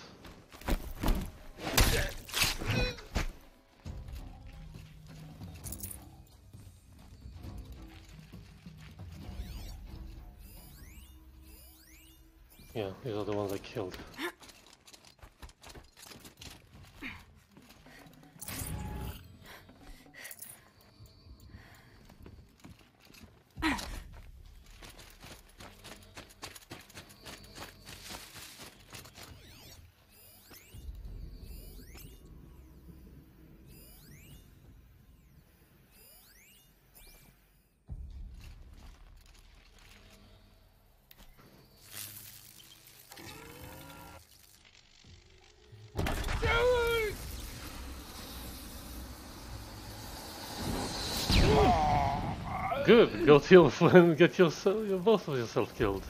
Speaker 1: Good, go to your friend, get yourself, both of yourself killed.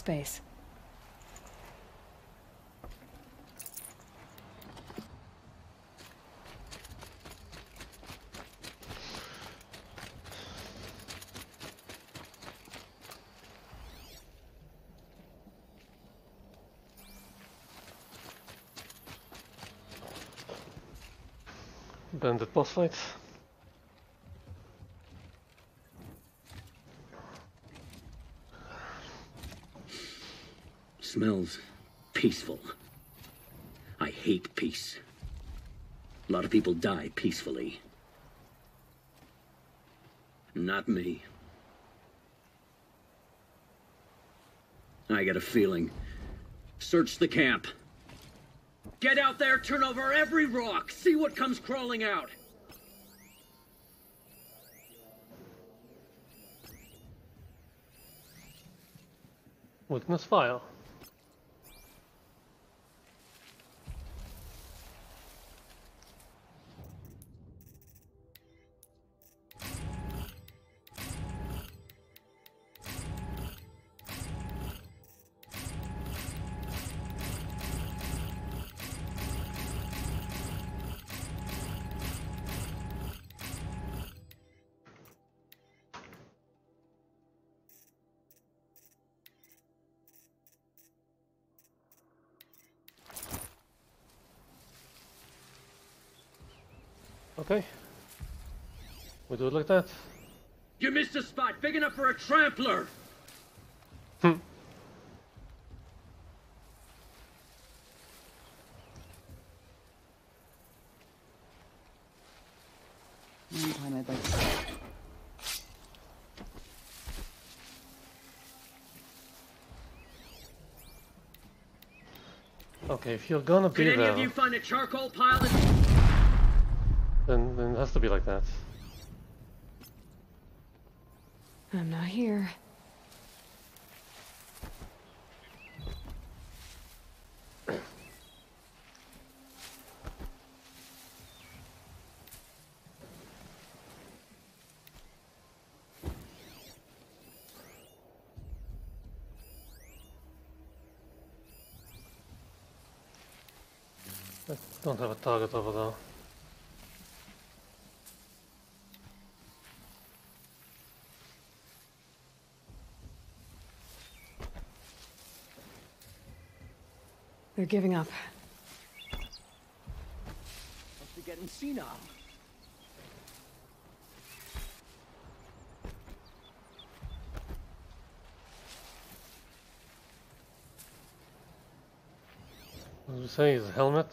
Speaker 2: Space.
Speaker 1: Bandit boss fight.
Speaker 17: Smells peaceful. I hate peace. A lot of people die peacefully. Not me. I got a feeling. Search the camp. Get out there, turn over every rock, see what comes crawling out.
Speaker 1: Witness fire.
Speaker 17: Spot big enough for a trampler.
Speaker 1: Hmm.
Speaker 18: One time I'd like to.
Speaker 1: Okay, if you're gonna be
Speaker 17: Could any
Speaker 1: there,
Speaker 17: of you find a charcoal pile that...
Speaker 1: then, then it has to be like that.
Speaker 2: I'm not here.
Speaker 1: I don't have a target over there.
Speaker 2: They're giving up.
Speaker 17: Must be getting senile.
Speaker 1: What did you say? His helmet?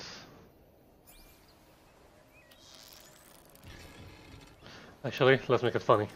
Speaker 1: Actually, let's make it funny.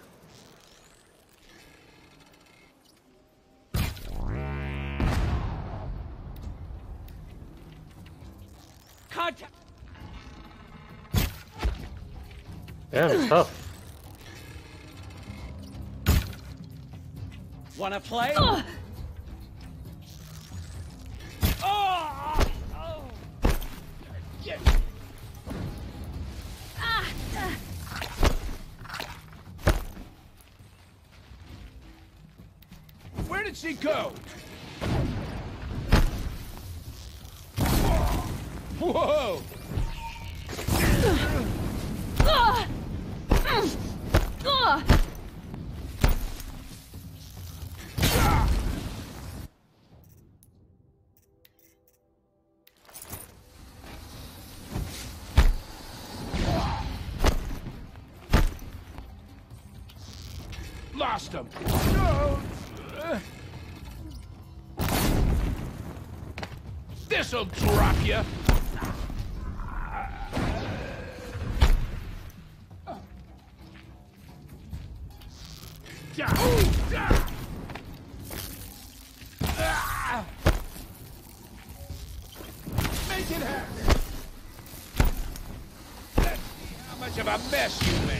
Speaker 13: Him. No. This'll drop you. Make it happen. Let's see how much of a mess you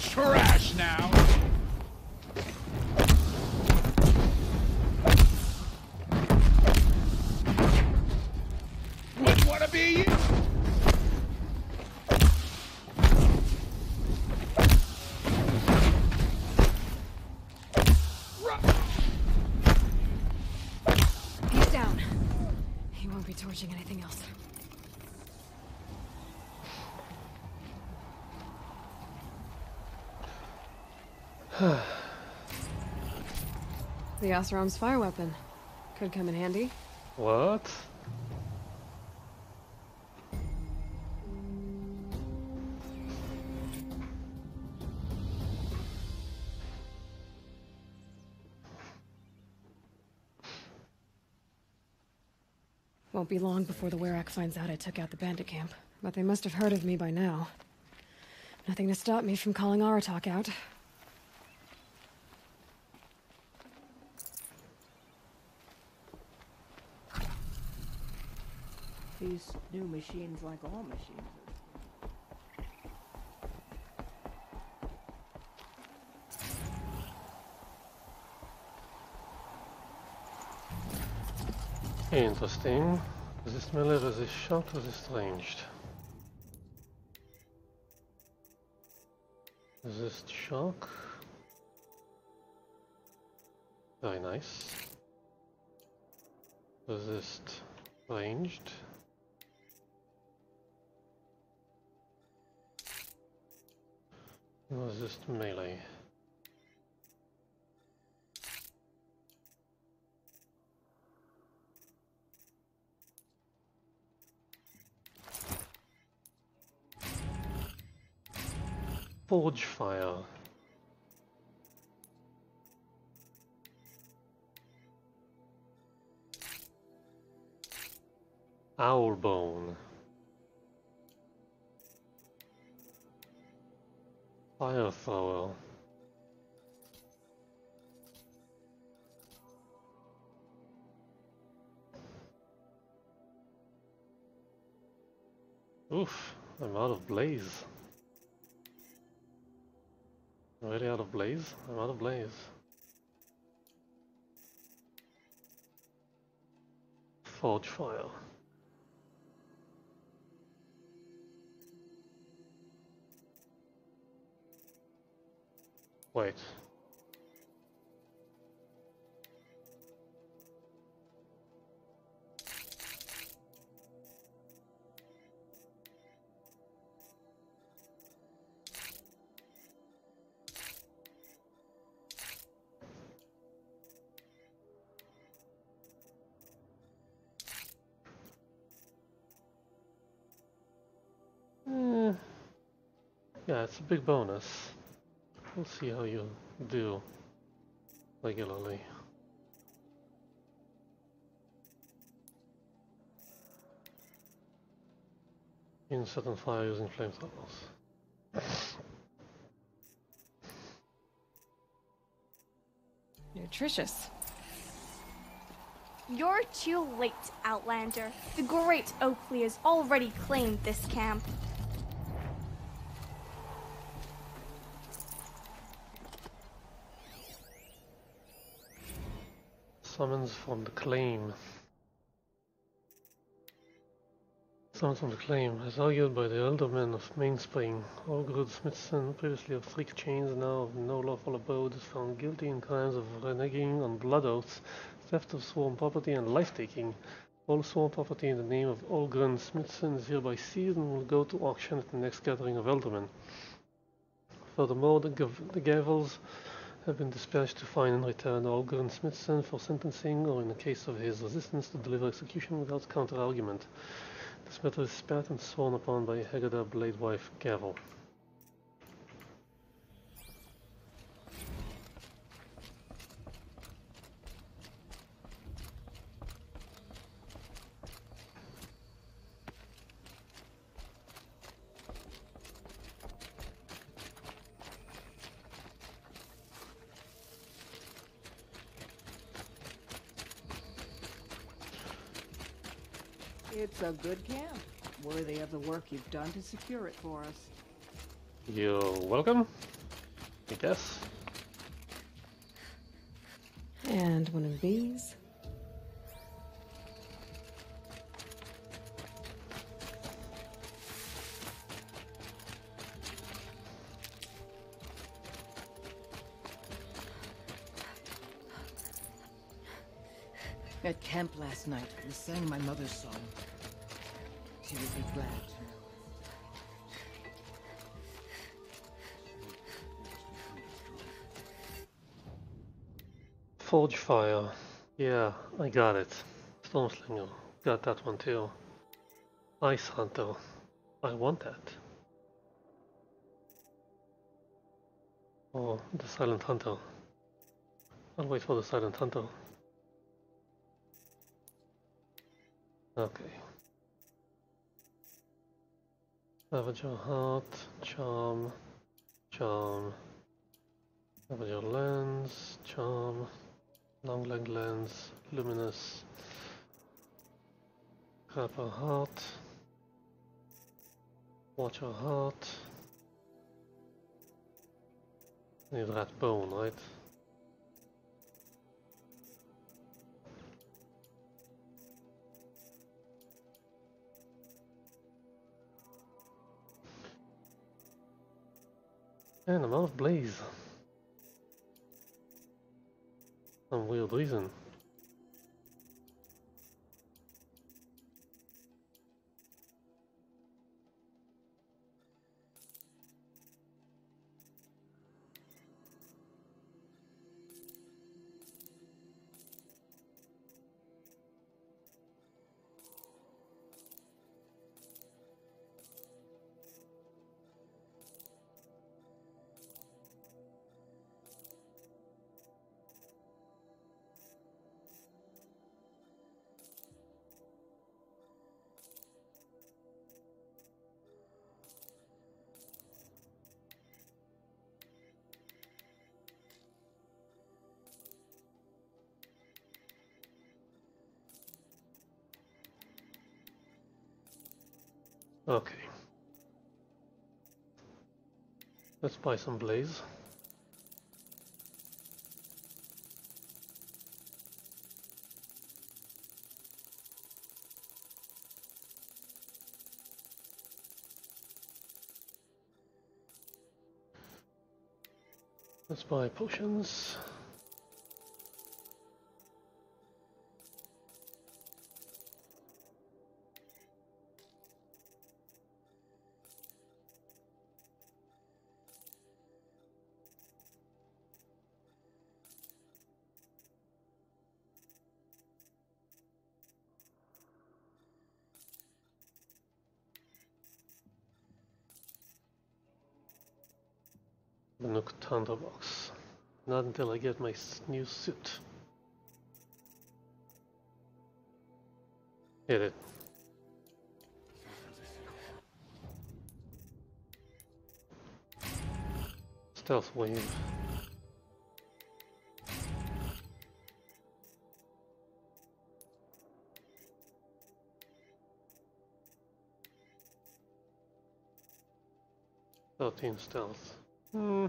Speaker 13: trash now. Wouldn't wanna be you.
Speaker 2: He's down. He won't be torching anything else. the Oseram's fire weapon. Could come in handy.
Speaker 1: What?
Speaker 2: Won't be long before the Werak finds out I took out the bandit camp, but they must have heard of me by now. Nothing to stop me from calling Aratak out.
Speaker 8: These new machines, like all machines,
Speaker 1: Interesting. Resist melee, resist shot, resist ranged. Resist shock. Very nice. Resist ranged. Resist melee. Forge fire. Owl bone. Fire thrower. Oof, I'm out of blaze. Already out of blaze? I'm out of blaze. Forge fire. Wait. Eh, yeah, it's a big bonus. We'll see how you do regularly. In certain fire using flamethrowers.
Speaker 2: Nutritious.
Speaker 19: You're too late, Outlander. The great Oakley has already claimed this camp.
Speaker 1: Summons from the claim. Summons from the claim, as argued by the elder men of Mainspring, Olgrud Smithson, previously of Thrick Chains, now of no lawful abode, is found guilty in crimes of reneging on blood oaths, theft of sworn property, and life-taking. All sworn property in the name of Olgrun Smithson is hereby seized and will go to auction at the next gathering of Eldermen. Furthermore, the, the gavels have been dispatched to find and return Olgren Smithson for sentencing or in the case of his resistance to deliver execution without counter-argument. This matter is spat and sworn upon by Haggadah Bladewife Gavel.
Speaker 8: It's a good camp, worthy of the work you've done to secure it for us.
Speaker 1: You're welcome, I guess.
Speaker 2: And one of these.
Speaker 8: At camp last night, we sang my mother's song. She would be glad.
Speaker 1: Forge Fire. Yeah, I got it. Stormslinger. Got that one too. Ice Hunter. I want that. Oh, the Silent Hunter. I'll wait for the Silent Hunter. Okay. Scavenger heart, charm, charm. Scavenger lens, charm, long leg lens, luminous. Scrapper heart. Watcher heart. Need that bone, right? And I'm out of blaze. Some weird reason. Okay. Let's buy some blaze. Let's buy potions. Thunderbox. Not until I get my new suit. Hit it. Stealth wave. Thirteen stealth. Hmm.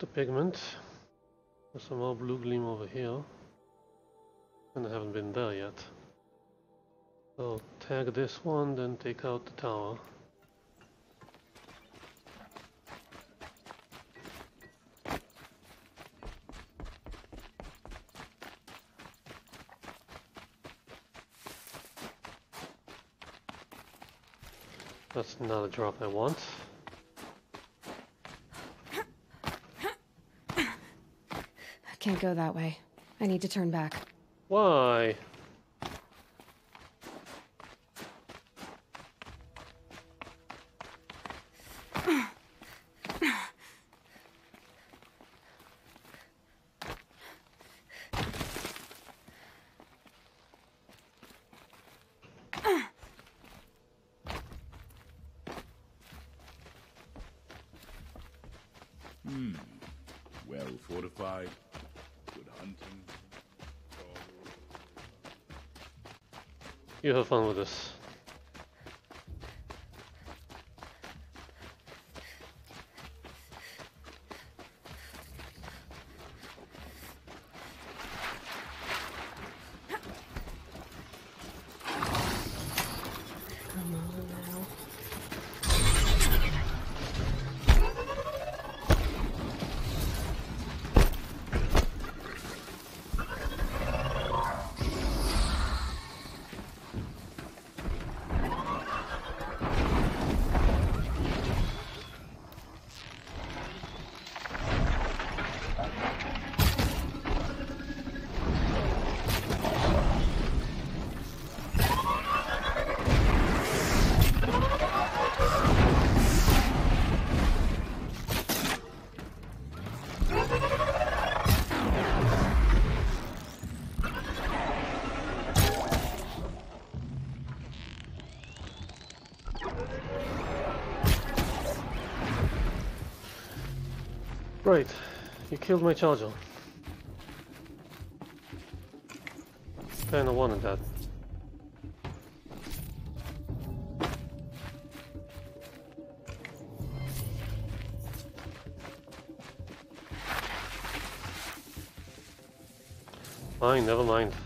Speaker 1: The pigment. There's some more blue gleam over here. And I haven't been there yet. So tag this one, then take out the tower. That's not a drop I want.
Speaker 2: I can't go that way. I need to turn back.
Speaker 1: Why?
Speaker 4: Hmm. Well fortified. Good hunting.
Speaker 1: You have fun with this. Killed my charger. Kinda wanted that. Fine, never mind.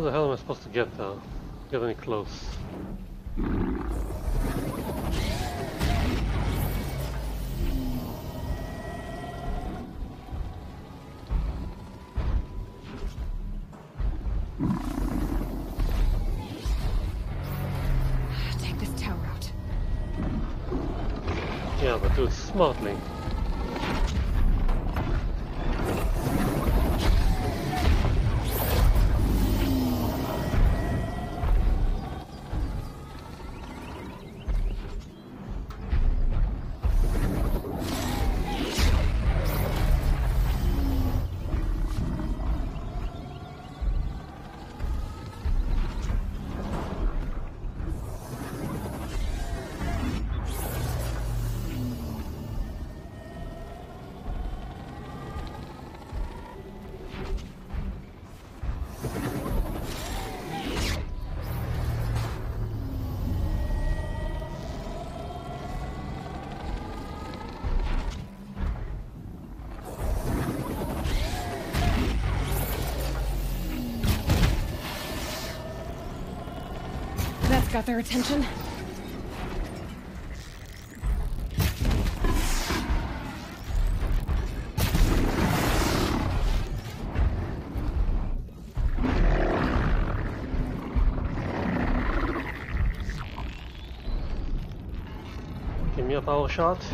Speaker 1: How the hell am I supposed to get there? Get any close?
Speaker 2: Got their attention.
Speaker 1: Give me a power shot.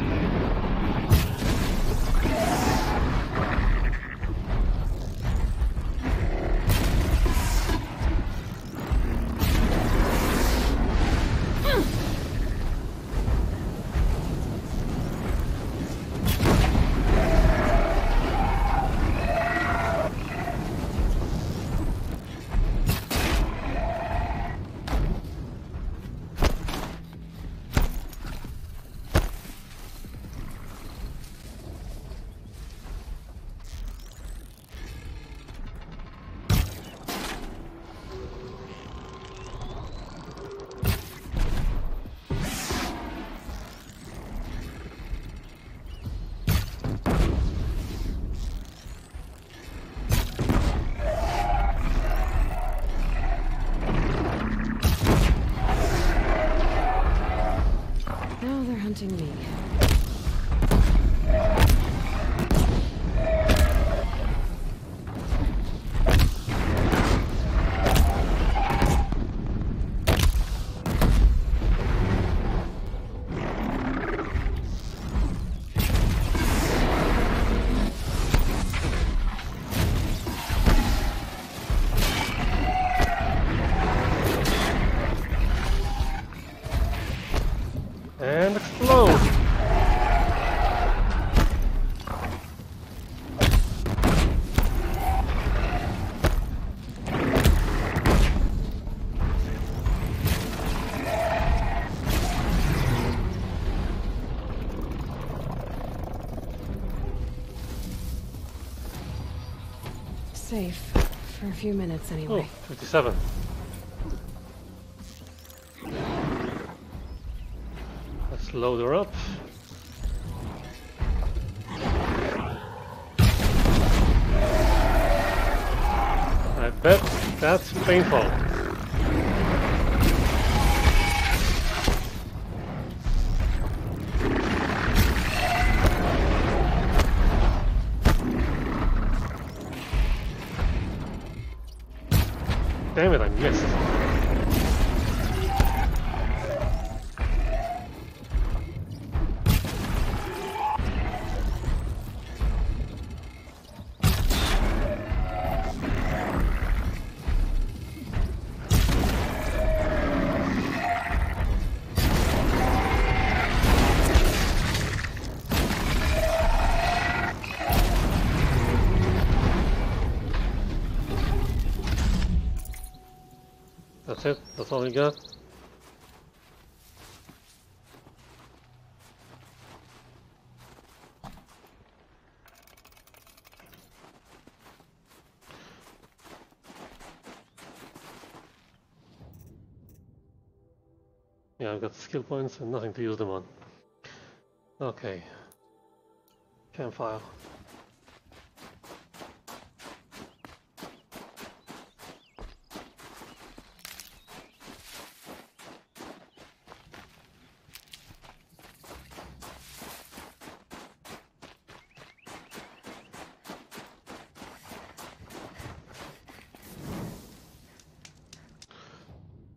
Speaker 2: few minutes anyway.
Speaker 1: Oh, 57. Let's load her up. I bet that's painful. You got? Yeah, I've got skill points and nothing to use them on. Okay. Campfire.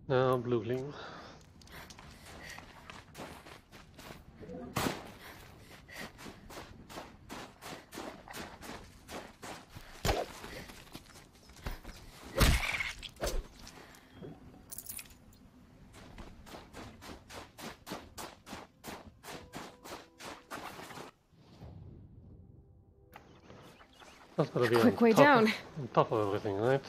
Speaker 1: Now blue gleam. That's gotta be
Speaker 2: Quick way
Speaker 1: top
Speaker 2: down.
Speaker 1: Of, on top of everything, right?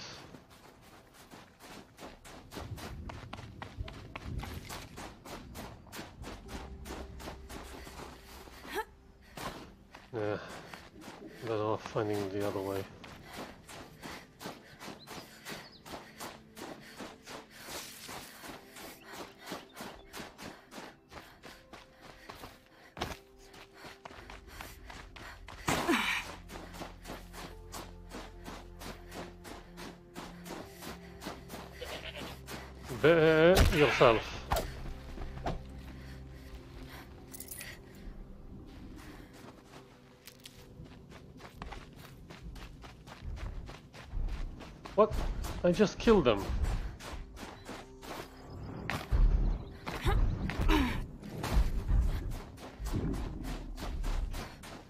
Speaker 1: Just kill them.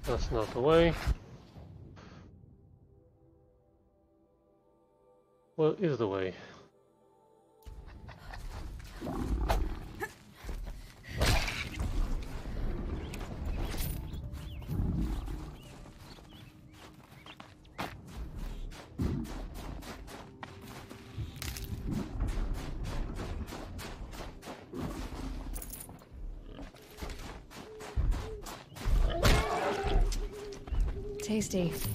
Speaker 1: That's not the way. 60.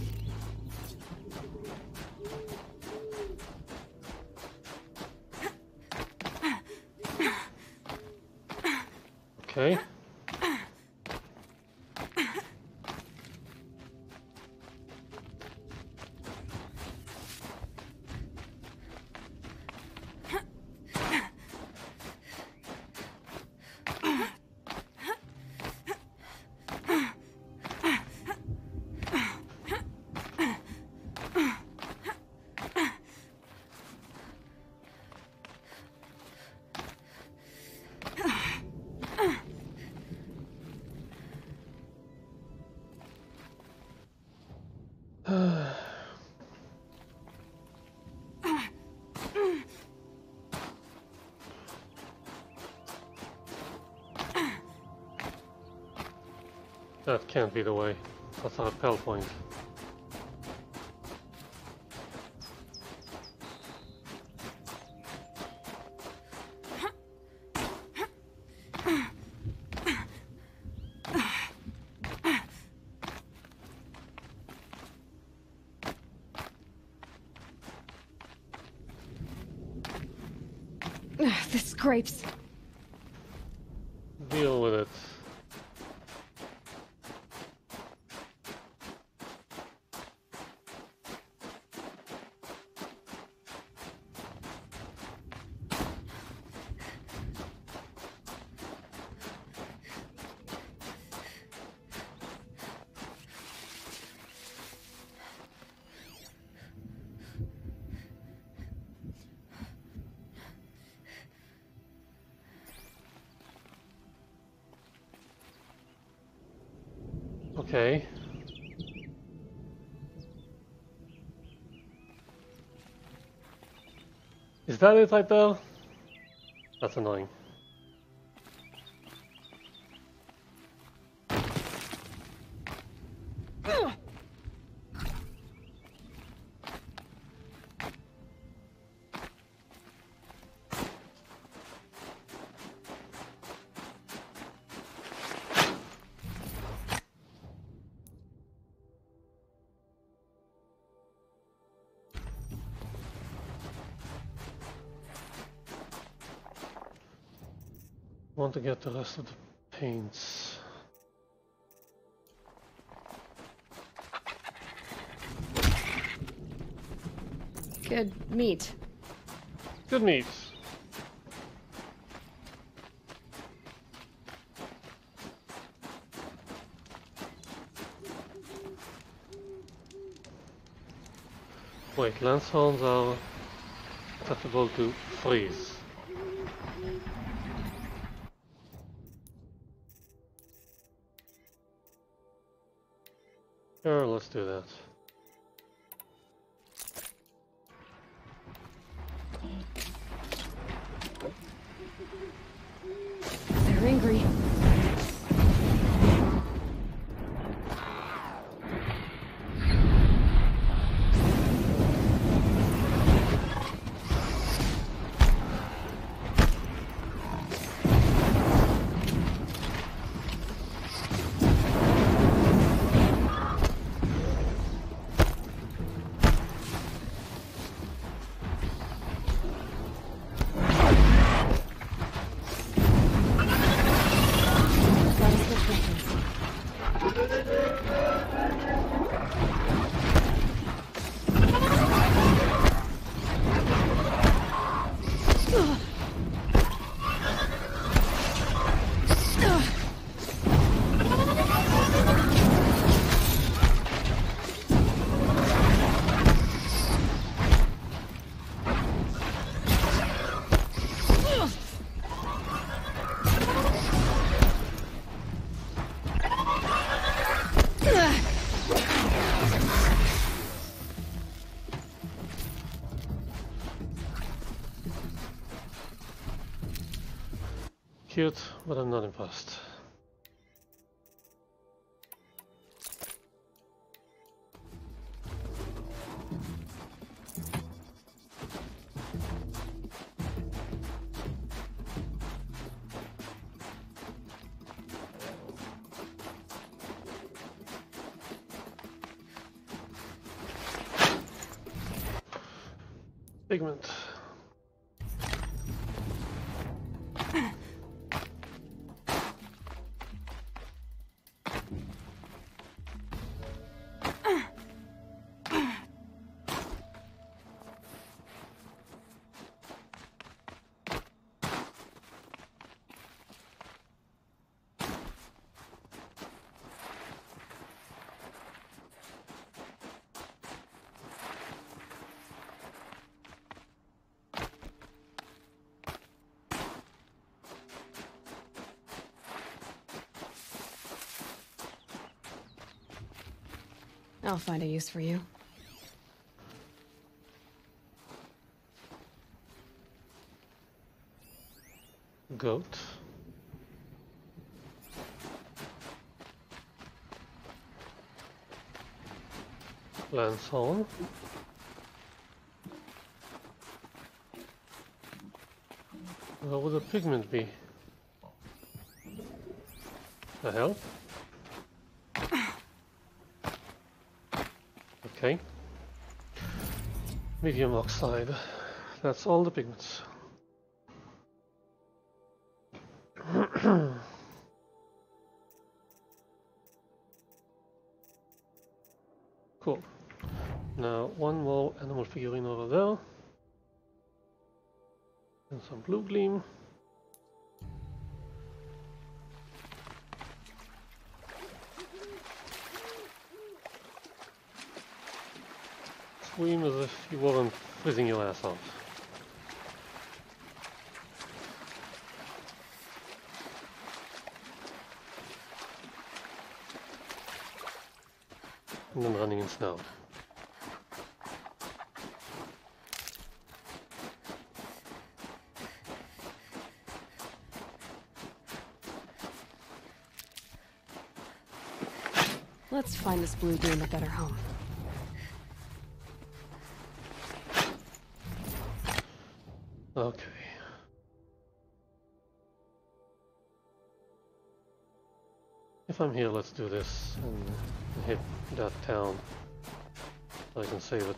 Speaker 1: That can't be the way. That's not a rappel point.
Speaker 2: Ugh, the scrapes.
Speaker 1: Okay. Is that it right there? That's annoying. To get the rest of the paints.
Speaker 2: Good meat.
Speaker 1: Good meat. Wait, lance horns are susceptible to freeze. But I'm not impressed.
Speaker 2: I'll find a use for you.
Speaker 1: Goat. Lance horn. Where would the pigment be? The hell? Okay. Medium oxide. That's all the pigments. Then running in snow.
Speaker 2: Let's find this blue doom a better home.
Speaker 1: Okay. If I'm here, let's do this and hit that town I can save it.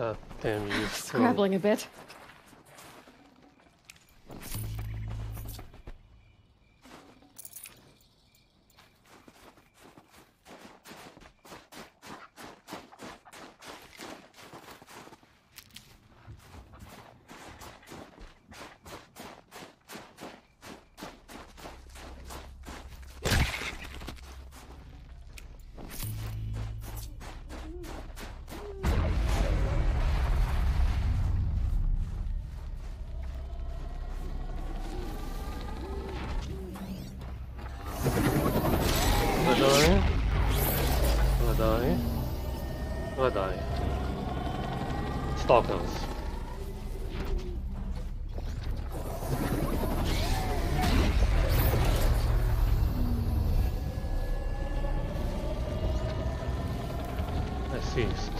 Speaker 1: God damn you.
Speaker 2: Scrabbling a bit.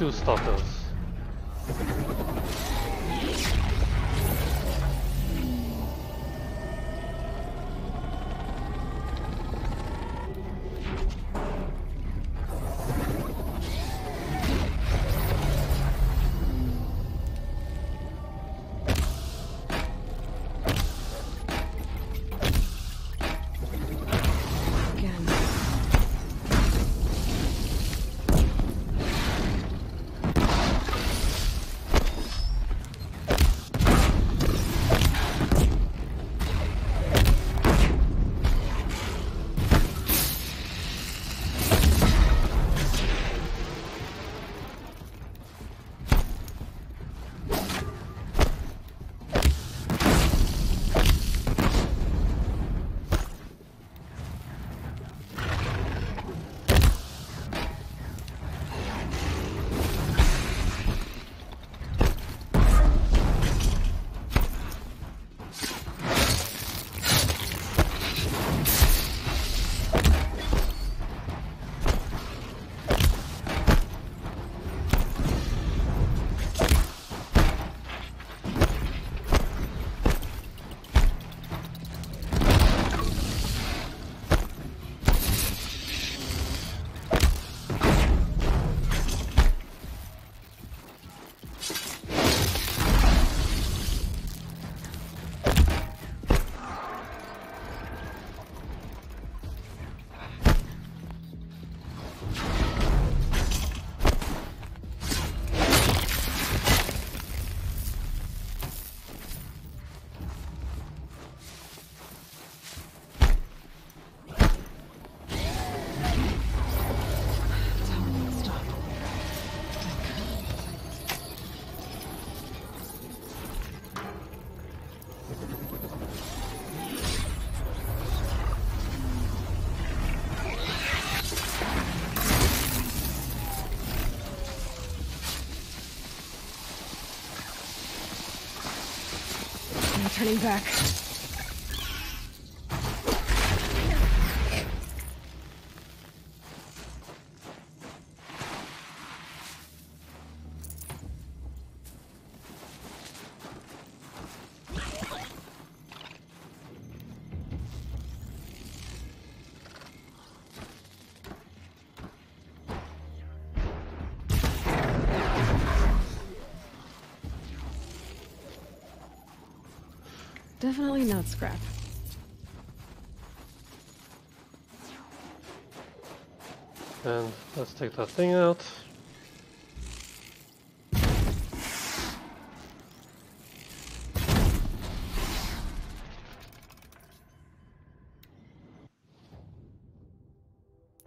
Speaker 1: Two.
Speaker 2: Again. Turning back. Not scrap.
Speaker 1: And let's take that thing out.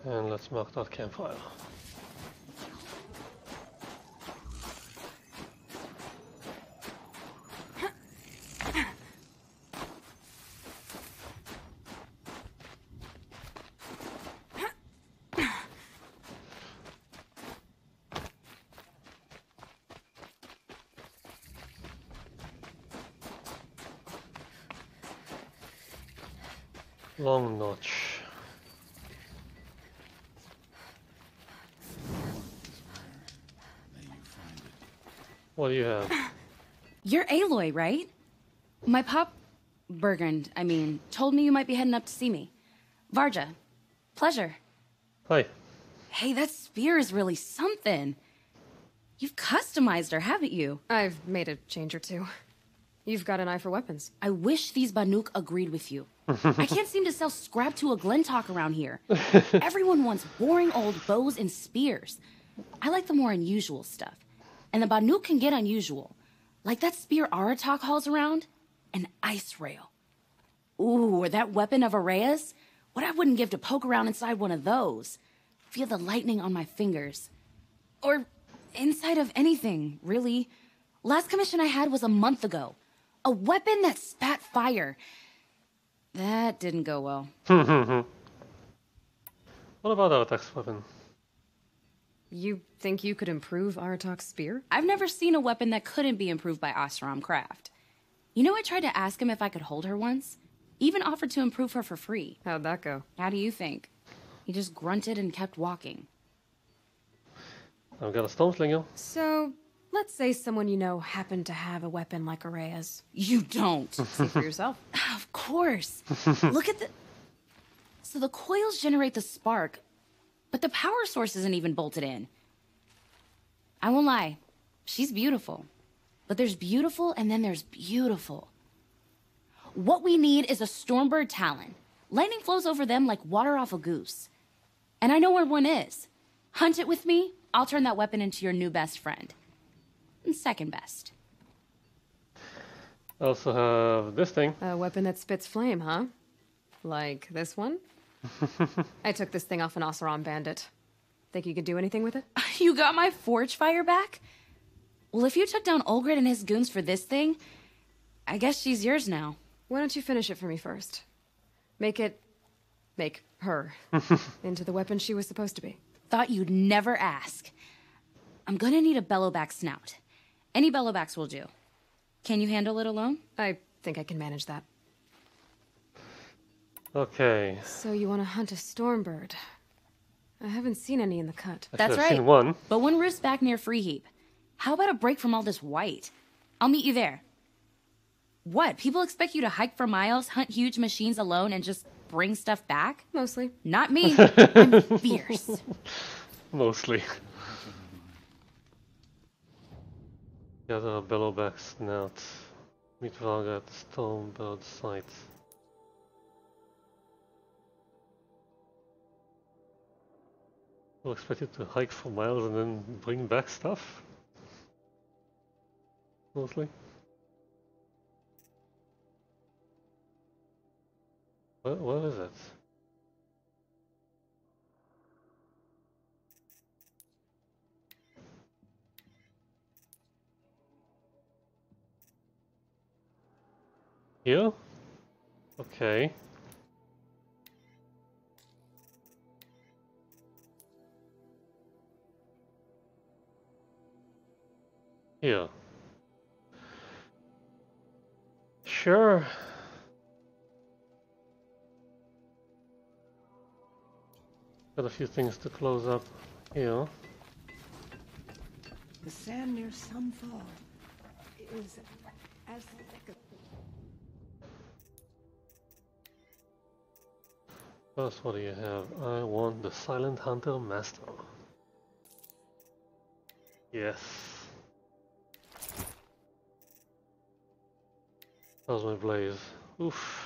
Speaker 1: And let's mark that campfire. Longnotch. What do you have?
Speaker 20: You're Aloy, right? My pop... Bergund, I mean, told me you might be heading up to see me. Varga. Pleasure.
Speaker 1: Hi.
Speaker 20: Hey, that spear is really something. You've customized her, haven't you?
Speaker 2: I've made a change or two. You've got an eye for weapons.
Speaker 20: I wish these Banuk agreed with you. I can't seem to sell scrap to a Glentalk around here. Everyone wants boring old bows and spears. I like the more unusual stuff. And the Banuk can get unusual. Like that spear Aratak hauls around. An ice rail. Ooh, or that weapon of Araya's. What I wouldn't give to poke around inside one of those. Feel the lightning on my fingers. Or inside of anything, really. Last commission I had was a month ago. A weapon that spat fire. That didn't go well.
Speaker 1: what about Aratak's weapon?
Speaker 2: You think you could improve Aratak's spear?
Speaker 20: I've never seen a weapon that couldn't be improved by Oseram Craft. You know, I tried to ask him if I could hold her once. Even offered to improve her for free.
Speaker 2: How'd that go?
Speaker 20: How do you think? He just grunted and kept walking.
Speaker 1: I've got a stone slinger.
Speaker 2: So, let's say someone you know happened to have a weapon like Araya's.
Speaker 20: You don't.
Speaker 2: See for yourself.
Speaker 20: Of course. Look at the. So the coils generate the spark, but the power source isn't even bolted in. I won't lie. She's beautiful. But there's beautiful and then there's beautiful. What we need is a Stormbird Talon. Lightning flows over them like water off a goose. And I know where one is. Hunt it with me, I'll turn that weapon into your new best friend. And second best.
Speaker 1: I also have this thing.
Speaker 2: A weapon that spits flame, huh? Like this one? I took this thing off an Oseram bandit. Think you could do anything with it?
Speaker 20: You got my forge fire back? Well, if you took down Olgrid and his goons for this thing, I guess she's yours now.
Speaker 2: Why don't you finish it for me first? Make it. make her into the weapon she was supposed to be.
Speaker 20: Thought you'd never ask. I'm gonna need a bellowback snout. Any bellowbacks will do. Can you handle it alone?
Speaker 2: I think I can manage that.
Speaker 1: Okay.
Speaker 2: So you want to hunt a stormbird? I haven't seen any in the cut.
Speaker 20: That's right.
Speaker 1: one.
Speaker 20: But one roosts back near Freeheap. How about a break from all this white? I'll meet you there. What? People expect you to hike for miles, hunt huge machines alone, and just bring stuff back?
Speaker 2: Mostly.
Speaker 20: Not me. I'm fierce.
Speaker 1: Mostly. Gather a bellowback snout. Meet Varga at the Stormbird site. We'll expect you to hike for miles and then bring back stuff? Mostly. Where, where is it? Here? Okay. Here. Sure. Got a few things to close up here.
Speaker 8: The sand near Sunfall is as
Speaker 1: First, what do you have? I want the Silent Hunter Master. Yes. How's my blaze? Oof.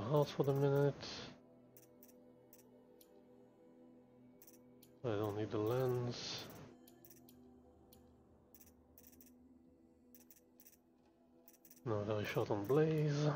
Speaker 1: House for the minute. I don't need the lens. No, very short on blaze.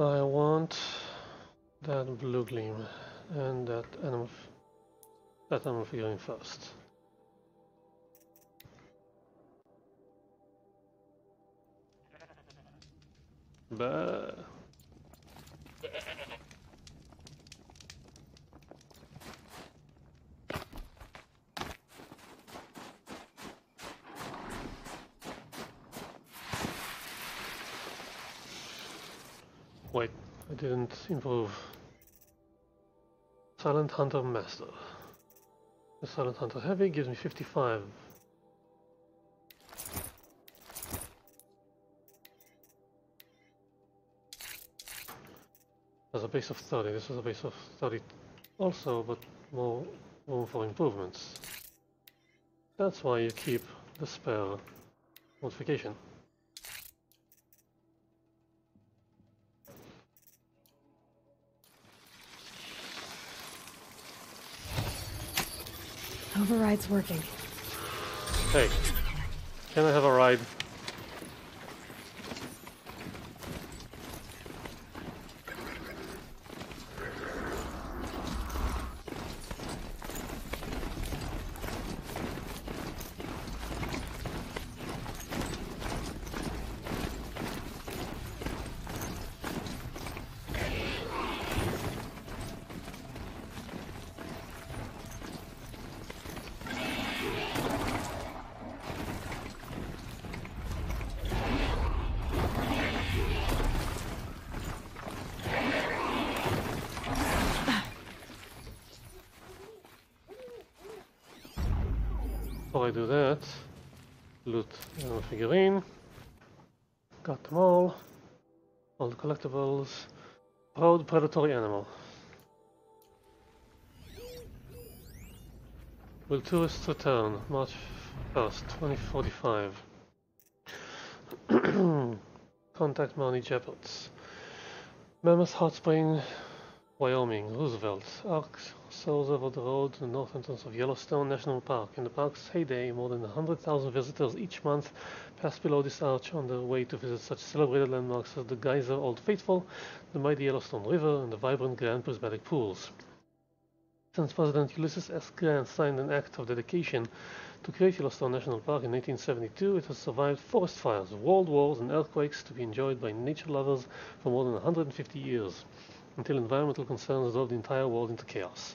Speaker 1: I want that blue gleam and that animal, that animal figurine first. Bah. Wait, I didn't improve. Silent Hunter Master. The Silent Hunter Heavy gives me 55. As a base of 30, this is a base of 30 also, but more room for improvements. That's why you keep the spare modification.
Speaker 2: Override's working.
Speaker 1: Hey, can I have a ride? Predatory animal. Will tourists return March 1st, 2045? Contact Marnie Jeffords. Mammoth Hot Spring, Wyoming, Roosevelt, Ark the road the north entrance of Yellowstone National Park. In the park's heyday, more than 100,000 visitors each month passed below this arch on their way to visit such celebrated landmarks as the geyser Old Faithful, the mighty Yellowstone River, and the vibrant Grand Prismatic Pools. Since President Ulysses S. Grant signed an act of dedication to create Yellowstone National Park in 1972, it has survived forest fires, world wars, and earthquakes to be enjoyed by nature lovers for more than 150 years until environmental concerns drove the entire world into chaos.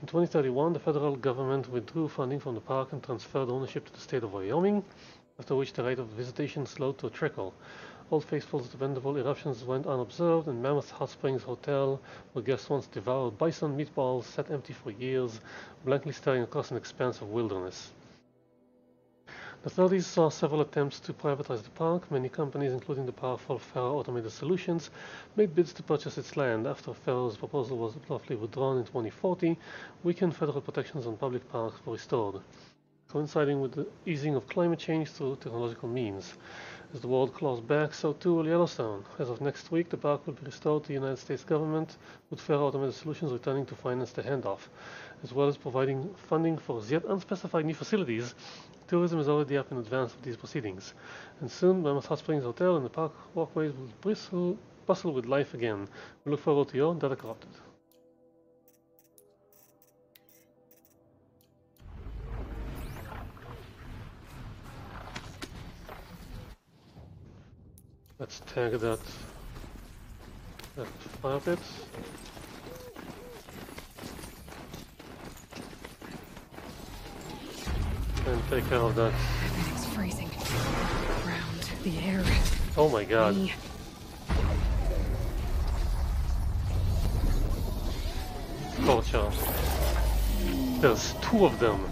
Speaker 1: In 2031, the federal government withdrew funding from the park and transferred ownership to the state of Wyoming, after which the rate of visitation slowed to a trickle. Old Faithful's dependable eruptions went unobserved, and Mammoth Hot Springs Hotel, where guests once devoured bison meatballs, sat empty for years, blankly staring across an expanse of wilderness. The 30s saw several attempts to privatize the park. Many companies, including the powerful Faro Automated Solutions, made bids to purchase its land. After Faro's proposal was abruptly withdrawn in 2040, weakened federal protections on public parks were restored, coinciding with the easing of climate change through technological means. As the world claws back, so too will Yellowstone. As of next week, the park will be restored to the United States government, with Faro Automated Solutions returning to finance the handoff. As well as providing funding for as yet unspecified new facilities, tourism is already up in advance of these proceedings. And soon, Mammoth Hot Springs Hotel and the park walkways will bristle, bustle with life again. We look forward to your Data Corrupted. Let's tag that, that fire pit. And take care of that.
Speaker 2: Everything's freezing. Ground, the air.
Speaker 1: Oh my god.
Speaker 2: Me.
Speaker 1: Torture. There's two of them.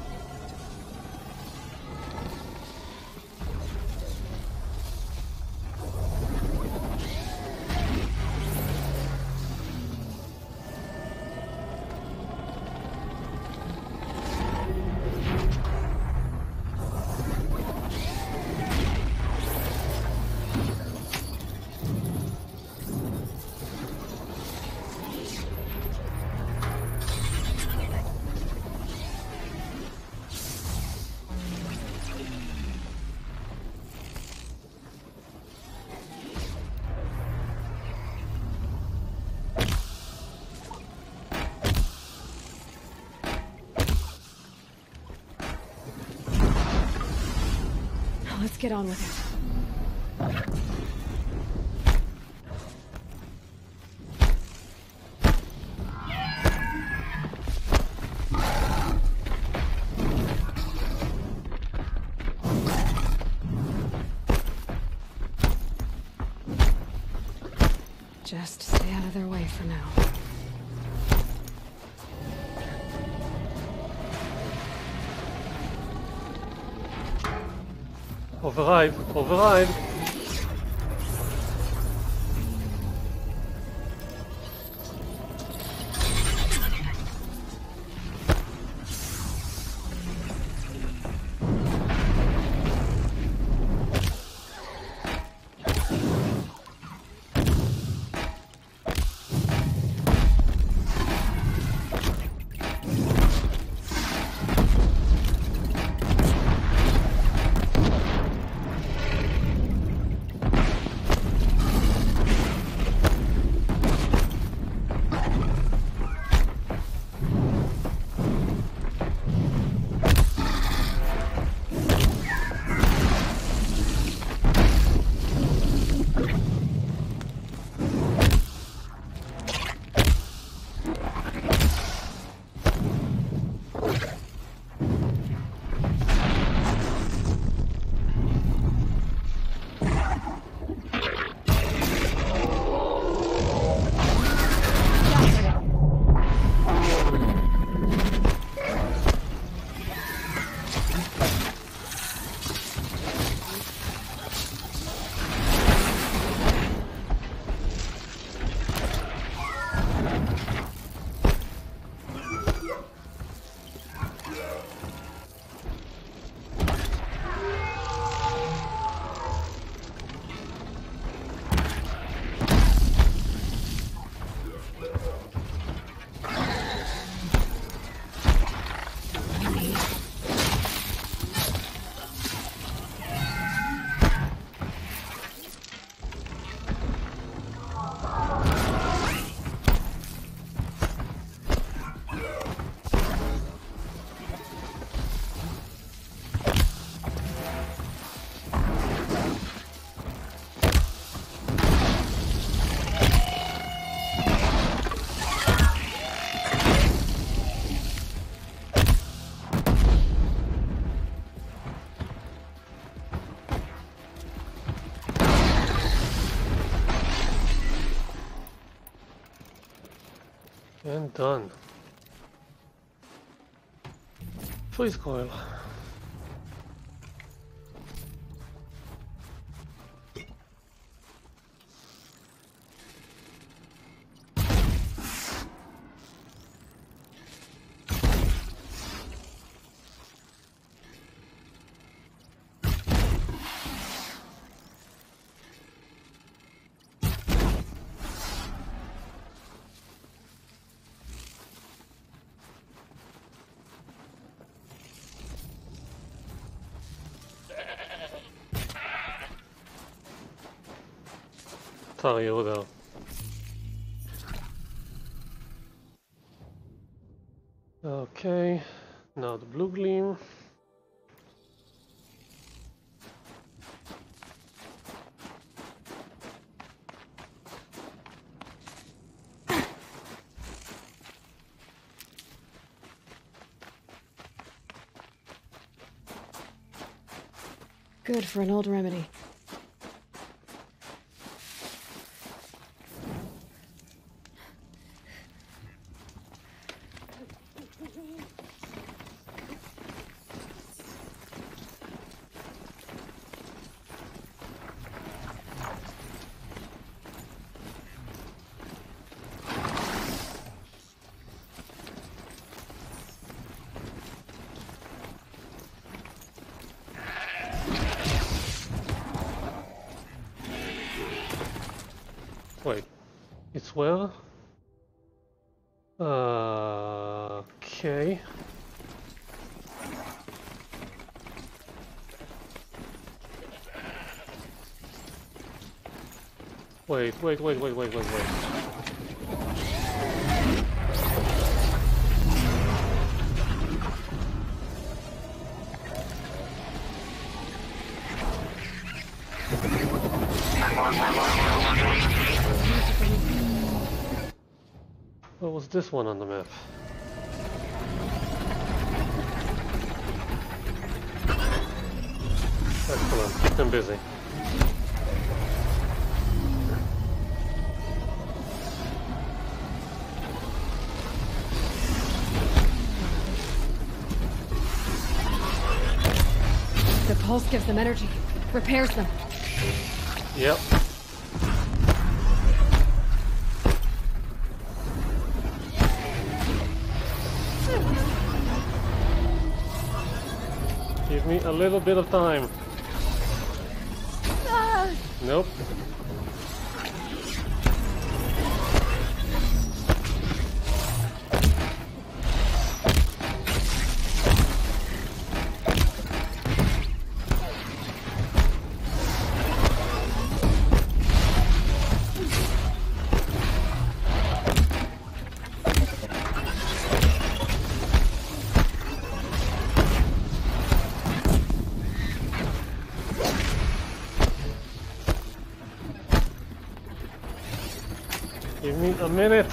Speaker 2: Get on with it. Just
Speaker 1: Override, override. And done. Freeze coil. Okay, now the blue gleam.
Speaker 2: Good for an old remedy.
Speaker 1: Wait, Uh, okay. Wait, wait, wait, wait, wait, wait, wait. This one on the map? Excellent, them busy.
Speaker 2: The pulse gives them energy, repairs them.
Speaker 1: Yep. A little bit of time. Ah. Nope. Give me a minute.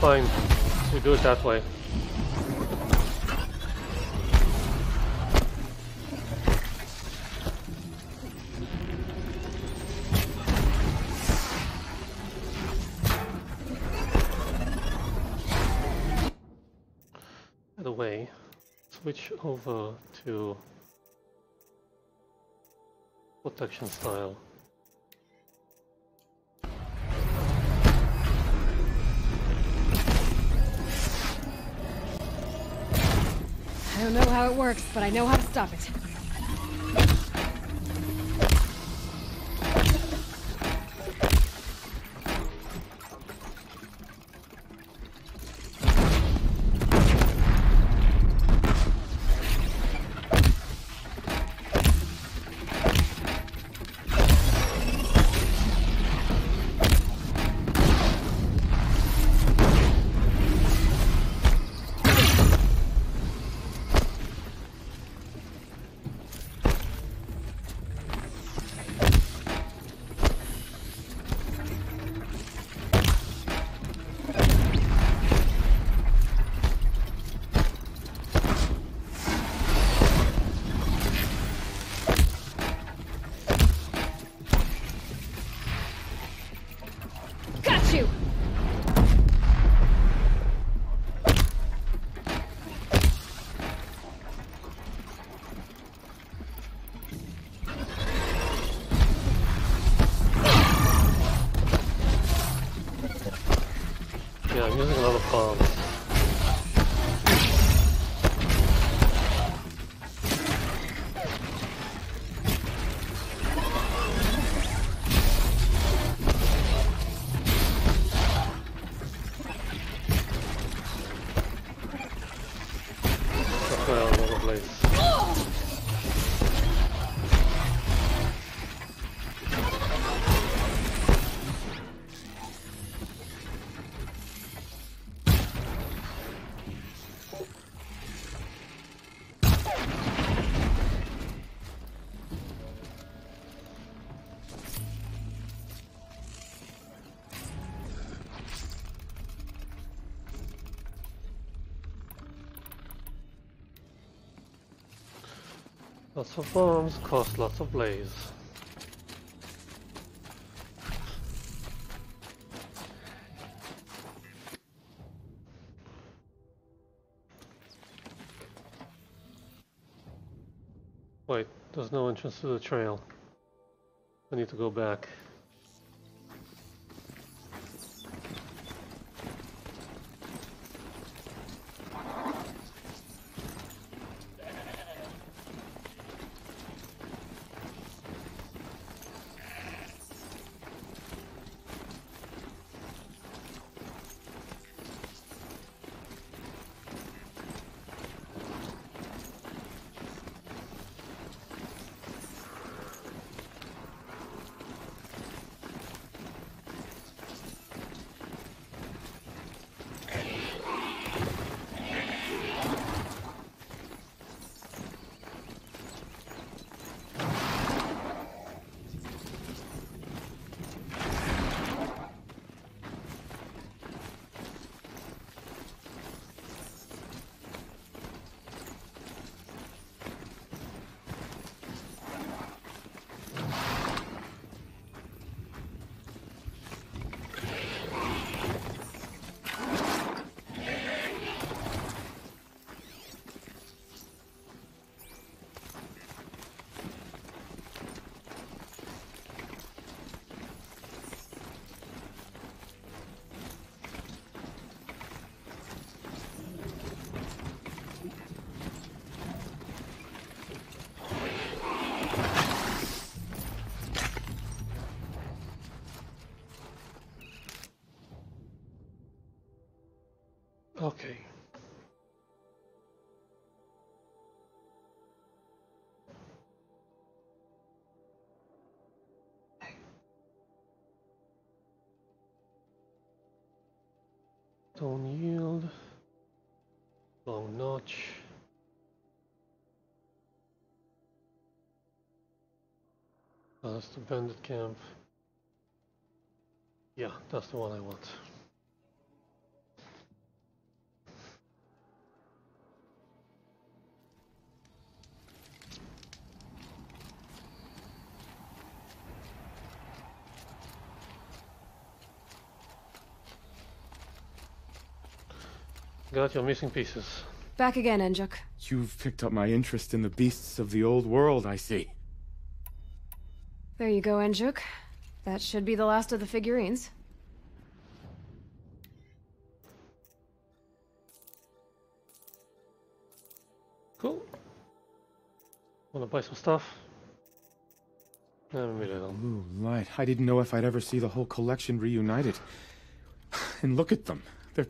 Speaker 1: Fine. We do it that way. Style.
Speaker 2: I don't know how it works, but I know how to stop it.
Speaker 1: music Lots of bombs cost lots of blaze. Wait, there's no entrance to the trail. I need to go back. That's the bandit camp. Yeah, that's the one I want. Got your missing pieces.
Speaker 2: Back again, Enjuk.
Speaker 21: You've picked up my interest in the beasts of the old world, I see.
Speaker 2: There you go, Enjuk. That should be the last of the figurines.
Speaker 1: Cool. Wanna buy some stuff? No, maybe later.
Speaker 21: Ooh, light. I didn't know if I'd ever see the whole collection reunited. And look at them. They're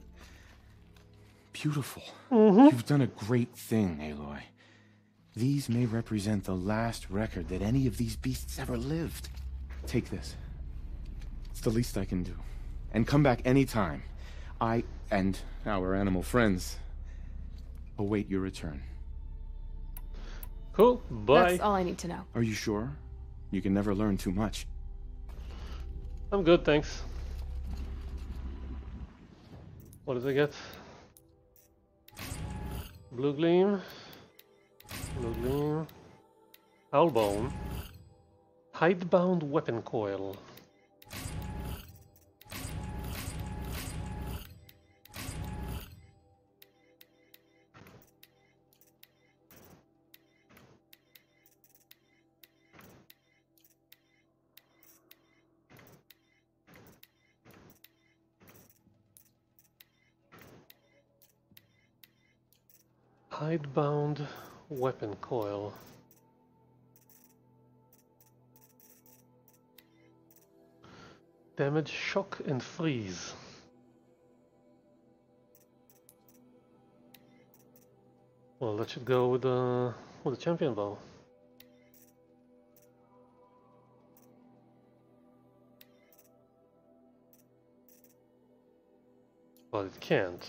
Speaker 21: beautiful. Mm-hmm. You've done a great thing, Aloy. These may represent the last record that any of these beasts ever lived. Take this. It's the least I can do. And come back anytime. I and our animal friends await your return.
Speaker 1: Cool. Bye.
Speaker 2: That's all I need to know.
Speaker 21: Are you sure? You can never learn too much.
Speaker 1: I'm good, thanks. What did I get? Blue gleam. Gleam. Owlbone. Hidebound weapon coil. Hidebound weapon coil. Damage, shock, and freeze. Well, that should go with the with the champion bow. But it can't.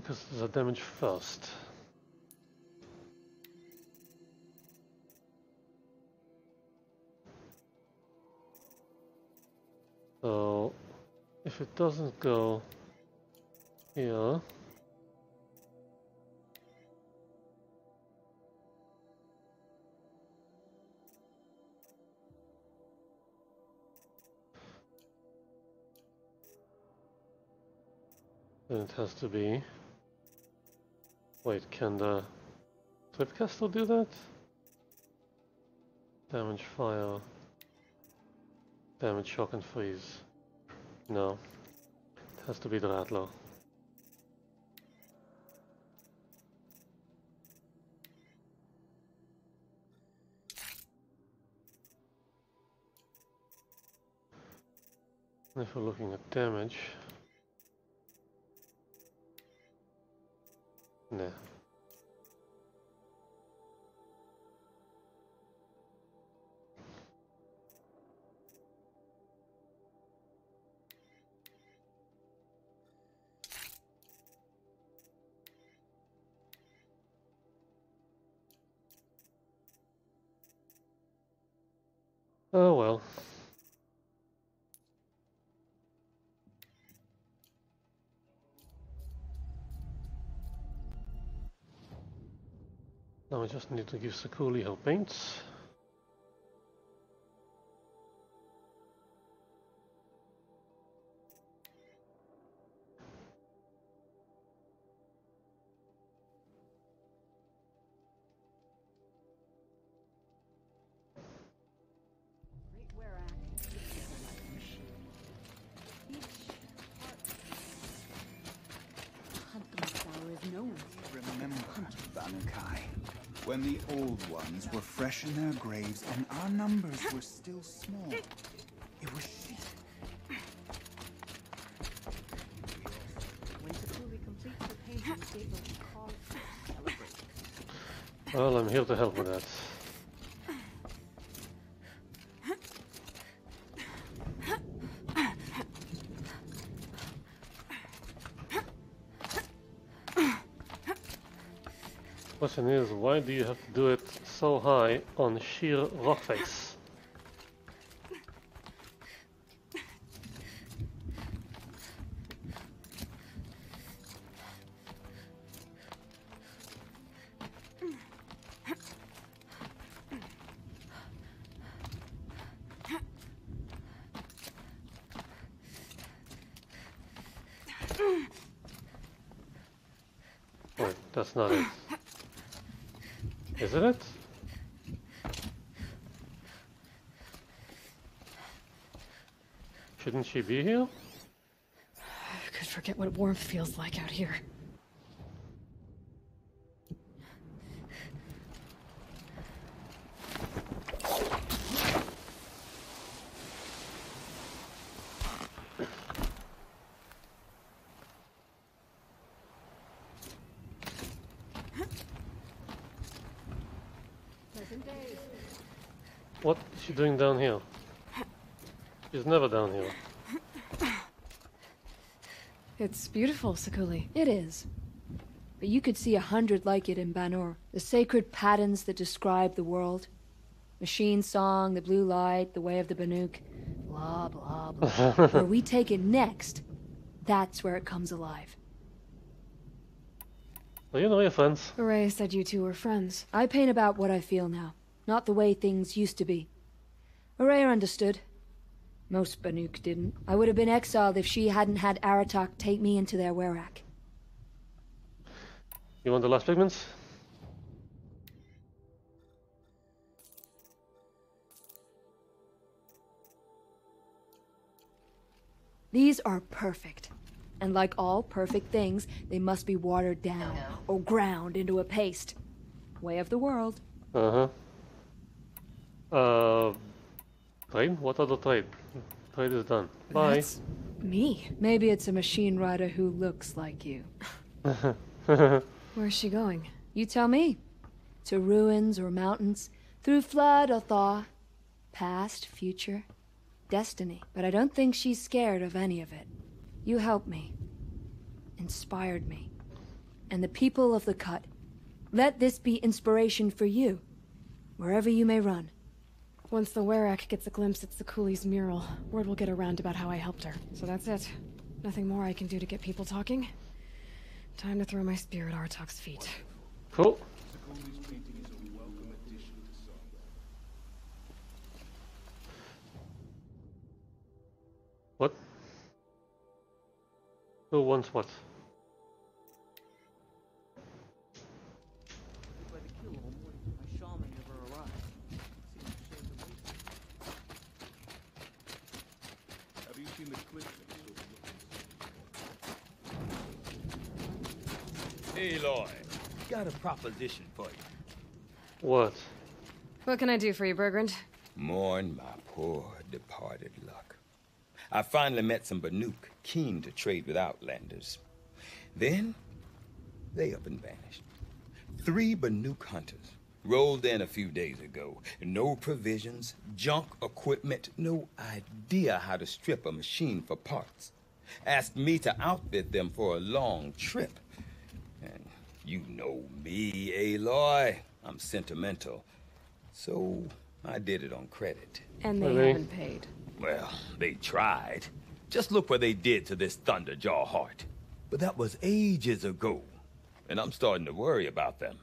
Speaker 1: Because the damage first. So if it doesn't go here then it has to be wait can the Tripcaster do that? Damage fire Damage, shock and freeze. No. It has to be the Rattler. If we're looking at damage... Nah. Oh well. Just need to give Sakuli her paints.
Speaker 5: Were in their graves and our numbers were still small. It was she.
Speaker 19: When Sakuli completes the painting, Gabriel will call it to celebrate.
Speaker 1: Well, I'm here to help with that. Question is, why do you have to do it so high on sheer rock face? Wait, that's not it. Isn't it? Shouldn't she be here?
Speaker 2: I could forget what warmth feels like out here.
Speaker 1: What is she doing down here? She's never down here.
Speaker 2: It's beautiful, Sakuli.
Speaker 3: It is. But you could see a hundred like it in Ban-Ur. The sacred patterns that describe the world. Machine song, the blue light, the way of the Banuk. Blah, blah, blah. where we take it next, that's where it comes alive.
Speaker 1: Well, you know your friends.
Speaker 2: Ray said you two were friends.
Speaker 3: I paint about what I feel now, not the way things used to be. Araya understood. Most Banuk didn't. I would have been exiled if she hadn't had Aratak take me into their werak.
Speaker 1: You want the last pigments?
Speaker 3: These are perfect. And like all perfect things, they must be watered down or ground into a paste. Way of the world.
Speaker 1: Uh huh. Trade? What other trade? Trade is done. Bye.
Speaker 3: That's
Speaker 2: me.
Speaker 3: Maybe it's a machine rider who looks like you.
Speaker 2: Where's she going?
Speaker 3: You tell me. To ruins or mountains, through flood or thaw, past, future, destiny. But I don't think she's scared of any of it. You helped me, inspired me, and the people of the cut. Let this be inspiration for you, wherever you may run.
Speaker 2: Once the Werak gets a glimpse at Sakuli's mural, word will get around about how I helped her. So that's it. Nothing more I can do to get people talking. Time to throw my spear at Aratak's feet.
Speaker 1: Cool. What? Who wants what?
Speaker 22: Aloy, got a proposition for you.
Speaker 1: What?
Speaker 2: What can I do for you, Bergrand?
Speaker 22: Mourn my poor departed luck. I finally met some Banuk keen to trade with Outlanders. Then, they up and vanished. Three Banuk hunters rolled in a few days ago. No provisions, junk equipment, no idea how to strip a machine for parts. Asked me to outfit them for a long trip. And you know me, Aloy. I'm sentimental. So I did it on credit.
Speaker 2: And they haven't paid.
Speaker 22: Well, they tried. Just look what they did to this Thunderjaw heart. But that was ages ago. And I'm starting to worry about them.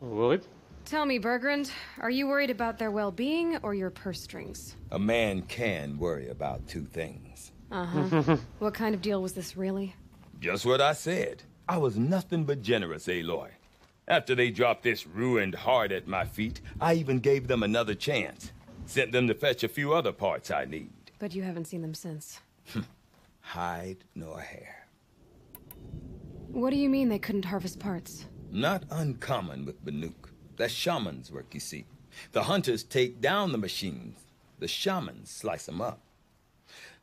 Speaker 1: Worried?
Speaker 2: Tell me, Bergrand, are you worried about their well-being or your purse strings?
Speaker 22: A man can worry about two things.
Speaker 2: Uh-huh. what kind of deal was this, really?
Speaker 22: Just what I said. I was nothing but generous, Aloy. After they dropped this ruined heart at my feet, I even gave them another chance. Sent them to fetch a few other parts I need.
Speaker 2: But you haven't seen them since. Hmm.
Speaker 22: Hide nor hair.
Speaker 2: What do you mean they couldn't harvest parts?
Speaker 22: Not uncommon with Banuk. That's shaman's work, you see. The hunters take down the machines. The shamans slice them up.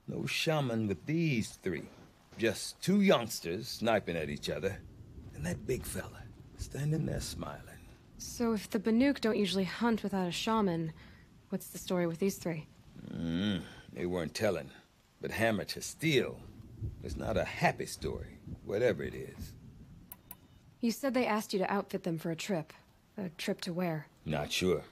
Speaker 22: No shaman with these three. Just two youngsters sniping at each other. And that big fella standing there smiling.
Speaker 2: So if the Banuk don't usually hunt without a shaman, what's the story with these three?
Speaker 22: Mm, they weren't telling. But Hammer to Steel is not a happy story, whatever it is.
Speaker 2: You said they asked you to outfit them for a trip. A trip to where?
Speaker 22: Not sure.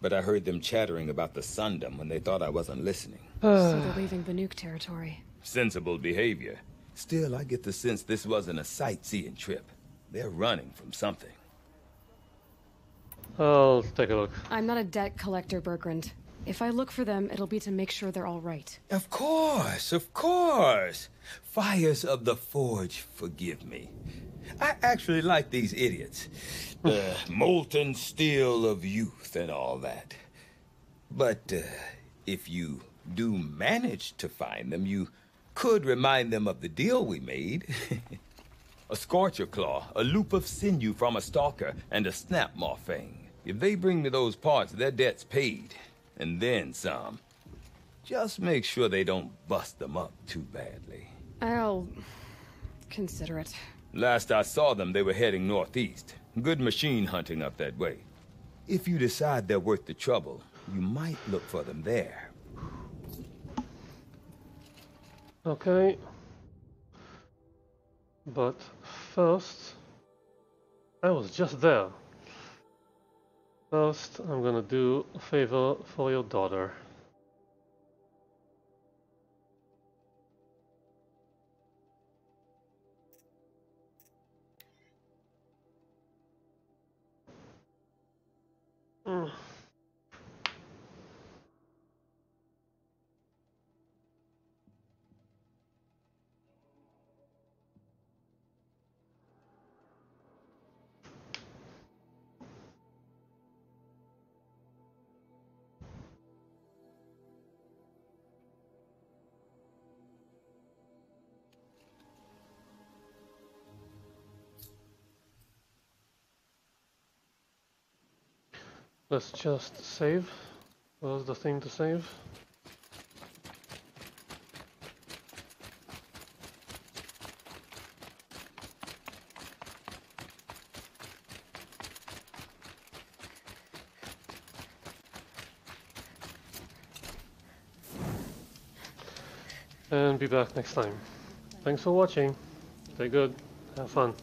Speaker 22: But I heard them chattering about the Sundom when they thought I wasn't listening.
Speaker 2: so they're leaving Banuk territory.
Speaker 22: Sensible behavior. Still, I get the sense this wasn't a sightseeing trip. They're running from something.
Speaker 1: I'll take a look.
Speaker 2: I'm not a debt collector, Bergrand. If I look for them, it'll be to make sure they're all right.
Speaker 22: Of course, of course. Fires of the Forge, forgive me. I actually like these idiots. The molten steel of youth and all that. But uh, if you do manage to find them, you could remind them of the deal we made. a scorcher claw, a loop of sinew from a stalker, and a Snapmaw fang. If they bring me those parts, their debt's paid. And then some. Just make sure they don't bust them up too badly.
Speaker 2: I'll consider it.
Speaker 22: Last I saw them, they were heading northeast. Good machine hunting up that way. If you decide they're worth the trouble, you might look for them there.
Speaker 1: Okay. But first, I was just there. First, I'm gonna do a favor for your daughter. Mm. Let's just save was the thing to save? And be back next time. Thanks for watching. Stay good. Have fun.